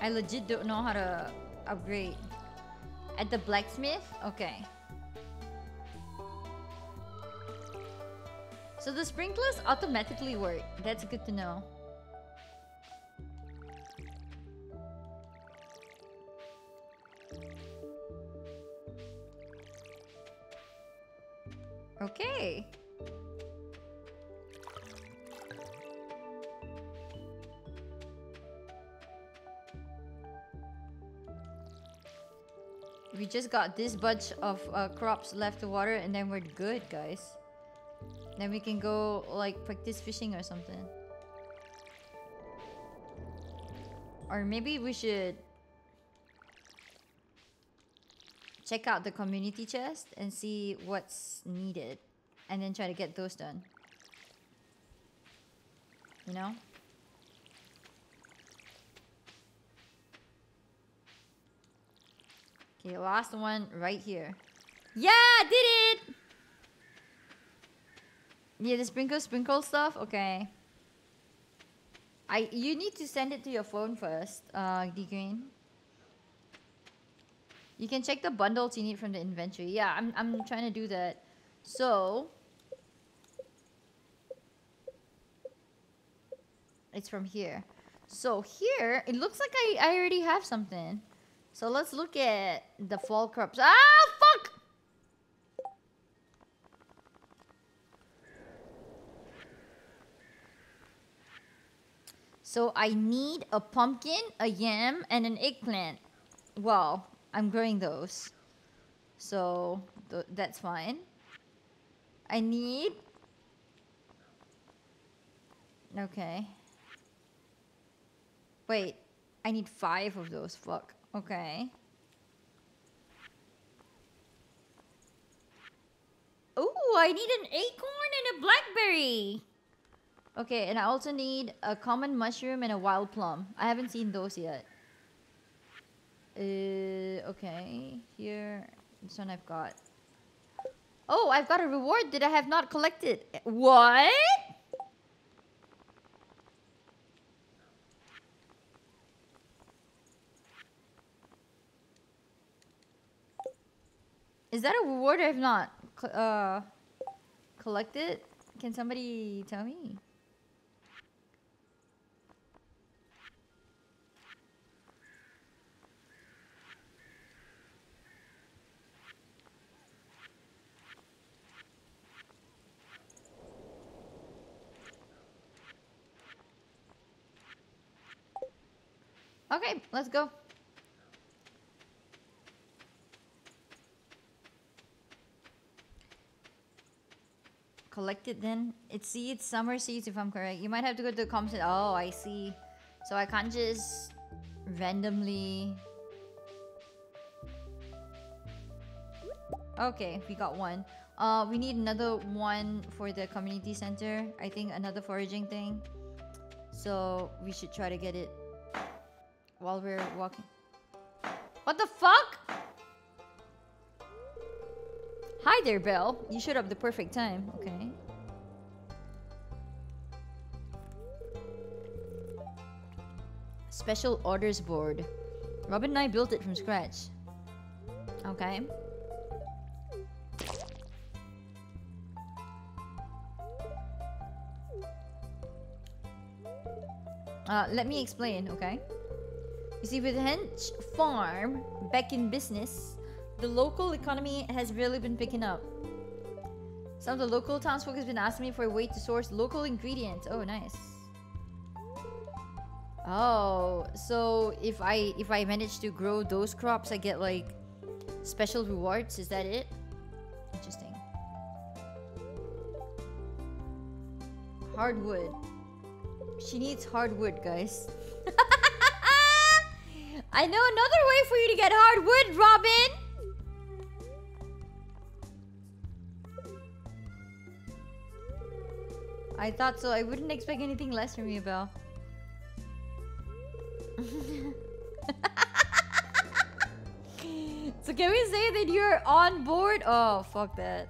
I legit don't know how to upgrade. At the blacksmith? Okay. So the sprinklers automatically work. That's good to know. Okay. We just got this bunch of uh, crops left to water and then we're good, guys. Then we can go like practice fishing or something. Or maybe we should check out the community chest and see what's needed and then try to get those done. You know? Okay, last one right here. Yeah, did it! Yeah, the sprinkle sprinkle stuff. Okay. I you need to send it to your phone first, uh, D Green. You can check the bundles you need from the inventory. Yeah, I'm I'm trying to do that. So it's from here. So here, it looks like I, I already have something. So let's look at the fall crops. Ah, fuck! So I need a pumpkin, a yam, and an eggplant. Well, I'm growing those. So th that's fine. I need... Okay. Wait, I need five of those. Fuck. Okay. Ooh, I need an acorn and a blackberry. Okay, and I also need a common mushroom and a wild plum. I haven't seen those yet. Uh, okay. Here, this one I've got. Oh, I've got a reward that I have not collected. What? Is that a reward I have not uh, collected? Can somebody tell me? Okay, let's go. Collected then. It's seeds, summer seeds if I'm correct. You might have to go to the comments. Oh, I see. So I can't just randomly... Okay, we got one. Uh, we need another one for the community center. I think another foraging thing. So we should try to get it while we're walking. What the fuck? Hi there, Belle. You showed up the perfect time. Okay. Special orders board. Robin and I built it from scratch. Okay. Uh, let me explain, okay? You see, with Hench Farm back in business, the local economy has really been picking up. Some of the local townsfolk has been asking me for a way to source local ingredients. Oh, nice. Oh, so if I if I manage to grow those crops, I get like special rewards. Is that it? Interesting. Hardwood. She needs hardwood, guys. I know another way for you to get hardwood, Robin. I thought so. I wouldn't expect anything less from you, Belle. so can we say that you're on board? Oh, fuck that.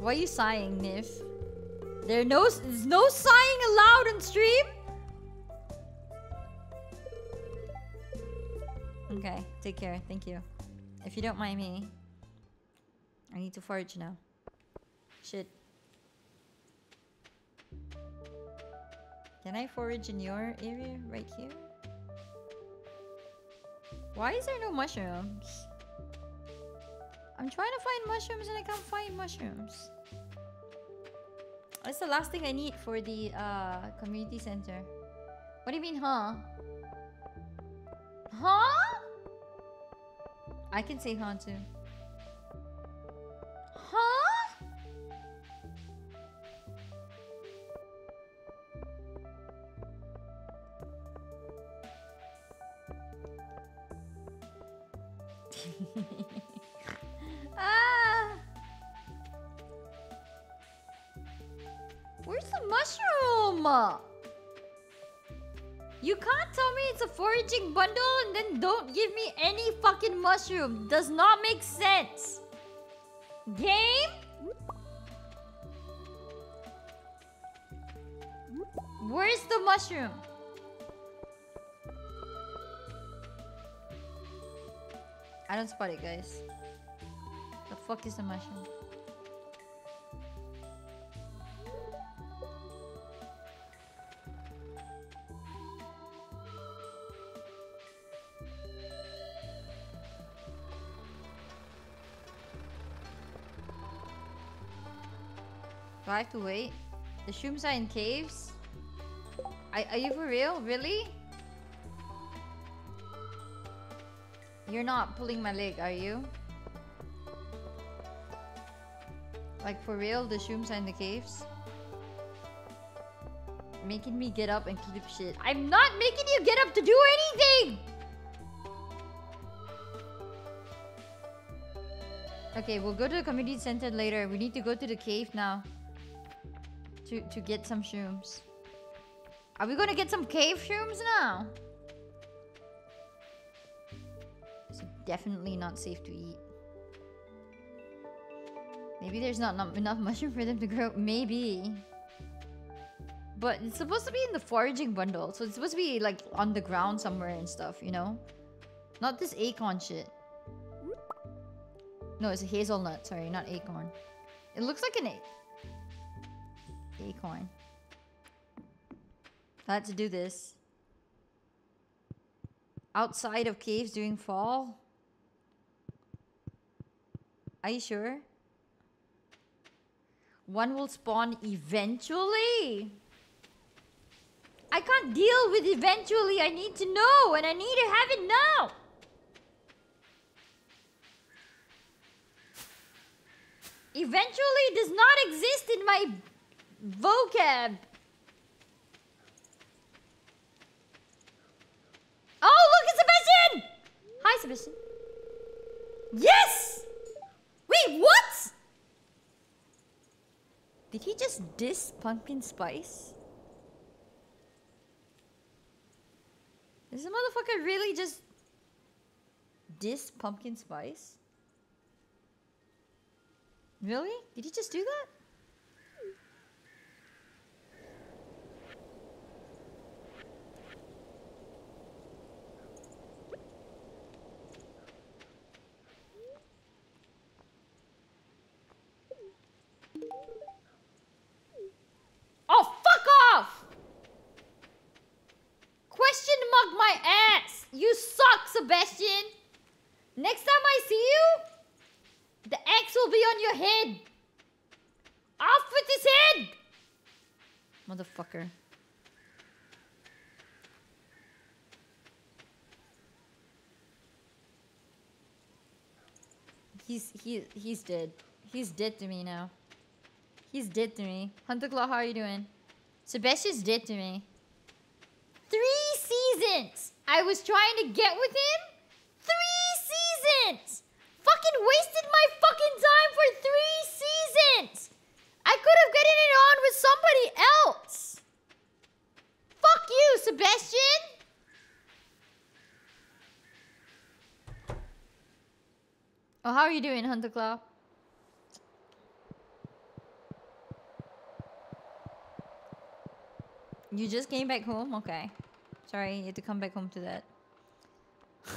Why are you sighing, Nif? There no there's no sighing allowed on stream? Okay, take care. Thank you. If you don't mind me. I need to forage now. Shit. Can I forage in your area right here? Why is there no mushrooms? I'm trying to find mushrooms and I can't find mushrooms. That's the last thing I need for the uh, community center. What do you mean, huh? Huh? I can say huh too. Huh? ah! Where's the mushroom? You can't tell me it's a foraging bundle and then don't give me any fucking mushroom. Does not make sense. Game? Where's the mushroom? I don't spot it, guys. The fuck is the mushroom? Do I have to wait? The shrooms are in caves? Are, are you for real? Really? You're not pulling my leg, are you? Like for real, the shrooms are in the caves? Making me get up and clip shit. I'm not making you get up to do anything! Okay, we'll go to the community center later. We need to go to the cave now. To, to get some shrooms. Are we gonna get some cave shrooms now? It's definitely not safe to eat. Maybe there's not enough, enough mushroom for them to grow. Maybe. But it's supposed to be in the foraging bundle. So it's supposed to be like on the ground somewhere and stuff, you know? Not this acorn shit. No, it's a hazelnut. Sorry, not acorn. It looks like an acorn. Let's do this. Outside of caves during fall? Are you sure? One will spawn eventually? I can't deal with eventually. I need to know and I need to have it now. Eventually does not exist in my vocab. Oh, look, it's Sebastian! Hi, Sebastian. Yes! Wait, what? Did he just diss pumpkin spice? Does this motherfucker really just diss pumpkin spice? Really? Did he just do that? Oh, fuck off! Question mark my ass! You suck, Sebastian! Next time I see you, the X will be on your head! Off with his head! Motherfucker. He's he he's dead. He's dead to me now. He's dead to me. Hunter Claw, how are you doing? Sebastian's dead to me. Three seasons! I was trying to get with him? Three seasons! Fucking wasted my fucking time for three seasons! I could have gotten it on with somebody else! Fuck you, Sebastian! Oh, how are you doing, Hunter Claw? You just came back home? Okay. Sorry, you had to come back home to that.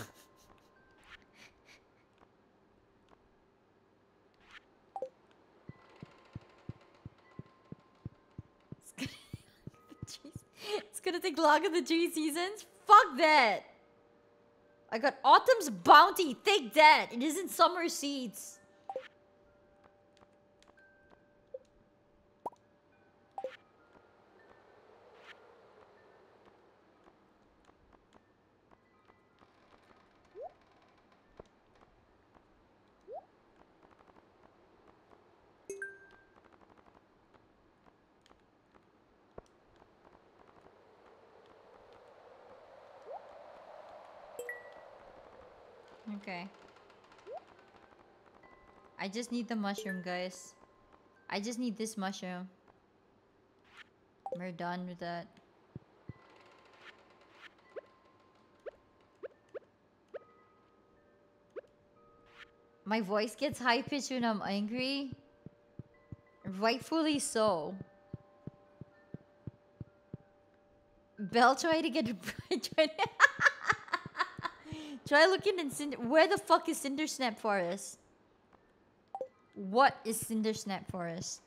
It's gonna take longer than three seasons? Fuck that! I got Autumn's Bounty. Take that. It isn't Summer Seeds. I just need the mushroom, guys. I just need this mushroom. We're done with that. My voice gets high pitched when I'm angry. Rightfully so. Bell tried to get tried Try looking in Cinder. Where the fuck is Cindersap Forest? What is Cindersap Forest?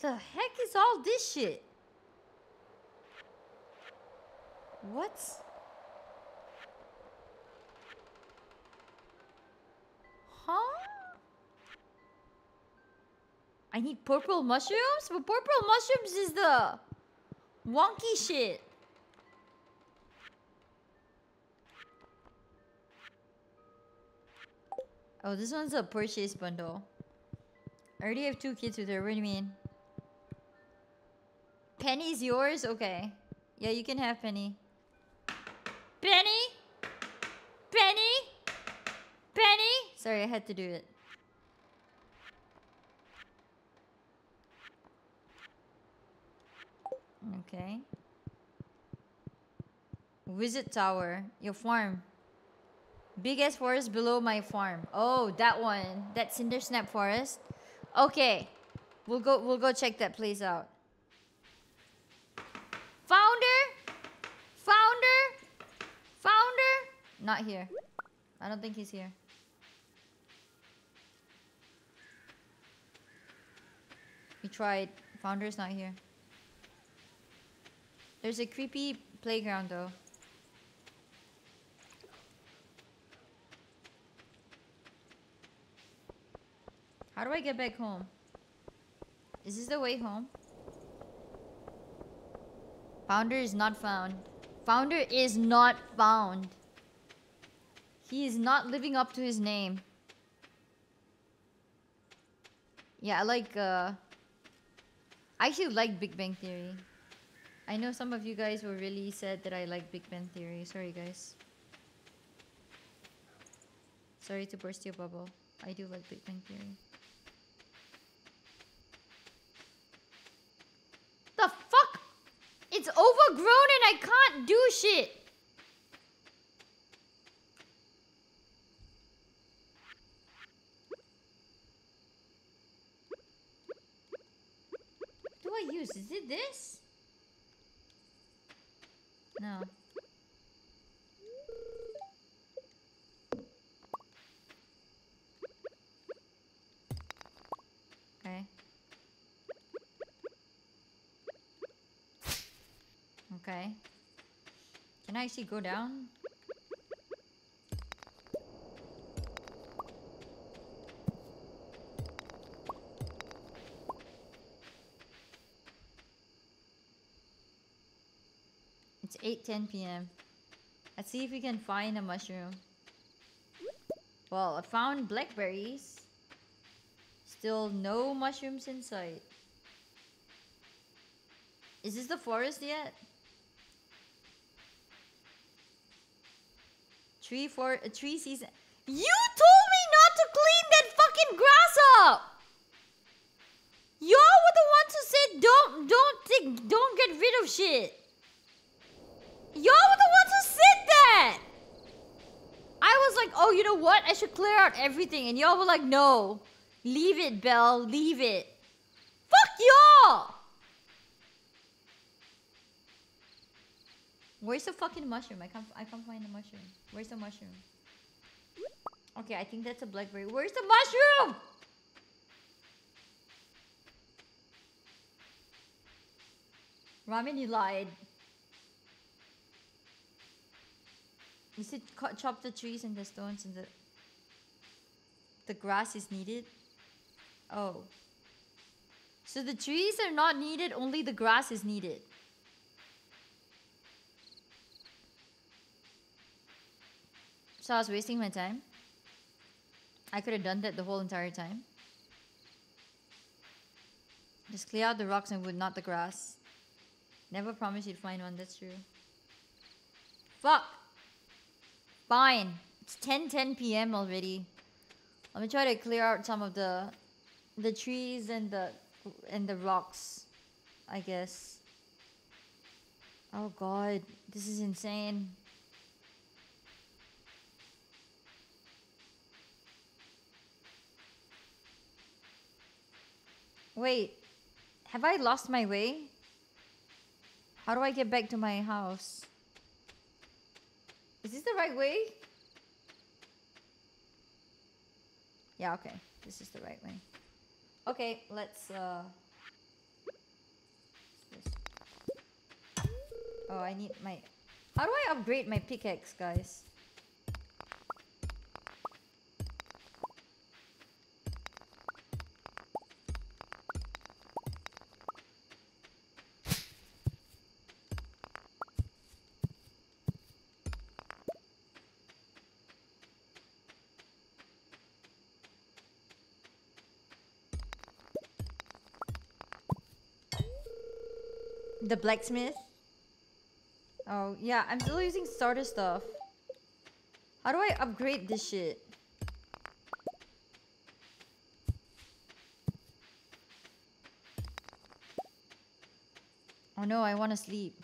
The heck is all this shit? What? Huh? I need purple mushrooms? But purple mushrooms is the wonky shit. Oh, this one's a purchase bundle. I already have two kids with her. What do you mean? Penny's yours? Okay. Yeah, you can have Penny. Penny? Penny? Penny? Sorry, I had to do it. Okay. Visit tower. Your farm. Biggest forest below my farm. Oh, that one. That cindersap forest. Okay. We'll go we'll go check that place out. Founder? Founder? Founder? Not here. I don't think he's here. We tried. Founder's not here. There's a creepy playground though. How do I get back home? Is this the way home? Founder is not found. Founder is not found. He is not living up to his name. Yeah, I like, uh... I actually like Big Bang Theory. I know some of you guys were really sad that I like Big Bang Theory. Sorry, guys. Sorry to burst your bubble. I do like Big Bang Theory. The fuck? It's overgrown and I can't do shit. Do I use? Is it this? No. Okay. Okay. Can I actually go down? It's 8:10 p.m. Let's see if we can find a mushroom. Well, I found blackberries. Still no mushrooms in sight. Is this the forest yet? Tree for a uh, tree season. You told me not to clean that fucking grass up. Y'all were the ones who said don't don't think don't get rid of shit. Y'all were the ones who said that. I was like, oh, you know what? I should clear out everything, and y'all were like, no, leave it, Belle, leave it. Fuck y'all. Where's the fucking mushroom? I can't I can't find the mushroom. Where's the mushroom? Okay, I think that's a blackberry. Where's the mushroom? Ramen, you lied. You said chop the trees and the stones and the the grass is needed. Oh. So the trees are not needed, only the grass is needed. So I was wasting my time. I could have done that the whole entire time. Just clear out the rocks and wood, not the grass. Never promised you'd find one, that's true. Fuck! Fine. It's 10 10 p.m. already. Let me try to clear out some of the the trees and the and the rocks, I guess. Oh god, this is insane. Wait, have I lost my way? How do I get back to my house? Is this the right way? Yeah, okay. This is the right way. Okay, let's uh. Oh, I need my How do I upgrade my pickaxe, guys? Blacksmith? Oh, yeah, I'm still using starter stuff. How do I upgrade this shit? Oh no, I want to sleep.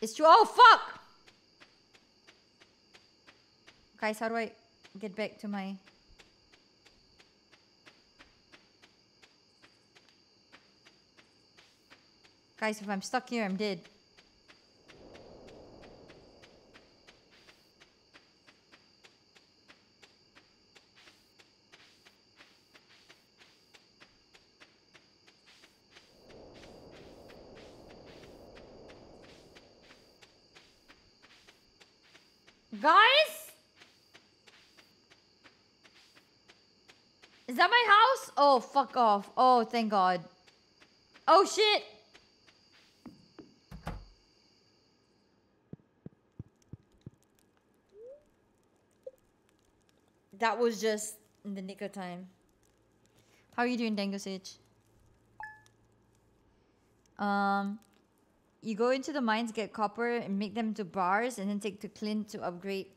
It's true. Oh, fuck! Guys, how do I get back to my... Guys, if I'm stuck here, I'm dead. Guys? Is that my house? Oh, fuck off. Oh, thank God. Oh, shit. That was just in the nick of time. How are you doing, Dango Sage? Um, you go into the mines, get copper, and make them into bars, and then take to Clint to upgrade.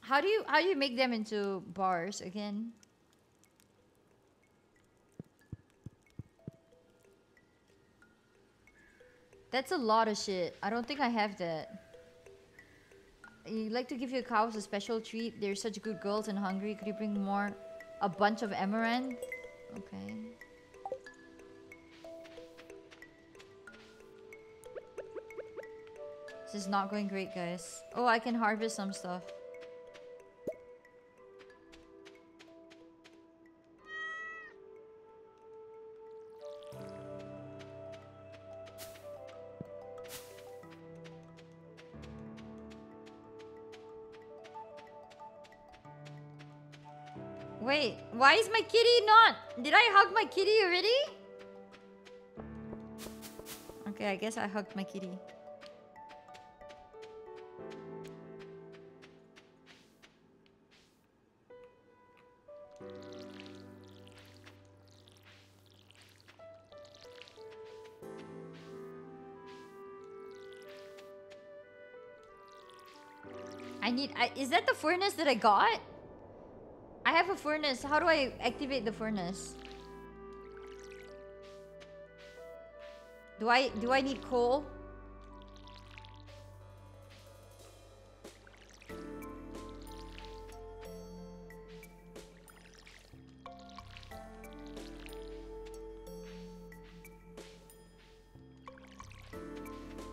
How do you how do you make them into bars again? That's a lot of shit. I don't think I have that. You'd like to give your cows a special treat. They're such good girls and hungry. Could you bring more? A bunch of amaranth? Okay. This is not going great, guys. Oh, I can harvest some stuff. Why is my kitty not? Did I hug my kitty already? Okay, I guess I hugged my kitty. I need. I, is that the furnace that I got? I have a furnace. How do I activate the furnace? Do I do I need coal?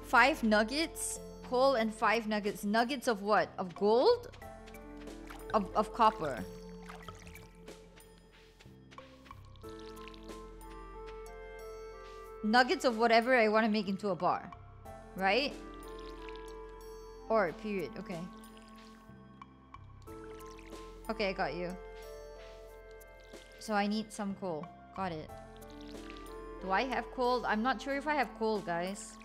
Five nuggets, coal and five nuggets. Nuggets of what? Of gold? Of of copper. Nuggets of whatever I want to make into a bar. Right? Or, period. Okay. Okay, I got you. So I need some coal. Got it. Do I have coal? I'm not sure if I have coal, guys.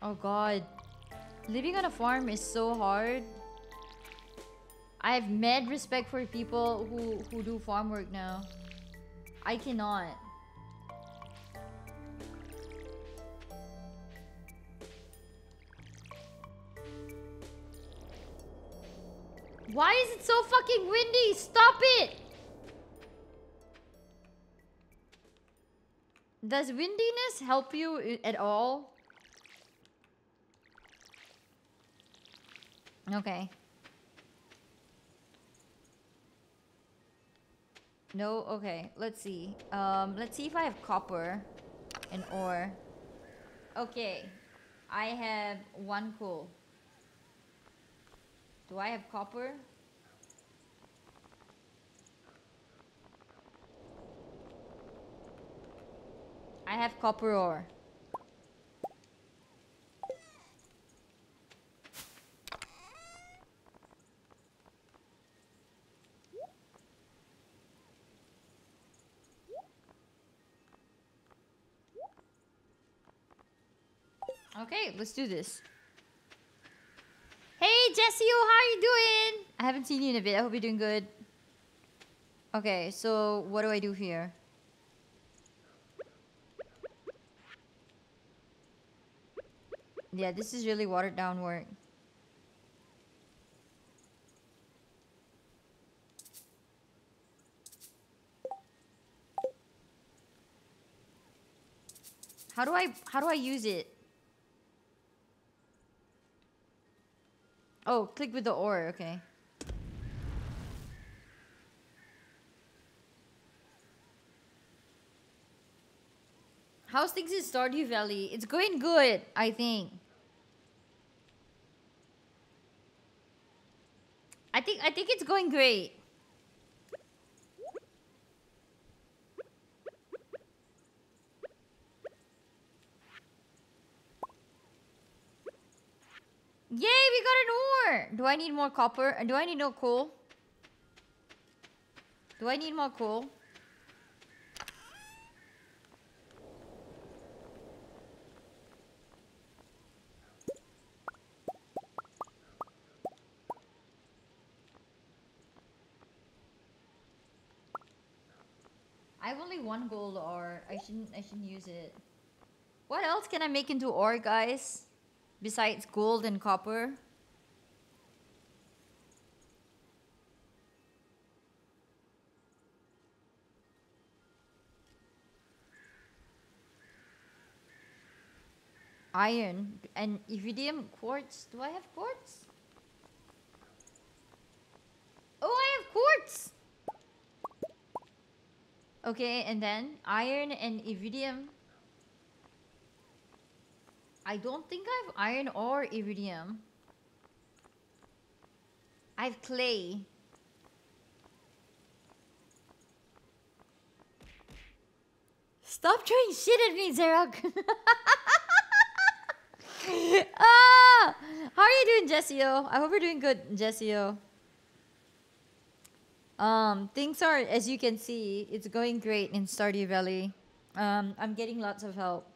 Oh god. Living on a farm is so hard. I have mad respect for people who, who do farm work now. I cannot. Why is it so fucking windy? Stop it! Does windiness help you at all? Okay. No? Okay, let's see. Um, let's see if I have copper and ore. Okay, I have one coal. Do I have copper? I have copper ore. Okay, let's do this. Hey, Jessio, oh, how are you doing? I haven't seen you in a bit. I hope you're doing good. Okay, so what do I do here? Yeah, this is really watered down work. How do I how do I use it? Oh, click with the ore, okay. How's things in Stardew Valley? It's going good, I think. I think I think it's going great. Yay, we got an ore! Do I need more copper? Uh, do I need no coal? Do I need more coal? I have only one gold ore. I shouldn't I shouldn't use it. What else can I make into ore, guys? Besides gold and copper? Iron and iridium quartz. Do I have quartz? Oh, I have quartz! Okay, and then iron and iridium I don't think I have iron or iridium. I have clay. Stop throwing shit at me, Xerox. ah! How are you doing, Jessio? I hope you're doing good, Jessio. Um, things are, as you can see, it's going great in Stardew Valley. Um, I'm getting lots of help.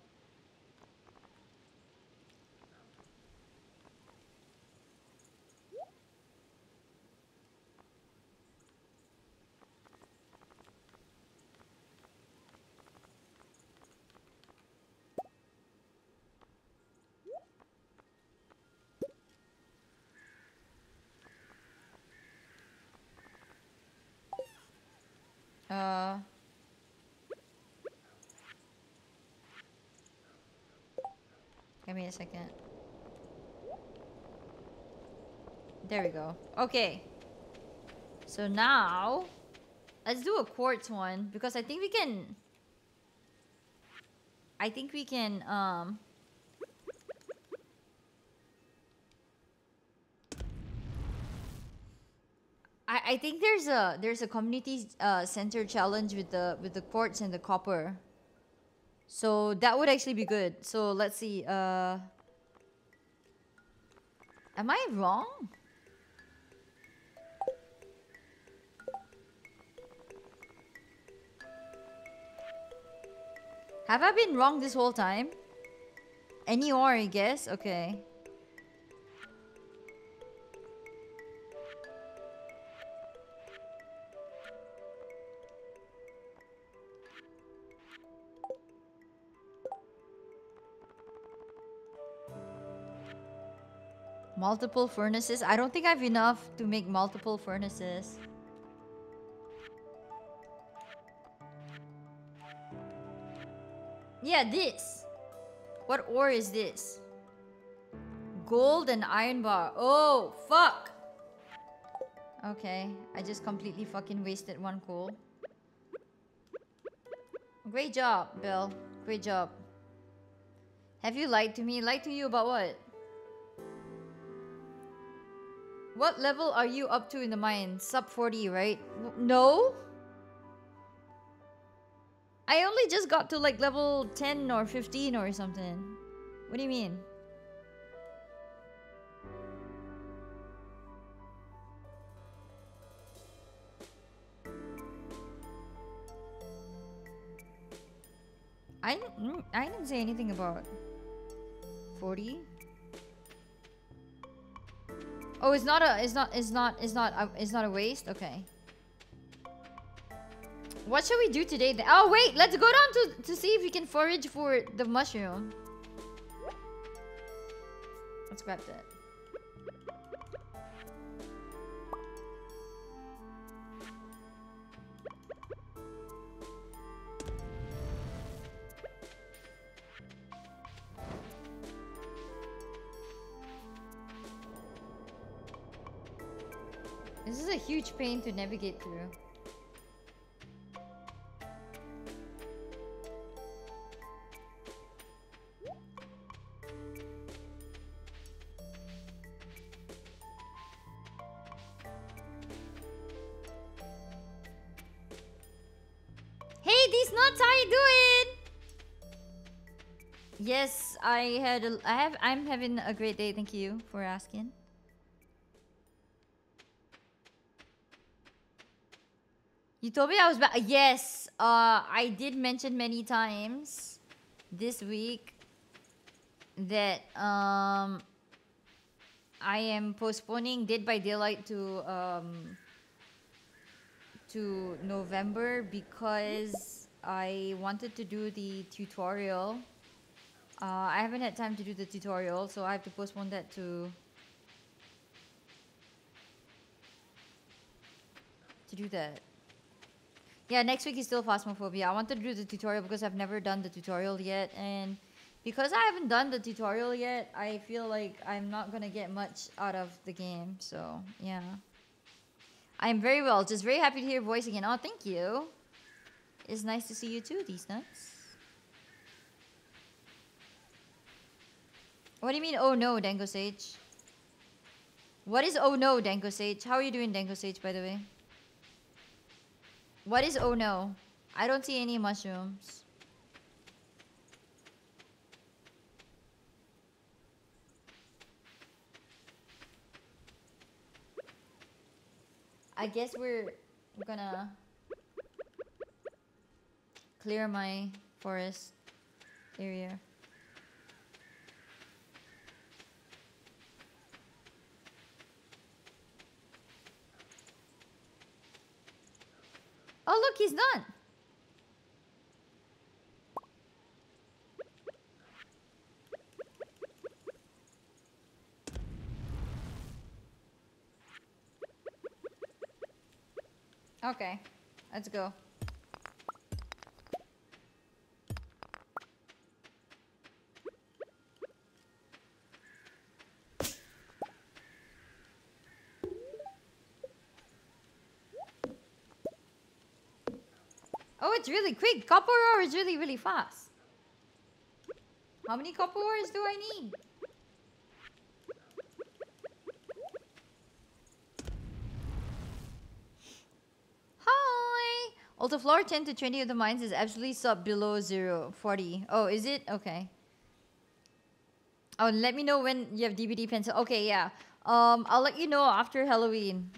Uh. Give me a second. There we go. Okay. So now, let's do a quartz one because I think we can. I think we can. Um. I, I think there's a there's a community uh, center challenge with the with the quartz and the copper. So that would actually be good. So let's see. Uh, am I wrong? Have I been wrong this whole time? Any ore, I guess? Okay. Multiple furnaces? I don't think I have enough to make multiple furnaces. Yeah, this. What ore is this? Gold and iron bar. Oh, fuck. Okay, I just completely fucking wasted one coal. Great job, Belle. Great job. Have you lied to me? Lied to you about what? What level are you up to in the mine? Sub 40, right? No? I only just got to like level 10 or 15 or something. What do you mean? I didn't, mm, I didn't say anything about 40. Oh, it's not a, it's not, it's not, it's not, a, it's not a waste. Okay. What should we do today? Then? Oh wait, let's go down to to see if we can forage for the mushroom. Let's grab that. Huge pain to navigate through. Hey, these nuts, how you doing? Yes, I had a, I have I'm having a great day. Thank you for asking. You told me I was back. Yes, uh, I did mention many times this week that um I am postponing Dead by Daylight to um to November because I wanted to do the tutorial. Uh, I haven't had time to do the tutorial, so I have to postpone that to to do that. Yeah, next week is still Phasmophobia. I wanted to do the tutorial because I've never done the tutorial yet, and because I haven't done the tutorial yet, I feel like I'm not gonna get much out of the game. So yeah, I'm very well. Just very happy to hear your voice again. Oh, thank you. It's nice to see you too, these nuts. What do you mean? Oh no, Dango Sage. What is oh no, Dango Sage? How are you doing, Dango Sage? By the way. What is oh no? I don't see any mushrooms. I guess we're gonna clear my forest area. Oh, look, he's done. Okay, let's go. Oh, it's really quick. Copper ore is really, really fast. How many copper ores do I need? Hi! Also, floor 10 to 20 of the mines is absolutely sub below 0, 40. Oh, is it? Okay. Oh, let me know when you have DBD pencil. Okay, yeah. Um, I'll let you know after Halloween.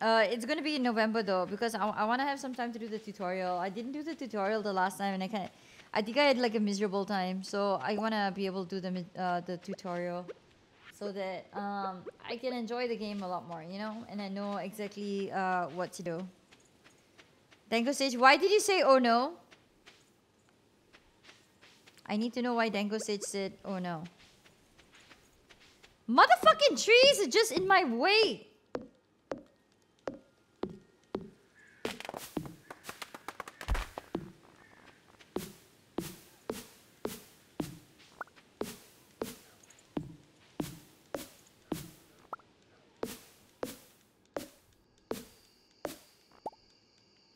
Uh, it's gonna be in November though because I, I want to have some time to do the tutorial. I didn't do the tutorial the last time and I can't. I think I had like a miserable time, so I want to be able to do the uh, the tutorial so that um, I can enjoy the game a lot more, you know, and I know exactly uh, what to do. Dango Sage, why did you say oh no? I need to know why Dango Sage said oh no. Motherfucking trees are just in my way.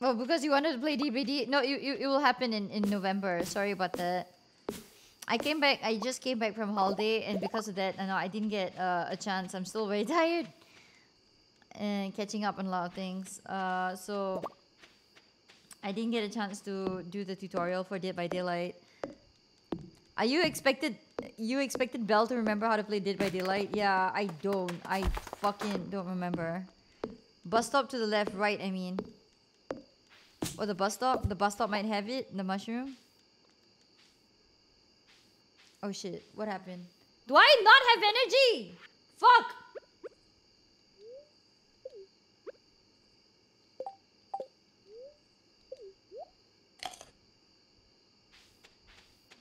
Oh, because you wanted to play DBD? No, you, you, it will happen in, in November. Sorry about that. I came back, I just came back from holiday, and because of that, I know I didn't get uh, a chance. I'm still very tired and catching up on a lot of things. Uh, so I didn't get a chance to do the tutorial for Dead by Daylight. Are you expected? You expected Belle to remember how to play Dead by Daylight? Yeah, I don't. I fucking don't remember. Bus stop to the left, right. I mean. Or the bus stop? The bus stop might have it, the mushroom. Oh shit, what happened? Do I not have energy? Fuck!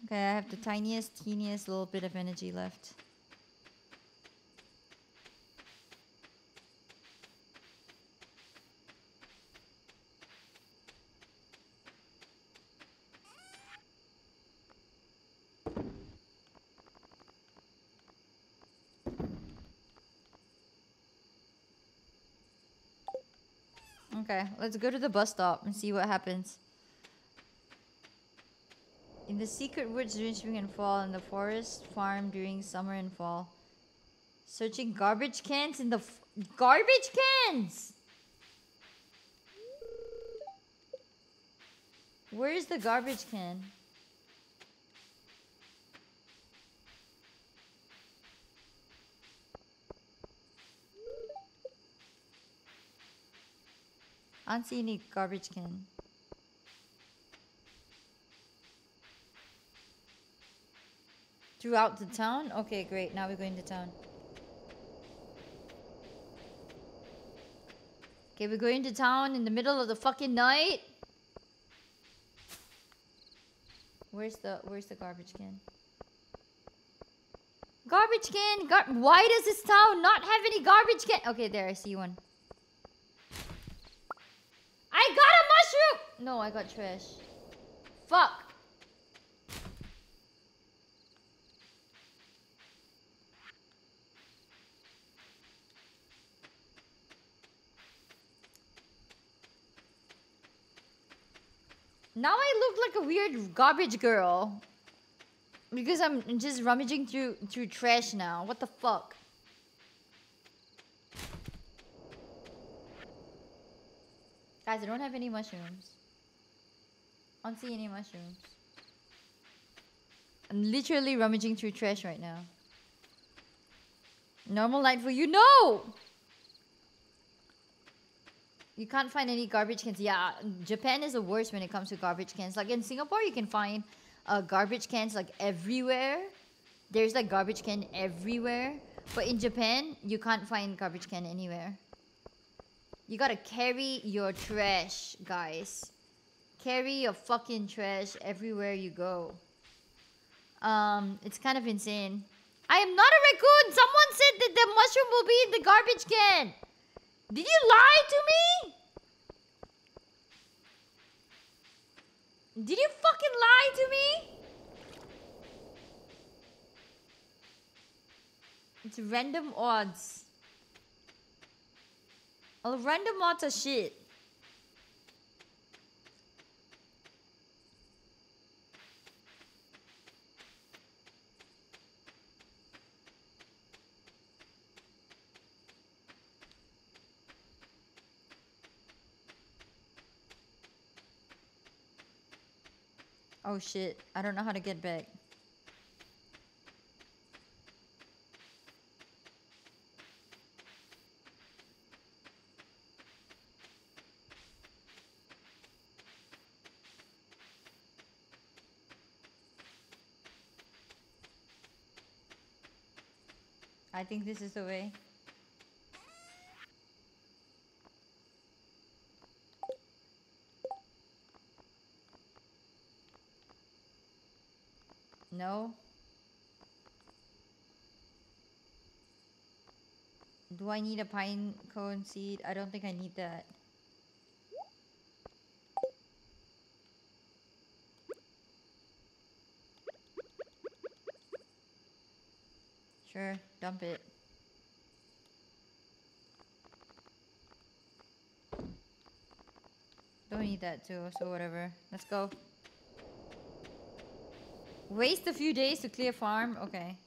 Okay, I have the tiniest, teeniest little bit of energy left. Okay, let's go to the bus stop and see what happens. In the secret woods during spring and fall, and the forest farm during summer and fall. Searching garbage cans in the garbage cans. Where is the garbage can? I don't see any garbage can. Throughout the town? Okay, great. Now we're going to town. Okay, we're going to town in the middle of the fucking night. Where's the Where's the garbage can? Garbage can. Gar Why does this town not have any garbage can? Okay, there. I see one. I mushroom. No, I got trash. Fuck. Now I look like a weird garbage girl. Because I'm just rummaging through through trash now. What the fuck? Guys, I don't have any mushrooms. I don't see any mushrooms. I'm literally rummaging through trash right now. Normal night for you? No! You can't find any garbage cans. Yeah, Japan is the worst when it comes to garbage cans. Like in Singapore, you can find uh, garbage cans like everywhere. There's like garbage can everywhere. But in Japan, you can't find garbage can anywhere. You gotta carry your trash, guys. Carry your fucking trash everywhere you go. Um, it's kind of insane. I am not a raccoon. Someone said that the mushroom will be in the garbage can. Did you lie to me? Did you fucking lie to me? It's random odds. All random are shit. Oh shit, I don't know how to get back. I think this is the way. No. Do I need a pine cone seed? I don't think I need that. Sure, dump it. Don't need that too, so whatever. Let's go. Waste a few days to clear farm? Okay.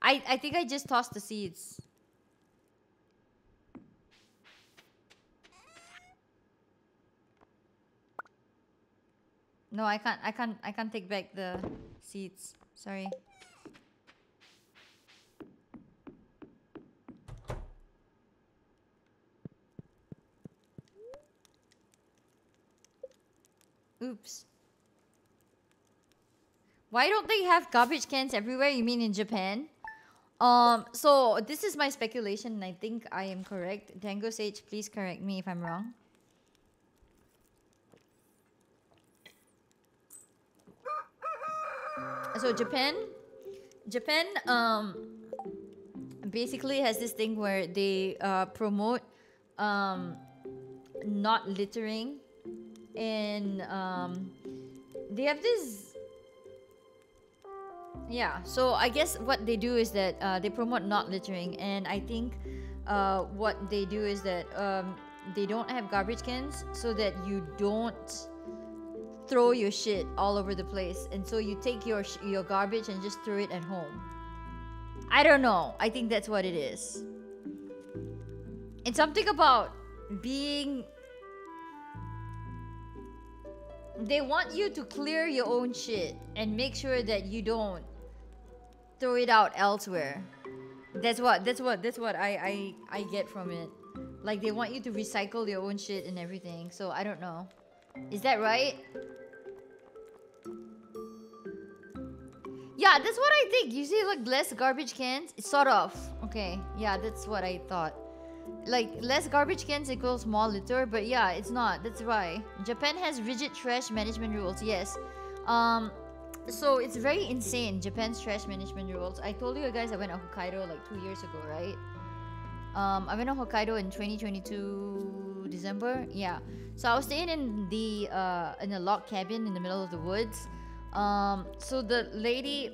I, I think I just tossed the seeds. No, I can't I can't I can't take back the seeds. Sorry. Oops. Why don't they have garbage cans everywhere? You mean in Japan? Um, so this is my speculation and I think I am correct. Dango Sage, please correct me if I'm wrong. So Japan, Japan, um, basically has this thing where they uh, promote um, not littering and um, they have this yeah so i guess what they do is that uh, they promote not littering and i think uh, what they do is that um, they don't have garbage cans so that you don't throw your shit all over the place and so you take your sh- your garbage and just throw it at home i don't know i think that's what it is it's something about being they want you to clear your own shit and make sure that you don't throw it out elsewhere. That's what that's what that's what I I I get from it. Like they want you to recycle your own shit and everything. So I don't know. Is that right? Yeah, that's what I think. You see like less garbage cans? Sort of. Okay. Yeah, that's what I thought like less garbage cans equals more litter but yeah it's not that's why japan has rigid trash management rules yes um so it's very insane japan's trash management rules i told you guys i went to hokkaido like two years ago right um i went to hokkaido in 2022 december yeah so i was staying in the uh in a log cabin in the middle of the woods um so the lady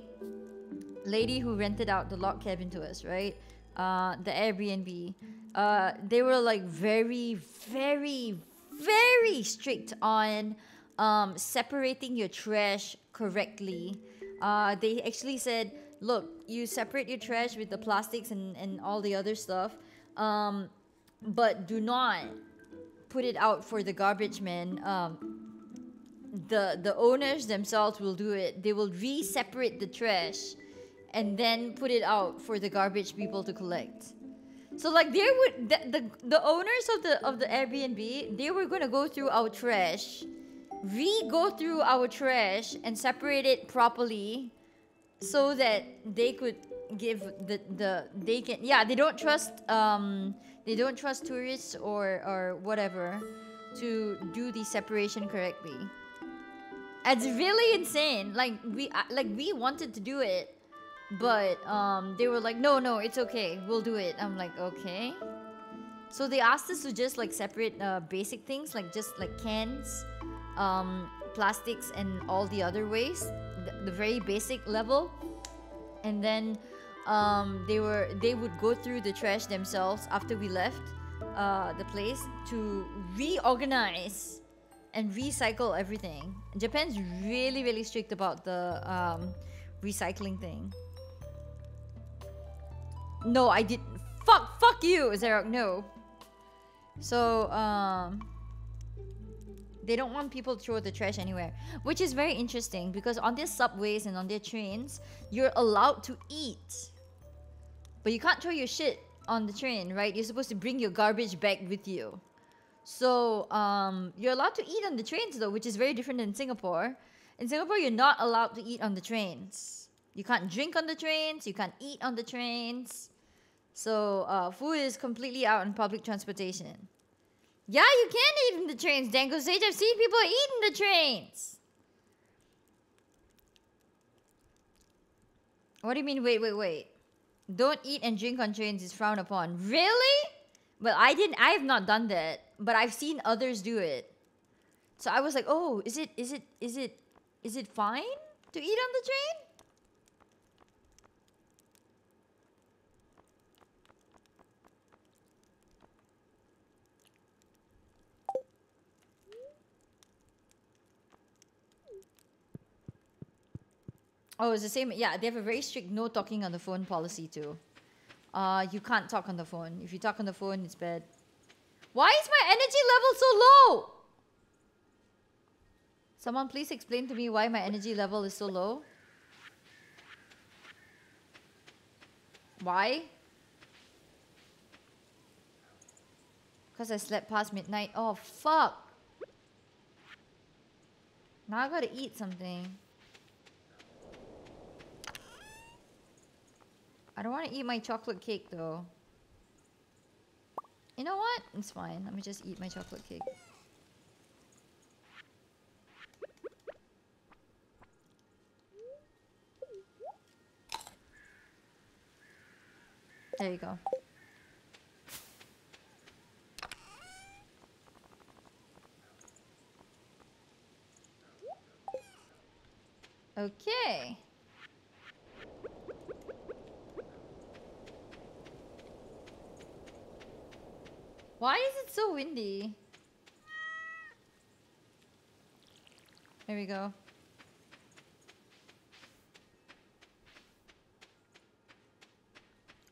lady who rented out the log cabin to us right uh the airbnb uh, they were like very, very, very strict on um, separating your trash correctly. Uh, they actually said, look, you separate your trash with the plastics and, and all the other stuff, um, but do not put it out for the garbage man. Um, the the owners themselves will do it. They will re-separate the trash and then put it out for the garbage people to collect. So like they would the, the the owners of the of the Airbnb they were gonna go through our trash, re go through our trash and separate it properly, so that they could give the the they can yeah they don't trust um they don't trust tourists or or whatever to do the separation correctly. It's really insane. Like we like we wanted to do it but um, they were like, no, no, it's okay. We'll do it. I'm like, okay. So they asked us to just like separate uh, basic things, like just like cans, um, plastics, and all the other waste, the, the very basic level. And then um, they were they would go through the trash themselves after we left uh, the place to reorganize and recycle everything. Japan's really really strict about the um, recycling thing. No, I did. Fuck, fuck you, Xerox. No. So, um, they don't want people to throw the trash anywhere, which is very interesting because on their subways and on their trains, you're allowed to eat, but you can't throw your shit on the train, right? You're supposed to bring your garbage bag with you. So, um, you're allowed to eat on the trains though, which is very different than Singapore. In Singapore, you're not allowed to eat on the trains. You can't drink on the trains. You can't eat on the trains. So uh, food is completely out in public transportation. Yeah, you can eat in the trains, Dango Sage. I've seen people eat in the trains. What do you mean? Wait, wait, wait. Don't eat and drink on trains is frowned upon. Really? Well, I didn't. I have not done that. But I've seen others do it. So I was like, oh, is it? Is it? Is it? Is it fine to eat on the train? Oh, it's the same. Yeah, they have a very strict no talking on the phone policy too. Uh, you can't talk on the phone. If you talk on the phone, it's bad. Why is my energy level so low? Someone please explain to me why my energy level is so low. Why? Because I slept past midnight. Oh, fuck. Now I gotta eat something. I don't want to eat my chocolate cake though. You know what? It's fine. Let me just eat my chocolate cake. There you go. Okay. Why is it so windy? There we go.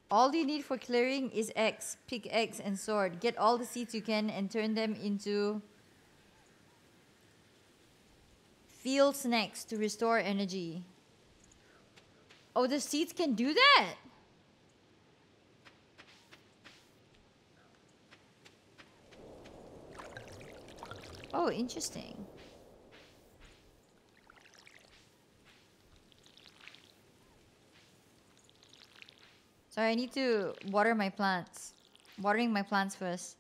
All you need for clearing is X, pick X and sword. Get all the seeds you can and turn them into field snacks to restore energy. Oh, the seeds can do that? Oh, interesting. Sorry, I need to water my plants. Watering my plants first.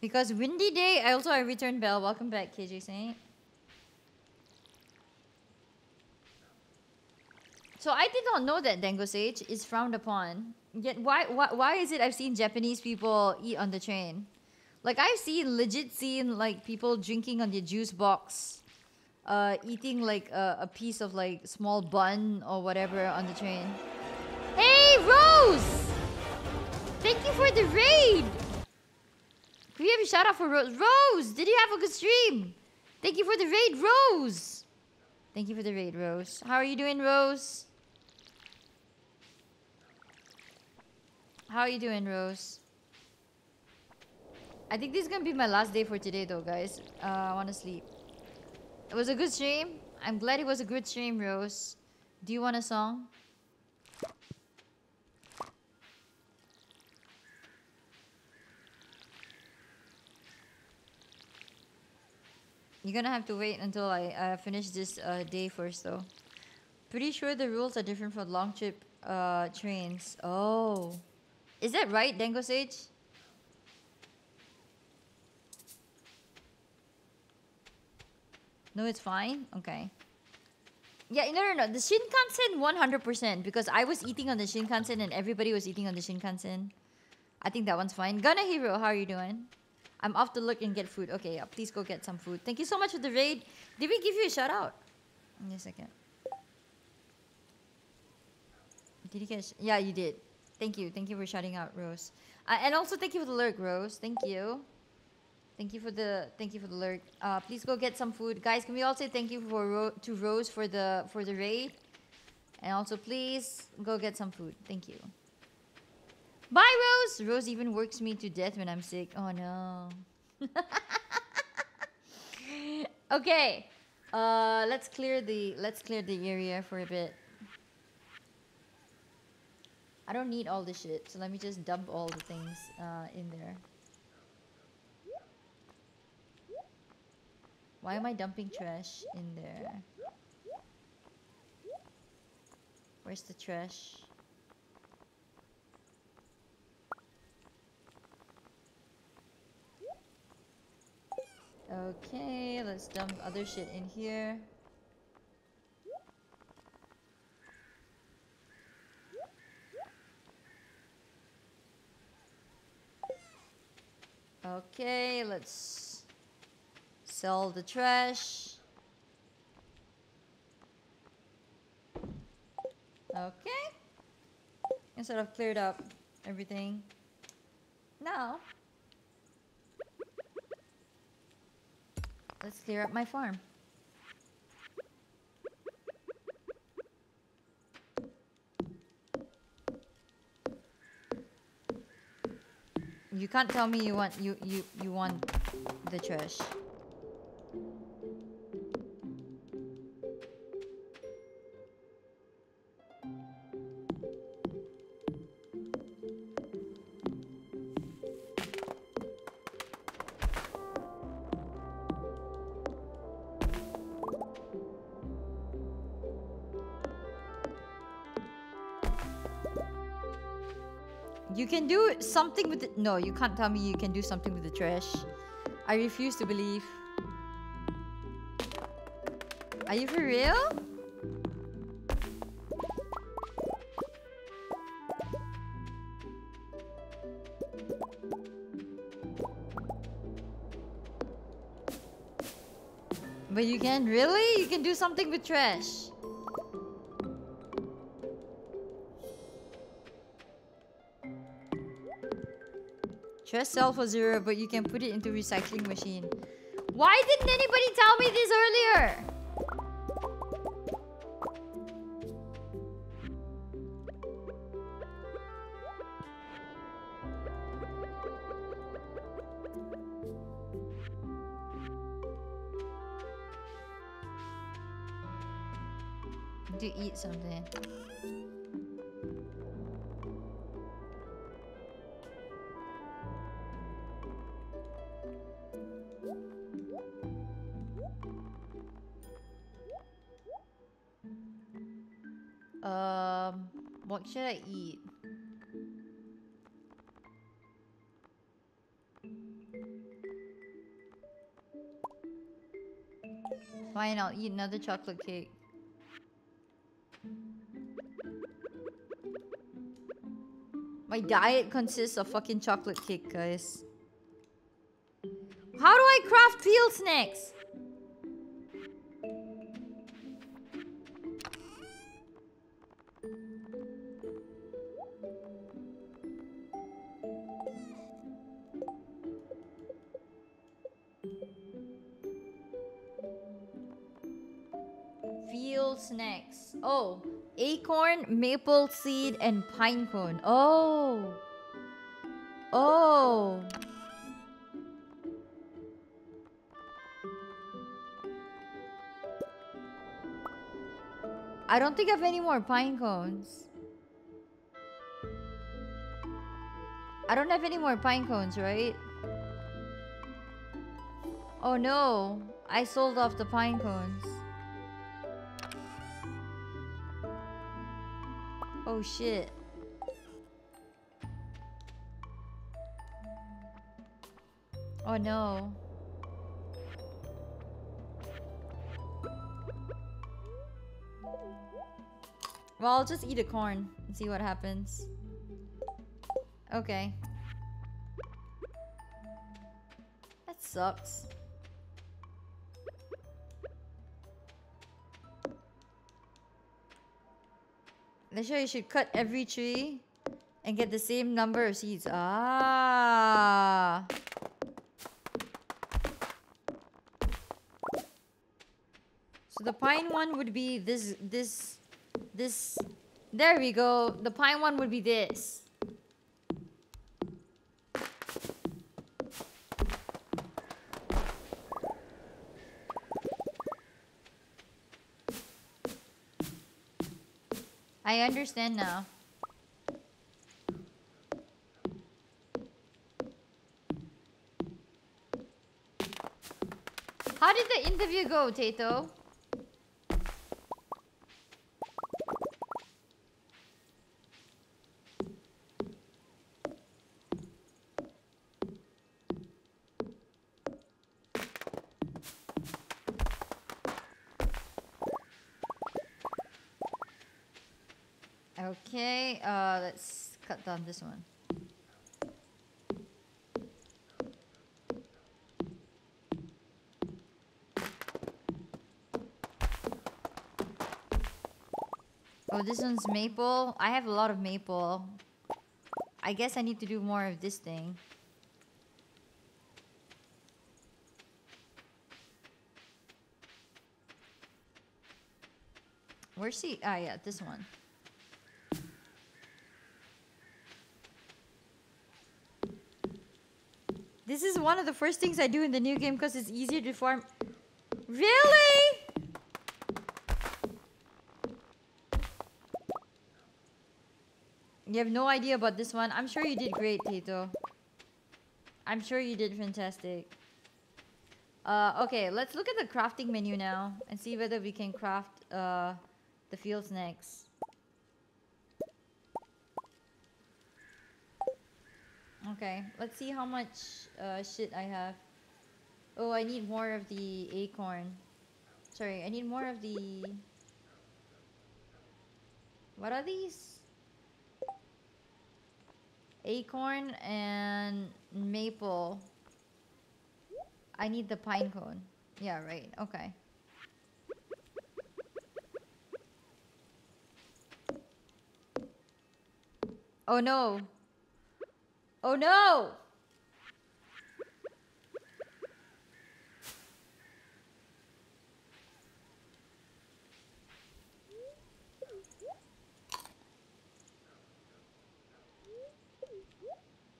Because windy day, I also I returned bell. Welcome back, KJ Saint. So I did not know that dango sage is frowned upon. Yet why, why why is it I've seen Japanese people eat on the train? Like I've seen legit seen like people drinking on their juice box, uh, eating like a, a piece of like small bun or whatever on the train. Hey Rose! Thank you for the raid! Can we have a shout out for Rose? Rose! Did you have a good stream? Thank you for the raid, Rose! Thank you for the raid, Rose. How are you doing, Rose? How are you doing, Rose? I think this is gonna be my last day for today, though, guys. Uh, I want to sleep. It was a good stream. I'm glad it was a good stream, Rose. Do you want a song? You're gonna have to wait until I uh, finish this uh, day first, though. Pretty sure the rules are different for long trip uh, trains. Oh. Is that right, Dango Sage? No, it's fine? Okay. Yeah, no, no, no. The Shinkansen 100% because I was eating on the Shinkansen and everybody was eating on the Shinkansen. I think that one's fine. Gunna Hero, how are you doing? I'm off to look and get food. Okay, yeah, please go get some food. Thank you so much for the raid. Did we give you a shout out? Me a second. Did you get? yeah, you did. Thank you. Thank you for shouting out, Rose. Uh, and also thank you for the lurk, Rose. Thank you. Thank you for the thank you for the lurk. Uh, please go get some food, guys. Can we all say thank you for Ro- to Rose for the for the raid? And also, please go get some food. Thank you. Bye, Rose. Rose even works me to death when I'm sick. Oh no. okay. Uh, let's clear the let's clear the area for a bit. I don't need all this shit, so let me just dump all the things uh, in there. Why am I dumping trash in there? Where's the trash? Okay, let's dump other shit in here. Okay, let's sell the trash. Okay. And sort of cleared up everything. Now, let's clear up my farm. You can't tell me you want you you you want the trash. Can do something with it. No, you can't tell me you can do something with the trash. I refuse to believe. Are you for real? But you can really? You can do something with trash. Trash sell for zero, but you can put it into recycling machine. Why didn't anybody tell me this earlier? Eat another chocolate cake. My diet consists of fucking chocolate cake, guys. How do I craft field snacks? acorn, maple seed, and pine cone. Oh. Oh. I don't think I have any more pine cones. I don't have any more pine cones, right? Oh no, I sold off the pine cones. Oh shit. Oh no. Well, I'll just eat a corn and see what happens. Okay. That sucks. Sure you should cut every tree and get the same number of seeds. Ah. So the pine one would be this, this, this. There we go. The pine one would be this. I understand now. How did the interview go, Tato? Okay, uh, down this one. Oh, this one's maple. I have a lot of maple. I guess I need to do more of this thing. Where's he? Ah, yeah, this one. This is one of the first things I do in the new game because it's easier to farm. Really? You have no idea about this one. I'm sure you did great, Tato. I'm sure you did fantastic. Uh, okay, let's look at the crafting menu now and see whether we can craft uh, the field snacks. Okay, let's see how much uh, shit I have. Oh, I need more of the acorn. Sorry, I need more of the... What are these? Acorn and maple. I need the pine cone. Yeah, right. Okay. Oh no. Oh no!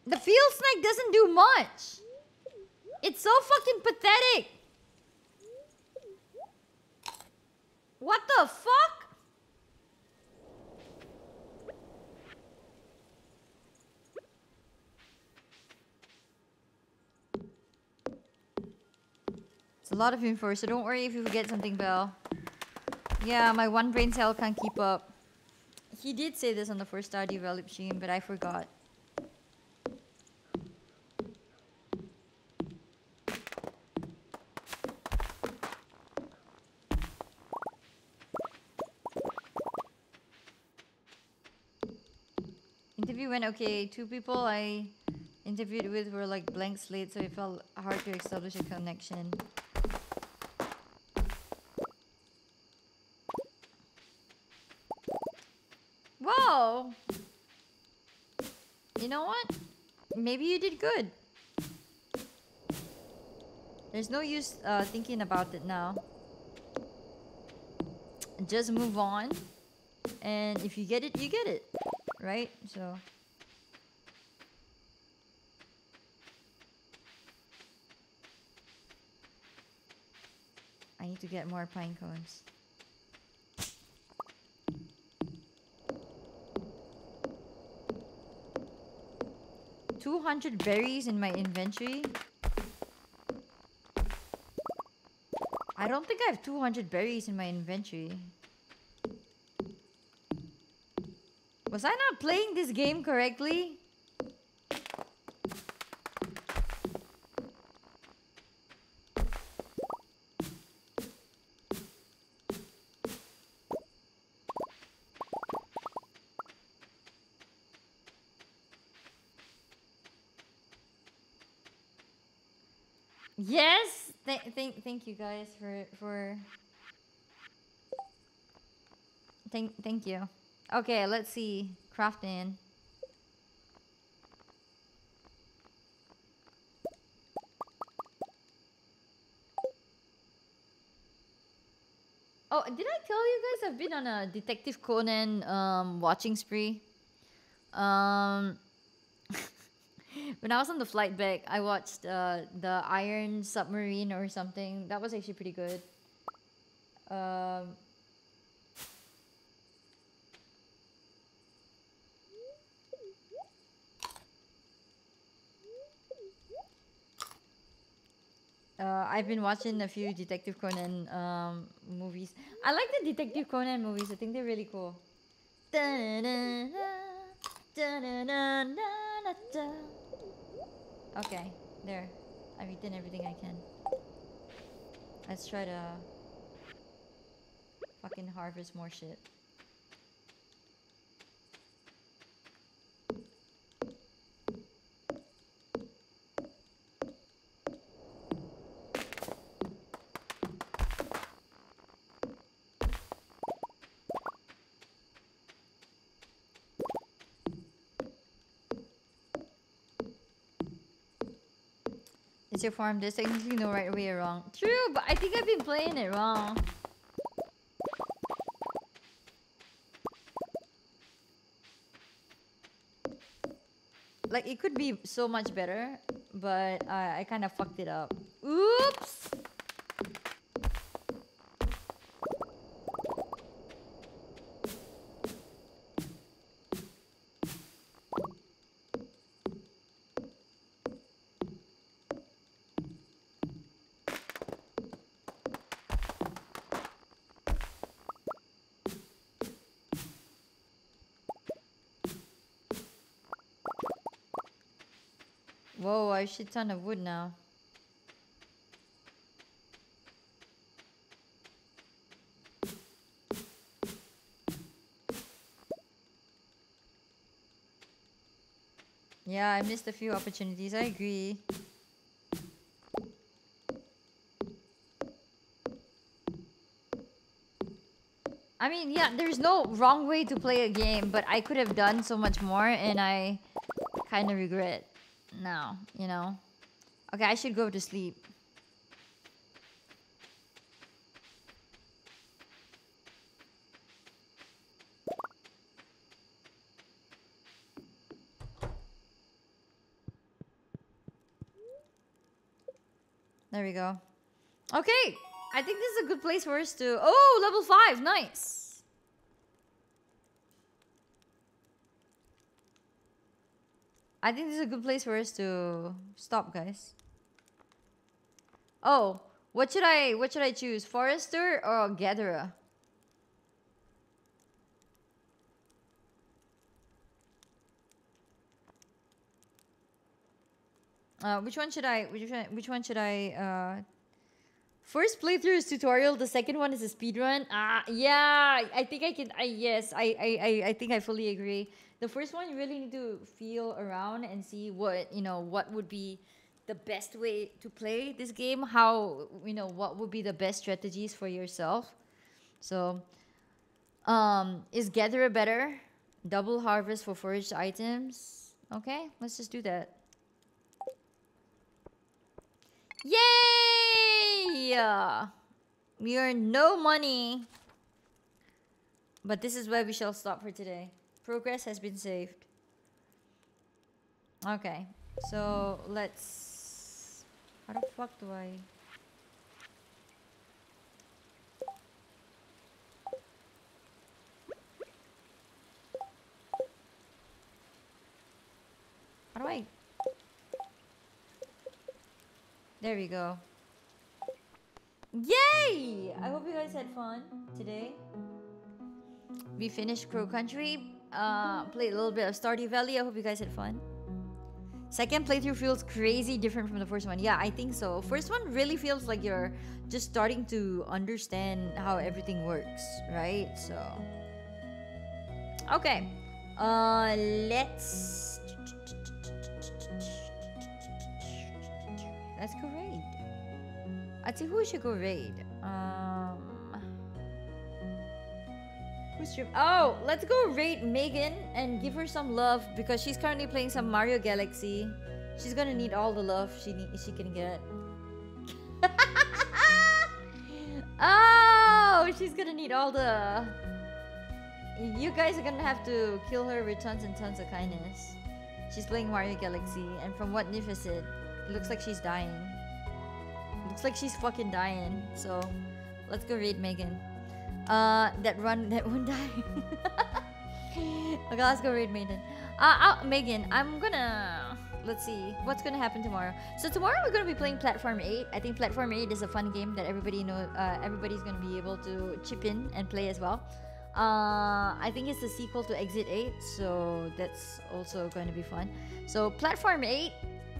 The field snack doesn't do much. It's so fucking pathetic. What the fuck? It's a lot of info, so don't worry if you forget something, Belle. Yeah, my one brain cell can't keep up. He did say this on the first Stardew Valley but I forgot. Interview went okay. Two people I interviewed with were like blank slate, so it felt hard to establish a connection. You know what? Maybe you did good. There's no use uh, thinking about it now. Just move on. And if you get it, you get it. Right? So. I need to get more pine cones. 200 berries in my inventory. I don't think I have 200 berries in my inventory. Was I not playing this game correctly? Yes. Th- thank you guys for for. Thank thank you. Okay, let's see. Crafting. Oh, did I tell you guys I've been on a Detective Conan um watching spree? Um when I was on the flight back, I watched uh, the Iron Submarine or something. That was actually pretty good. Um, uh, I've been watching a few Detective Conan um, movies. I like the Detective Conan movies. I think they're really cool. Da-na-na-na, da-na-na-na-na-da. Okay, there. I've eaten everything I can. Let's try to fucking harvest more shit. It's your farm. There's technically no right way or wrong. True, but I think I've been playing it wrong. Like, it could be so much better, but I, I kind of fucked it up. Oops! Shit ton of wood now. Yeah, I missed a few opportunities. I agree. I mean, yeah, there's no wrong way to play a game, but I could have done so much more and I kind of regret now, you know? Okay, I should go to sleep. There we go. Okay, I think this is a good place for us to... Oh, level 5, nice. I think this is a good place for us to stop, guys. Oh, what should I what should I choose? Forester or Gatherer? Uh, which one should I which one which one should I uh First playthrough is tutorial. The second one is a speed run. Ah, yeah. I think I can. I yes. I, I I I think I fully agree. The first one you really need to feel around and see what you know. What would be the best way to play this game? How you know what would be the best strategies for yourself? So, um, is gatherer better? Double harvest for foraged items. Okay, let's just do that. Yay! We earn no money. But this is where we shall stop for today. Progress has been saved. Okay, so let's... How the fuck do I... How do I There we go. Yay! I hope you guys had fun today. We finished Crow Country. Uh, played a little bit of Stardew Valley. I hope you guys had fun. Second playthrough feels crazy different from the first one. Yeah, I think so. First one really feels like you're just starting to understand how everything works, right? So, okay. Uh, let's let's go. I'd say who should go raid. Um, who's? Oh, let's go raid Megan and give her some love because she's currently playing some Mario Galaxy. She's gonna need all the love she need, she can get. oh, she's gonna need all the. You guys are gonna have to kill her with tons and tons of kindness. She's playing Mario Galaxy, and from what Nifa said, it looks like she's dying. Looks like she's fucking dying. So, let's go raid Megan. Uh, that run that won't die. okay, let's go raid Megan. Uh, uh, Megan, I'm gonna let's see what's gonna happen tomorrow. So tomorrow we're gonna be playing Platform 8. I think Platform 8 is a fun game that everybody know. Uh, everybody's gonna be able to chip in and play as well. Uh, I think it's the sequel to Exit 8, so that's also going to be fun. So Platform 8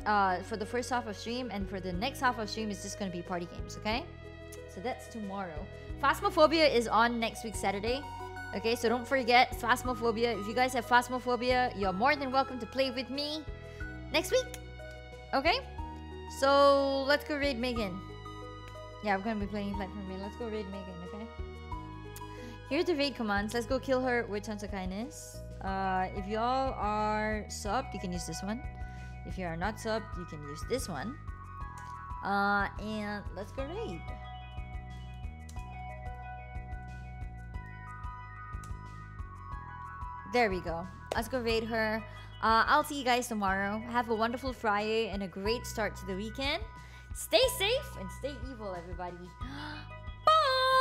uh, for the first half of stream, and for the next half of stream is just to be party games. Okay, so that's tomorrow. Phasmophobia is on next week Saturday. Okay, so don't forget Phasmophobia. If you guys have Phasmophobia, you're more than welcome to play with me next week. Okay? So let's go raid Megan. Yeah, I'm gonna be playing Platform 8. Let's go raid Megan, okay? Here's the raid commands. Let's go kill her with tons of kindness. Uh, if y'all are subbed, you can use this one. If you are not subbed, you can use this one. Uh, and let's go raid. There we go. Let's go raid her. Uh, I'll see you guys tomorrow. Have a wonderful Friday and a great start to the weekend. Stay safe and stay evil, everybody. Bye! Bye.